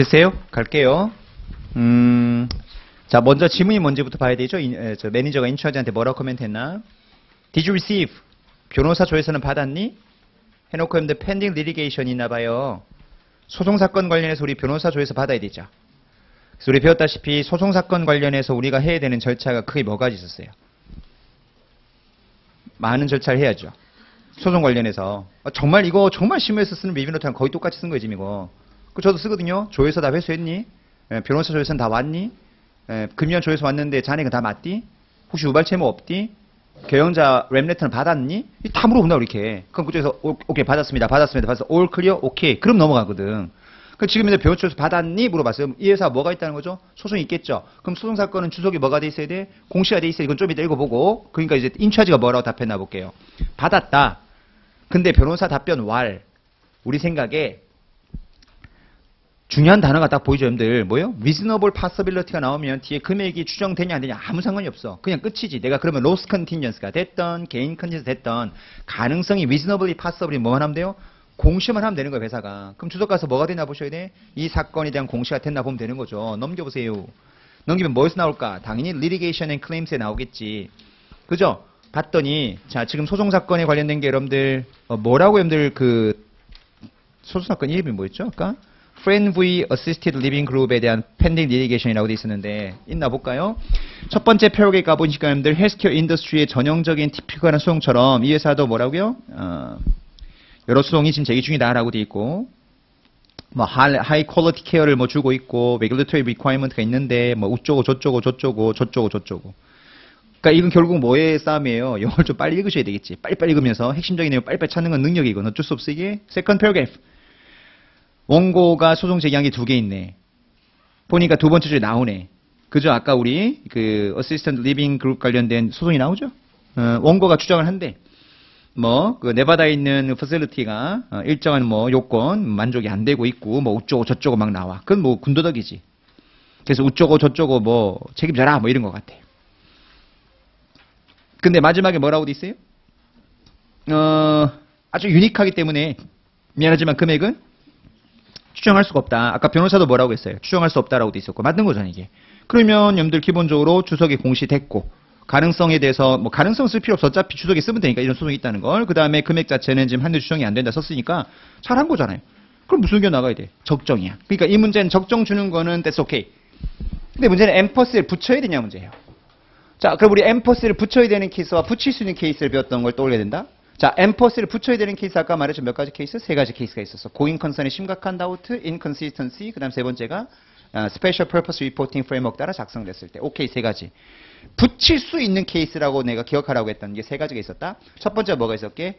됐어요? 갈게요. 음, 자, 먼저 지문이 뭔지부터 봐야 되죠? 인- 에, 저 매니저가 인차지한테 뭐라고 코멘트 했나? Did you receive? 변호사 조회서는 받았니? 해놓고 있는데 pending litigation이 있나 봐요. 소송 사건 관련해서 우리 변호사 조회서 받아야 되죠. 그래서 우리 배웠다시피 소송 사건 관련해서 우리가 해야 되는 절차가 크게 몇 가지 있었어요. 많은 절차를 해야죠. 소송 관련해서 아, 정말 이거 정말 실무에서 쓰는 리뷰 노트랑 거의 똑같이 쓴 거예요 지금 이거. 그 저도 쓰거든요. 조회서 다 회수했니? 예, 변호사 조회서는 다 왔니? 예, 금융 조회서 왔는데 잔액이 다 맞디? 혹시 우발 채무 없디? 경영자 rep letter는 받았니? 이다 물어본다 이렇게. 그럼 그쪽에서 오, 오케이 받았습니다. 받았습니다. 받았어. all clear? 오케이. 그럼 넘어가거든. 그 지금 이제 변호사에서 받았니? 물어봤어요. 이 회사 뭐가 있다는 거죠? 소송이 있겠죠. 그럼 소송 사건은 주석이 뭐가 돼 있어야 돼? 공시가 돼 있어야 돼. 이건 좀 이따 읽어보고. 그러니까 이제 인차지가 뭐라고 답했나 볼게요. 받았다. 근데 변호사 답변 왈. 우리 생각에 중요한 단어가 딱 보이죠, 여러분들. 뭐요? reasonable possibility가 나오면 뒤에 금액이 추정되냐 안 되냐 아무 상관이 없어. 그냥 끝이지. 내가 그러면 loss contingency가 됐던 gain contingency 됐던 가능성이 reasonably possibly 뭐만 하면 돼요? 공시만 하면 되는 거예요, 회사가. 그럼 주석 가서 뭐가 되나 보셔야 돼? 이 사건에 대한 공시가 됐나 보면 되는 거죠. 넘겨보세요. 넘기면 뭐에서 나올까? 당연히 litigation and claims에 나오겠지. 그죠? 봤더니 자 지금 소송 사건에 관련된 게 여러분들 어, 뭐라고 여러분들 그 소송 사건 이름이 뭐였죠? 아까 Friend-V Assisted Living Group에 대한 Pending Litigation이라고 돼 있었는데 있나 볼까요? 첫 번째 표록에 가보니까 여러분들 healthcare industry의 전형적인 typical한 소송처럼 이 회사도 뭐라고요? 어, 여러 소송이 지금 제기 중이다라고 돼 있고 뭐 high quality care를 뭐 주고 있고 regulatory requirement가 있는데 뭐 우쩌고 저쩌고 저쩌고 저쩌고 저쩌고 그러니까 이건 결국 뭐의 싸움이에요? 영어를 좀 빨리 읽으셔야 되겠지. 빨리빨리 읽으면서 핵심적인 내용 빨리빨리 찾는 건 능력이건 어쩔 수 없어 이게. second paragraph. 원고가 소송 제기한 게 두 개 있네. 보니까 두 번째 줄에 나오네. 그죠? 아까 우리 그 Assisted Living Group 관련된 소송이 나오죠? 어, 원고가 주장을 한대. 뭐, 그 네바다에 있는 facility가 어, 일정한 뭐 요건 만족이 안 되고 있고 뭐 우쩌고 저쩌고 막 나와. 그건 뭐 군더더기지. 그래서 우쩌고 저쩌고 뭐 책임져라 뭐 이런 것 같아. 근데 마지막에 뭐라고 돼 있어요? 어, 아주 유니크하기 때문에 미안하지만 금액은 추정할 수가 없다. 아까 변호사도 뭐라고 했어요? 추정할 수 없다라고 돼 있었고 맞는 거잖아 이게. 그러면 여러분들 기본적으로 주석이 공시됐고 가능성에 대해서 뭐 가능성 쓸 필요 없어 어차피 주석에 쓰면 되니까 이런 소송이 있다는 걸. 그 다음에 금액 자체는 지금 한두 추정이 안 된다 썼으니까 잘한 거잖아요. 그럼 무슨 의견 나가야 돼? 적정이야. 그러니까 이 문제는 적정 주는 거는 that's okay. 근데 문제는 emphasis를 붙여야 되냐 문제예요. 자, 그럼 우리 emphasis를 붙여야 되는 케이스와 붙일 수 있는 케이스를 배웠던 걸 떠올려야 된다. 자, emphasis를 붙여야 되는 케이스 아까 말했죠 몇 가지 케이스? 세 가지 케이스가 있었어. going concern의 심각한 doubt, inconsistency, 그다음 세 번째가 아, special purpose reporting framework 따라 작성됐을 때. 오케이, 세 가지. 붙일 수 있는 케이스라고 내가 기억하라고 했던 게 세 가지가 있었다. 첫 번째 뭐가 있었게?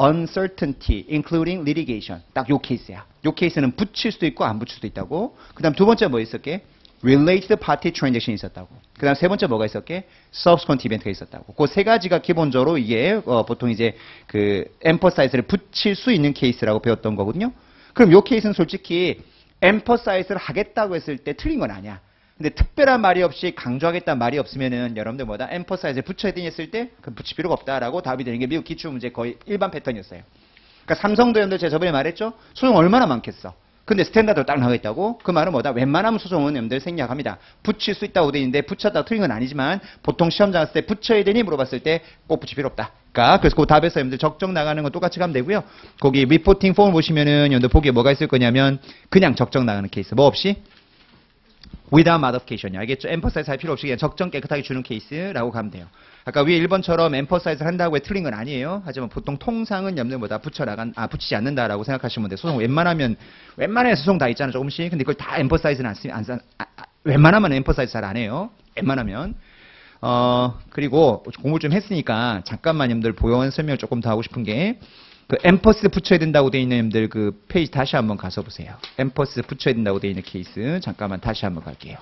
uncertainty, including litigation. 딱 요 케이스야. 요 케이스는 붙일 수도 있고 안 붙일 수도 있다고. 그 다음 두 번째 뭐 있었게? Related party transaction 이 있었다고. 그 다음 세 번째 뭐가 있었게? subsequent event가 있었다고. 그 세 가지가 기본적으로 이게 어, 보통 이제 그 emphasize를 붙일 수 있는 케이스라고 배웠던 거거든요. 그럼 요 케이스는 솔직히 emphasize를 하겠다고 했을 때 틀린 건 아니야. 근데 특별한 말이 없이 강조하겠다는 말이 없으면은 여러분들 뭐다? emphasize를 붙여야 되니 했을 때 그 붙일 필요가 없다라고 답이 되는 게 미국 기출 문제 거의 일반 패턴이었어요. 그러니까 삼성도 여러분들 제가 저번에 말했죠? 소송 얼마나 많겠어. 근데 standard로 딱 나와 있다고? 그 말은 뭐다? 웬만하면 소송은 여러분들 생략합니다. 붙일 수 있다고 돼 있는데 붙였다고 틀린 건 아니지만 보통 시험 장았을 때 붙여야 되니 물어봤을 때 꼭 붙일 필요 없다. 그러니까 그래서 그 답에서 여러분들 적정 나가는 건 똑같이 가면 되고요. 거기 reporting form을 보시면은 여러분들 보기에 뭐가 있을 거냐면 그냥 적정 나가는 케이스. 뭐 없이? Without modification. 알겠죠? emphasize 할 필요 없이 그냥 적정 깨끗하게 주는 케이스라고 가면 돼요. 아까 위에 1번처럼 emphasize 한다고 해 틀린 건 아니에요. 하지만 보통 통상은 염려보다 붙여 나간, 아, 붙이지 않는다라고 생각하시면 돼요. 소송 웬만하면, 웬만해 소송 다 있잖아, 조금씩. 근데 그걸 다 emphasize는 안 쓰, 안, 써- 아, 아, 웬만하면 emphasize 잘 안 해요. 웬만하면. 어, 그리고 공부 좀 했으니까 잠깐만 님들 보여원 설명을 조금 더 하고 싶은 게, 그 emphasis 붙여야 된다고 돼 있는 님들 그 페이지 다시 한번 가서 보세요. emphasis 붙여야 된다고 돼 있는 케이스 잠깐만 다시 한번 갈게요.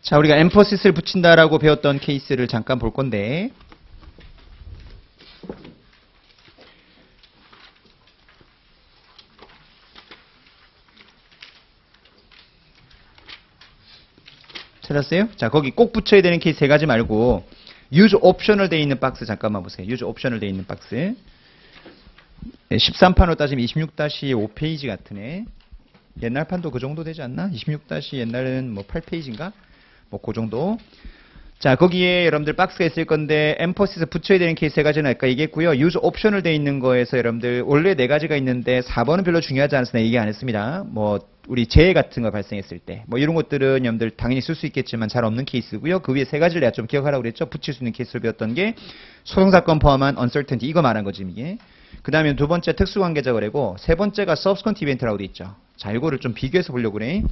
자, 우리가 엠퍼시스를 붙인다라고 배웠던 케이스를 잠깐 볼 건데 찾았어요? 자, 거기 꼭 붙여야 되는 케이스 세 가지 말고 use 옵션을 돼 있는 박스 잠깐만 보세요. use 옵션을 돼 있는 박스. 13판으로 따지면 26-5페이지 같으네. 옛날 판도 그 정도 되지 않나? 26- 옛날은 뭐 8페이지인가? 뭐 그 정도. 자, 거기에 여러분들 박스가 있을 건데 emphasis 붙여야 되는 케이스 세 가지는 아까 얘기했고요. use option을 돼 있는 거에서 여러분들 원래 네 가지가 있는데 4번은 별로 중요하지 내가 얘기 안 했습니다. 뭐 우리 재해 같은 거 발생했을 때 뭐 이런 것들은 여러분들 당연히 쓸 수 있겠지만 잘 없는 케이스고요. 그 위에 세 가지를 내가 좀 기억하라고 그랬죠. 붙일 수 있는 케이스를 배웠던 게 소송 사건 포함한 uncertainty 이거 말한 거지 이게. 그 다음에 두 번째 특수관계자 거래고 세 번째가 subsequent event라고 돼 있죠. 자, 이거를 좀 비교해서 보려고 그래.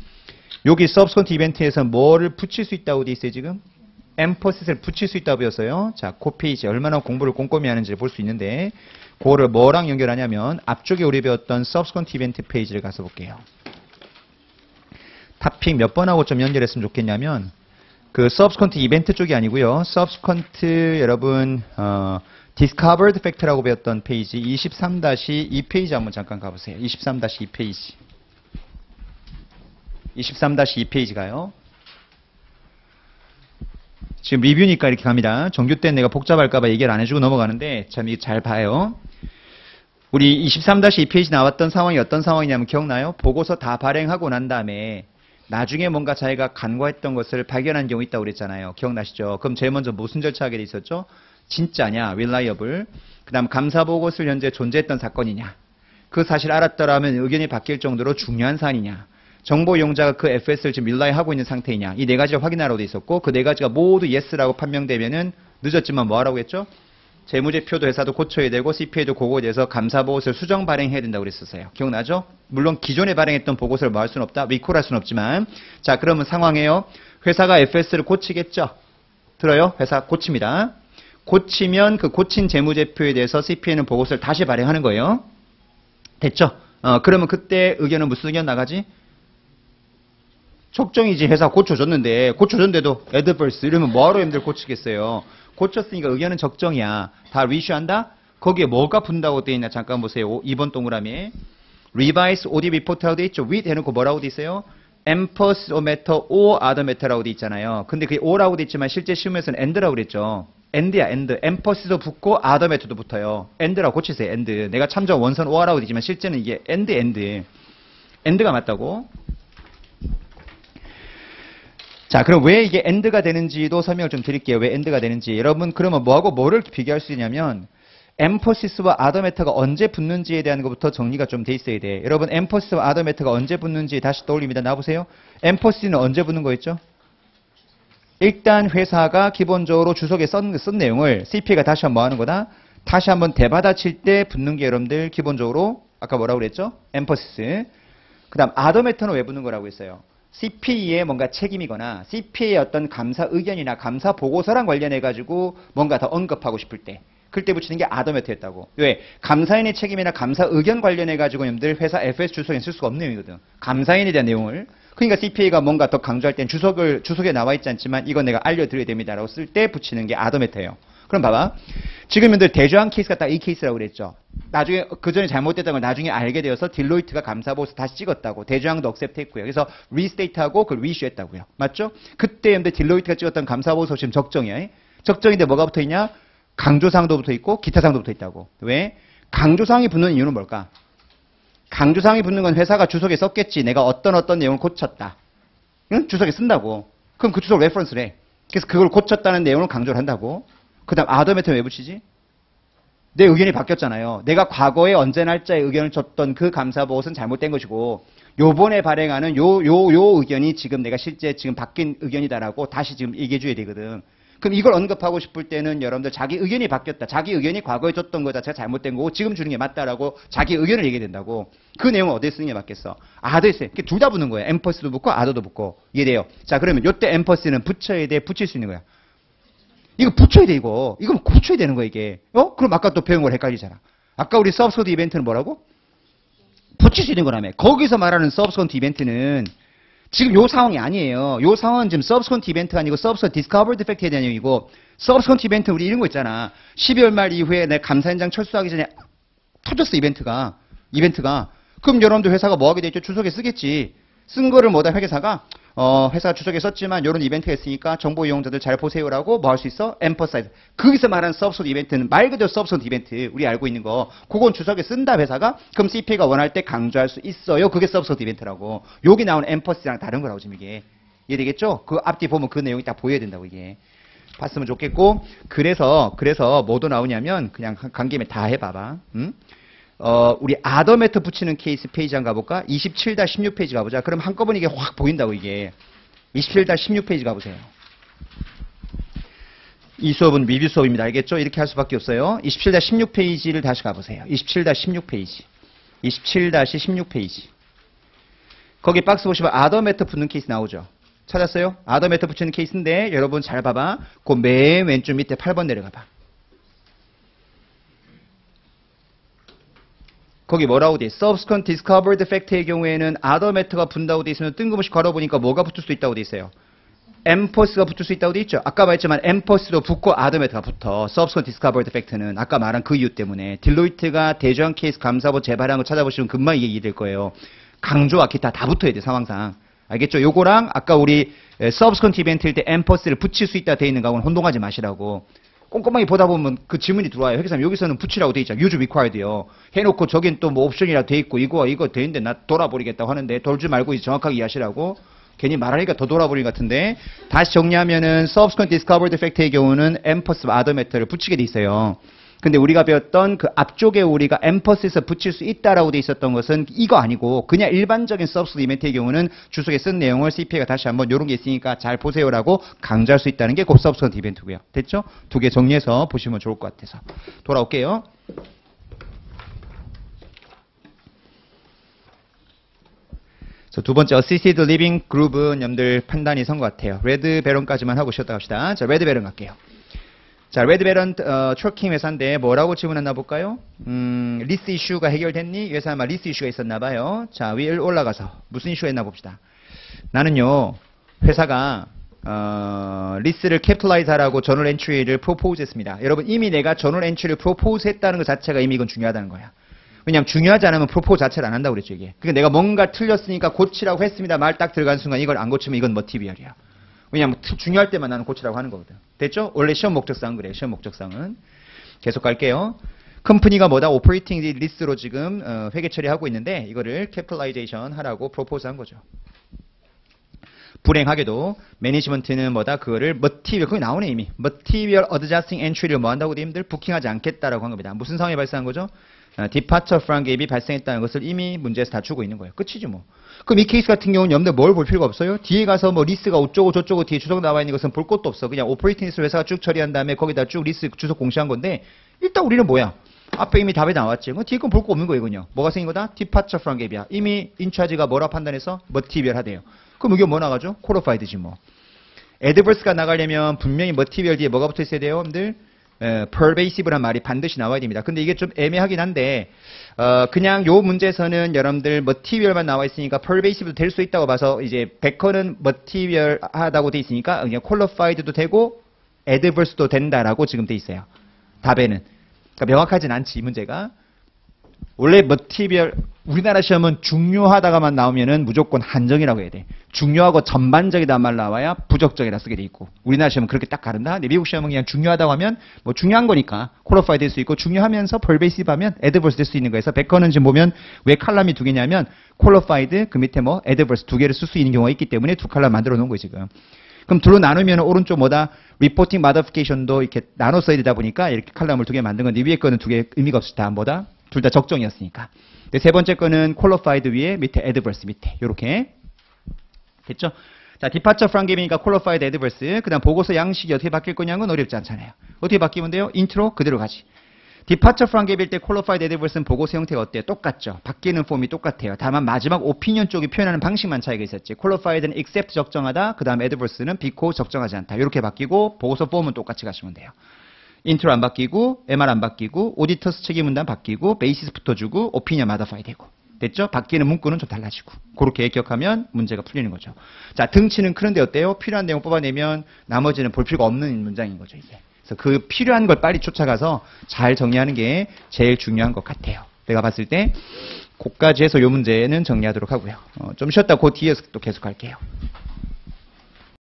여기 subsequent event에서 뭐를 붙일 수 있다고 돼 있어요 지금? emphasis를 붙일 수 있다고 배웠어요. 자, 그 페이지 얼마나 공부를 꼼꼼히 하는지를 볼 수 있는데 그거를 뭐랑 연결하냐면 앞쪽에 우리 배웠던 subsequent event 페이지를 가서 볼게요. 탑픽 몇 번하고 좀 연결했으면 좋겠냐면 그 subsequent event 쪽이 아니고요. subsequent 여러분 어, discovered fact라고 배웠던 페이지 23-2 페이지 한번 잠깐 가보세요. 23-2 페이지. 23-2 페이지 가요. 지금 리뷰니까 이렇게 갑니다. 정규 때는 내가 복잡할까봐 얘기를 안 해주고 넘어가는데 참 이거 잘 봐요. 우리 23-2 페이지 나왔던 상황이 어떤 상황이냐면 기억나요? 보고서 다 발행하고 난 다음에 나중에 뭔가 자기가 간과했던 것을 발견한 경우 있다고 그랬잖아요. 기억나시죠? 그럼 제일 먼저 무슨 절차하게 돼 있었죠? 진짜냐, reliable. 그 다음 감사보고서를 현재 존재했던 사건이냐. 그 사실 알았더라면 의견이 바뀔 정도로 중요한 사안이냐. 정보 이용자가 그 FS를 지금 밀라이하고 있는 상태이냐. 이 네 가지를 확인하라고 돼 있었고 그 네 가지가 모두 yes라고 판명되면은 늦었지만 뭐 하라고 했죠? 재무제표도 회사도 고쳐야 되고 CPA도 그거에 대해서 감사보고서를 수정 발행해야 된다고 그랬었어요. 기억나죠? 물론 기존에 발행했던 보고서를 뭐할 수는 없다. 리콜할 수는 없지만 자 그러면 상황이에요. 회사가 FS를 고치겠죠? 들어요? 회사 고칩니다. 고치면 그 고친 재무제표에 대해서 CPA는 보고서를 다시 발행하는 거예요. 됐죠? 어, 그러면 그때 의견은 무슨 의견 나가지? 적정이지 회사 고쳐줬는데 고쳐줬는데도 애드버스 이러면 뭐하러 힘들 고치겠어요. 고쳤으니까 의견은 적정이야. 다 리슈한다? 거기에 뭐가 붙는다고 돼 있나 잠깐 보세요. 2번 동그라미에 revise audit report라고 돼 있죠. with 해놓고 뭐라고 돼 있어요? emphasis of matter or other matter라고 돼 있잖아요. 근데 그게 or라고 돼 있지만 실제 시험에서는 and라고 그랬죠. and야 and. emphasis도 붙고 other matter도 붙어요. and라고 고치세요. and. 내가 참조 원선 or라고 돼 있지만 실제는 이게 and and. and가 맞다고. 자, 그럼 왜 이게 and가 되는지도 설명을 좀 드릴게요. 왜 and가 되는지. 여러분, 그러면 뭐하고 뭐를 비교할 수 있냐면, emphasis와 other matter가 언제 붙는지에 대한 것부터 정리가 좀 돼 있어야 돼. 여러분, emphasis와 other matter가 언제 붙는지 다시 떠올립니다. 나보세요. 엠퍼시스는 언제 붙는 거였죠? 일단 회사가 기본적으로 주석에 쓴, 쓴 내용을 CP가 다시 한번 뭐 하는 거다? 다시 한번 대받아칠 때 붙는 게 여러분들 기본적으로 아까 뭐라고 그랬죠? 엠퍼시스. 그 다음 아더메터는 왜 붙는 거라고 했어요? CPE의 뭔가 책임이거나 CPE의 어떤 감사 의견이나 감사 보고서랑 관련해 가지고 뭔가 더 언급하고 싶을 때 그때 붙이는 게 아더메터였다고. 왜? 감사인의 책임이나 감사 의견 관련해 가지고 님들 회사 FS 주석에 쓸 수가 없는 내용이거든. 감사인에 대한 내용을. 그러니까 CPA가 뭔가 더 강조할 땐 주석을 주석에 나와 있지 않지만 이건 내가 알려드려야 됩니다라고 쓸 때 붙이는 게 other matter예요. 그럼 봐봐. 지금 님들 대조한 케이스가 딱 이 케이스라고 그랬죠. 나중에 그 전에 잘못됐던 걸 나중에 알게 되어서 딜로이트가 감사보고서 다시 찍었다고 대조항도 accept 했고요. 그래서 restate하고 그걸 reissue했다고요. 맞죠? 그때 근데 딜로이트가 찍었던 감사보고서 지금 적정이야. 적정인데 뭐가 붙어 있냐? 강조사항도 붙어 있고 기타사항도 붙어 있다고. 왜? 강조사항이 붙는 이유는 뭘까? 강조사항이 붙는 건 회사가 주석에 썼겠지. 내가 어떤 어떤 내용을 고쳤다. 응? 주석에 쓴다고. 그럼 그 주석 reference를 해. 그래서 그걸 고쳤다는 내용을 강조를 한다고. 그 다음 other matter 왜 붙이지? 내 의견이 바뀌었잖아요. 내가 과거에 언제 날짜에 의견을 줬던 그 감사 보고서는 잘못된 것이고 요번에 발행하는 요 요 요 의견이 지금 내가 실제 지금 바뀐 의견이다라고 다시 지금 얘기해 줘야 되거든. 그럼 이걸 언급하고 싶을 때는 여러분들 자기 의견이 바뀌었다. 자기 의견이 과거에 줬던 거 자체가 잘못된 거고 지금 주는 게 맞다라고 자기 의견을 얘기해야 된다고. 그 내용을 어디에 쓰는 게 맞겠어? other에 쓰. 둘다 붙는 거예요. emphasis도 붙고 other도 붙고. 이해돼요? 자 그러면 요때 emphasis는 붙여야 돼. 붙일 수 있는 거야. 이거 붙여야 돼, 이거. 이거 고쳐야 되는 거야, 이게. 어? 그럼 아까 또 배운 걸 헷갈리잖아. 아까 우리 subsequent event는 뭐라고? 붙일 수 있는 거라며. 거기서 말하는 subsequent event는 지금 요 상황이 아니에요. 요 상황은 지금 subsequent event가 아니고 subsequent discovered fact에 대한 내용이고 subsequent event 우리 이런 거 있잖아. 12월 말 이후에 내 감사 현장 철수하기 전에 터졌어, 이벤트가. 이벤트가. 그럼 여러분들 회사가 뭐 하게 되죠? 주석에 쓰겠지. 쓴 거를 뭐다 회계사가 어, 회사 주석에 썼지만 이런 이벤트가 있으니까 정보 이용자들 잘 보세요라고 뭐 할 수 있어? emphasize. 거기서 말하는 서브스콘 이벤트는 말 그대로 서브스콘 이벤트 우리 알고 있는 거 그건 주석에 쓴다 회사가 그럼 CP가 원할 때 강조할 수 있어요. 그게 서브스콘 이벤트라고. 여기 나오는 emphasis랑 다른 거라고 지금 이게. 이해되겠죠? 그 앞뒤 보면 그 내용이 딱 보여야 된다고 이게. 봤으면 좋겠고 그래서 그래서 뭐도 나오냐면 그냥 간- 간 김에 다 해봐봐. 응? 어 우리 other matter 붙이는 케이스 페이지 한번 가볼까? 27-16 페이지 가보자. 그럼 한꺼번에 이게 확 보인다고 이게 27-16 페이지 가보세요. 이 수업은 리뷰 수업입니다. 알겠죠? 이렇게 할 수밖에 없어요. 27-16 페이지를 다시 가보세요. 27-16 페이지. 27-16 페이지. 거기 박스 보시면 other matter 붙는 케이스 나오죠. 찾았어요? other matter 붙이는 케이스인데 여러분 잘 봐봐. 그 맨 왼쪽 밑에 8번 내려가봐. 거기 뭐라고 돼? Subsequent discovered fact의 경우에는 other matter가 붙는다고 돼 있으면 뜬금없이 괄호 보니까 뭐가 붙을 수 있다고 돼 있어요? emphasis가 붙을 수 있다고 돼 있죠. 아까 말했지만 emphasis도 붙고 other matter가 붙어. Subsequent discovered fact는 아까 말한 그 이유 때문에 딜로이트가 대조한 케이스 감사보 재발행한 거 찾아보시면 금방 얘기될 거예요. 강조와 기타 다 붙어야 돼 상황상. 알겠죠? 요거랑 아까 우리 에, subsequent 이벤트일 때 엠퍼스를 붙일 수 있다 돼 있는 거하고는 혼동하지 마시라고. 꼼꼼하게 보다 보면 그 질문이 들어와요. 회계사 여기서는 붙이라고 돼 있잖아. use required요. 해놓고 저긴 또 뭐 옵션이라 돼 있고 이거 이거 돼 있는데 나 돌아버리겠다고 하는데 돌지 말고 정확하게 이해하시라고. 괜히 말하니까 더 돌아버린 것 같은데 다시 정리하면은 subsequent discovered fact의 경우는 emphasis other matter를 붙이게 돼 있어요. 근데 우리가 배웠던 그 앞쪽에 우리가 emphasis에서 붙일 수 있다라고 돼 있었던 것은 이거 아니고 그냥 일반적인 subsequent event의 경우는 주석에 쓴 내용을 CPA가 다시 한번 이런 게 있으니까 잘 보세요라고 강조할 수 있다는 게 그 subsequent event고요. 됐죠? 두 개 정리해서 보시면 좋을 것 같아서 돌아올게요. 자, 두 번째 Assisted Living 그룹은 여러분들 판단이 선 것 같아요. 레드 베런까지만 하고 쉬었다 갑시다. 자, 레드 베런 갈게요. 자, 레드베런 어, trucking 회사인데 뭐라고 질문했나 볼까요? 음, 리스 이슈가 해결됐니? 이 회사 아마 리스 이슈가 있었나 봐요. 자, 위에 올라가서 무슨 이슈가 있나 봅시다. 나는요, 회사가 어, 리스를 capitalize 하라고 journal entry를 propose 했습니다. 여러분 이미 내가 journal entry를 propose 했다는 것 자체가 이미 이건 중요하다는 거야. 왜냐하면 중요하지 않으면 프로포즈 자체를 안 한다고 그랬죠, 이게. 그러니까 내가 뭔가 틀렸으니까 고치라고 했습니다. 말 딱 들어간 순간 이걸 안 고치면 이건 material이야. 왜냐하면 트- 중요할 때만 나는 고치라고 하는 거거든. 됐죠? 원래 시험 목적상은 그래요. 시험 목적상은. 계속 갈게요. company가 뭐다? operating lease로 지금 어, 회계 처리하고 있는데 이거를 capitalization 하라고 프로포즈 한 거죠. 불행하게도 management는 뭐다? 그거를 material 거기 나오네 이미. material adjusting entry를 뭐 한다고 님들 booking하지 않겠다라고 한 겁니다. 무슨 상황이 발생한 거죠? 어, departure from GAAP이 발생했다는 것을 이미 문제에서 다투고 있는 거예요. 끝이지 뭐. 그럼 이 케이스 같은 경우는 여러분들 뭘 볼 필요가 없어요? 뒤에 가서 뭐 리스가 어쩌고 저쩌고 뒤에 주석 나와 있는 것은 볼 것도 없어. 그냥 operating lease 회사가 쭉 처리한 다음에 거기다 쭉 리스 주석 공시한 건데 일단 우리는 뭐야? 앞에 이미 답이 나왔지. 그 뒤에 건 볼 거 없는 거예요, 그냥. 뭐가 생긴 거다? departure from GAAP이야. 이미 인차지가 뭐라 판단해서 material하대요. 그럼 이게 뭐 나가죠? qualified지 뭐. adverse가 나가려면 분명히 material 뒤에 뭐가 붙어 있어야 돼요, 여러분들? 에, pervasive란 말이 반드시 나와야 됩니다. 근데 이게 좀 애매하긴 한데 어, 그냥 요 문제에서는 여러분들 material만 나와 있으니까 pervasive도 될 수 있다고 봐서 이제 Becker는 material 하다고 돼 있으니까 그냥 qualified도 되고 adverse도 된다라고 지금 돼 있어요. 답에는. 그러니까 명확하진 않지 이 문제가. 원래 material 우리나라 시험은 중요하다가만 나오면은 무조건 한정이라고 해야 돼. 중요하고 전반적이다 말 나와야 부적정이라 쓰게 돼 있고. 우리나라 시험은 그렇게 딱 가른다. 근데 미국 시험은 그냥 중요하다고 하면 뭐 중요한 거니까 qualified 될 수 있고 중요하면서 pervasive 하면 adverse 될 수 있는 거에서 Becker는 지금 보면 왜 칼럼이 두 개냐면 qualified 그 밑에 뭐 adverse 두 개를 쓸 수 있는 경우가 있기 때문에 두 칼럼 만들어 놓은 거예요 지금. 그럼 둘로 나누면 오른쪽 뭐다? reporting modification도 이렇게 나눠 써야 되다 보니까 이렇게 칼럼을 두 개 만든 건데 위에 거는 두 개 의미가 없이 다 뭐다? 둘 다 적정이었으니까. 근데 세 번째 거는 qualified 위에 밑에 adverse 밑에 요렇게 됐죠? 자, departure from GAAP이니까 qualified adverse 그다음 보고서 양식이 어떻게 바뀔 거냐는 어렵지 않잖아요. 어떻게 바뀌면 돼요? 인트로 그대로 가지. departure from GAAP일 때 qualified adverse는 보고서 형태가 어때요? 똑같죠. 바뀌는 폼이 똑같아요. 다만 마지막 opinion 쪽이 표현하는 방식만 차이가 있었지. qualified는 except 적정하다. 그 다음 adverse는 because 적정하지 않다. 이렇게 바뀌고 보고서 폼은 똑같이 가시면 돼요. 인트로 안 바뀌고 MR 안 바뀌고 auditor's 책임 문단 바뀌고 basis 붙어주고 opinion modify 되고 됐죠? 바뀌는 문구는 좀 달라지고 그렇게 기억하면 문제가 풀리는 거죠. 자 덩치는 크는데 어때요? 필요한 내용 뽑아내면 나머지는 볼 필요가 없는 문장인 거죠 이제. 그래서 그 필요한 걸 빨리 쫓아가서 잘 정리하는 게 제일 중요한 것 같아요. 내가 봤을 때 고까지 해서 이 문제는 정리하도록 하고요. 어, 좀 쉬었다 그 뒤에서 또 계속 할게요.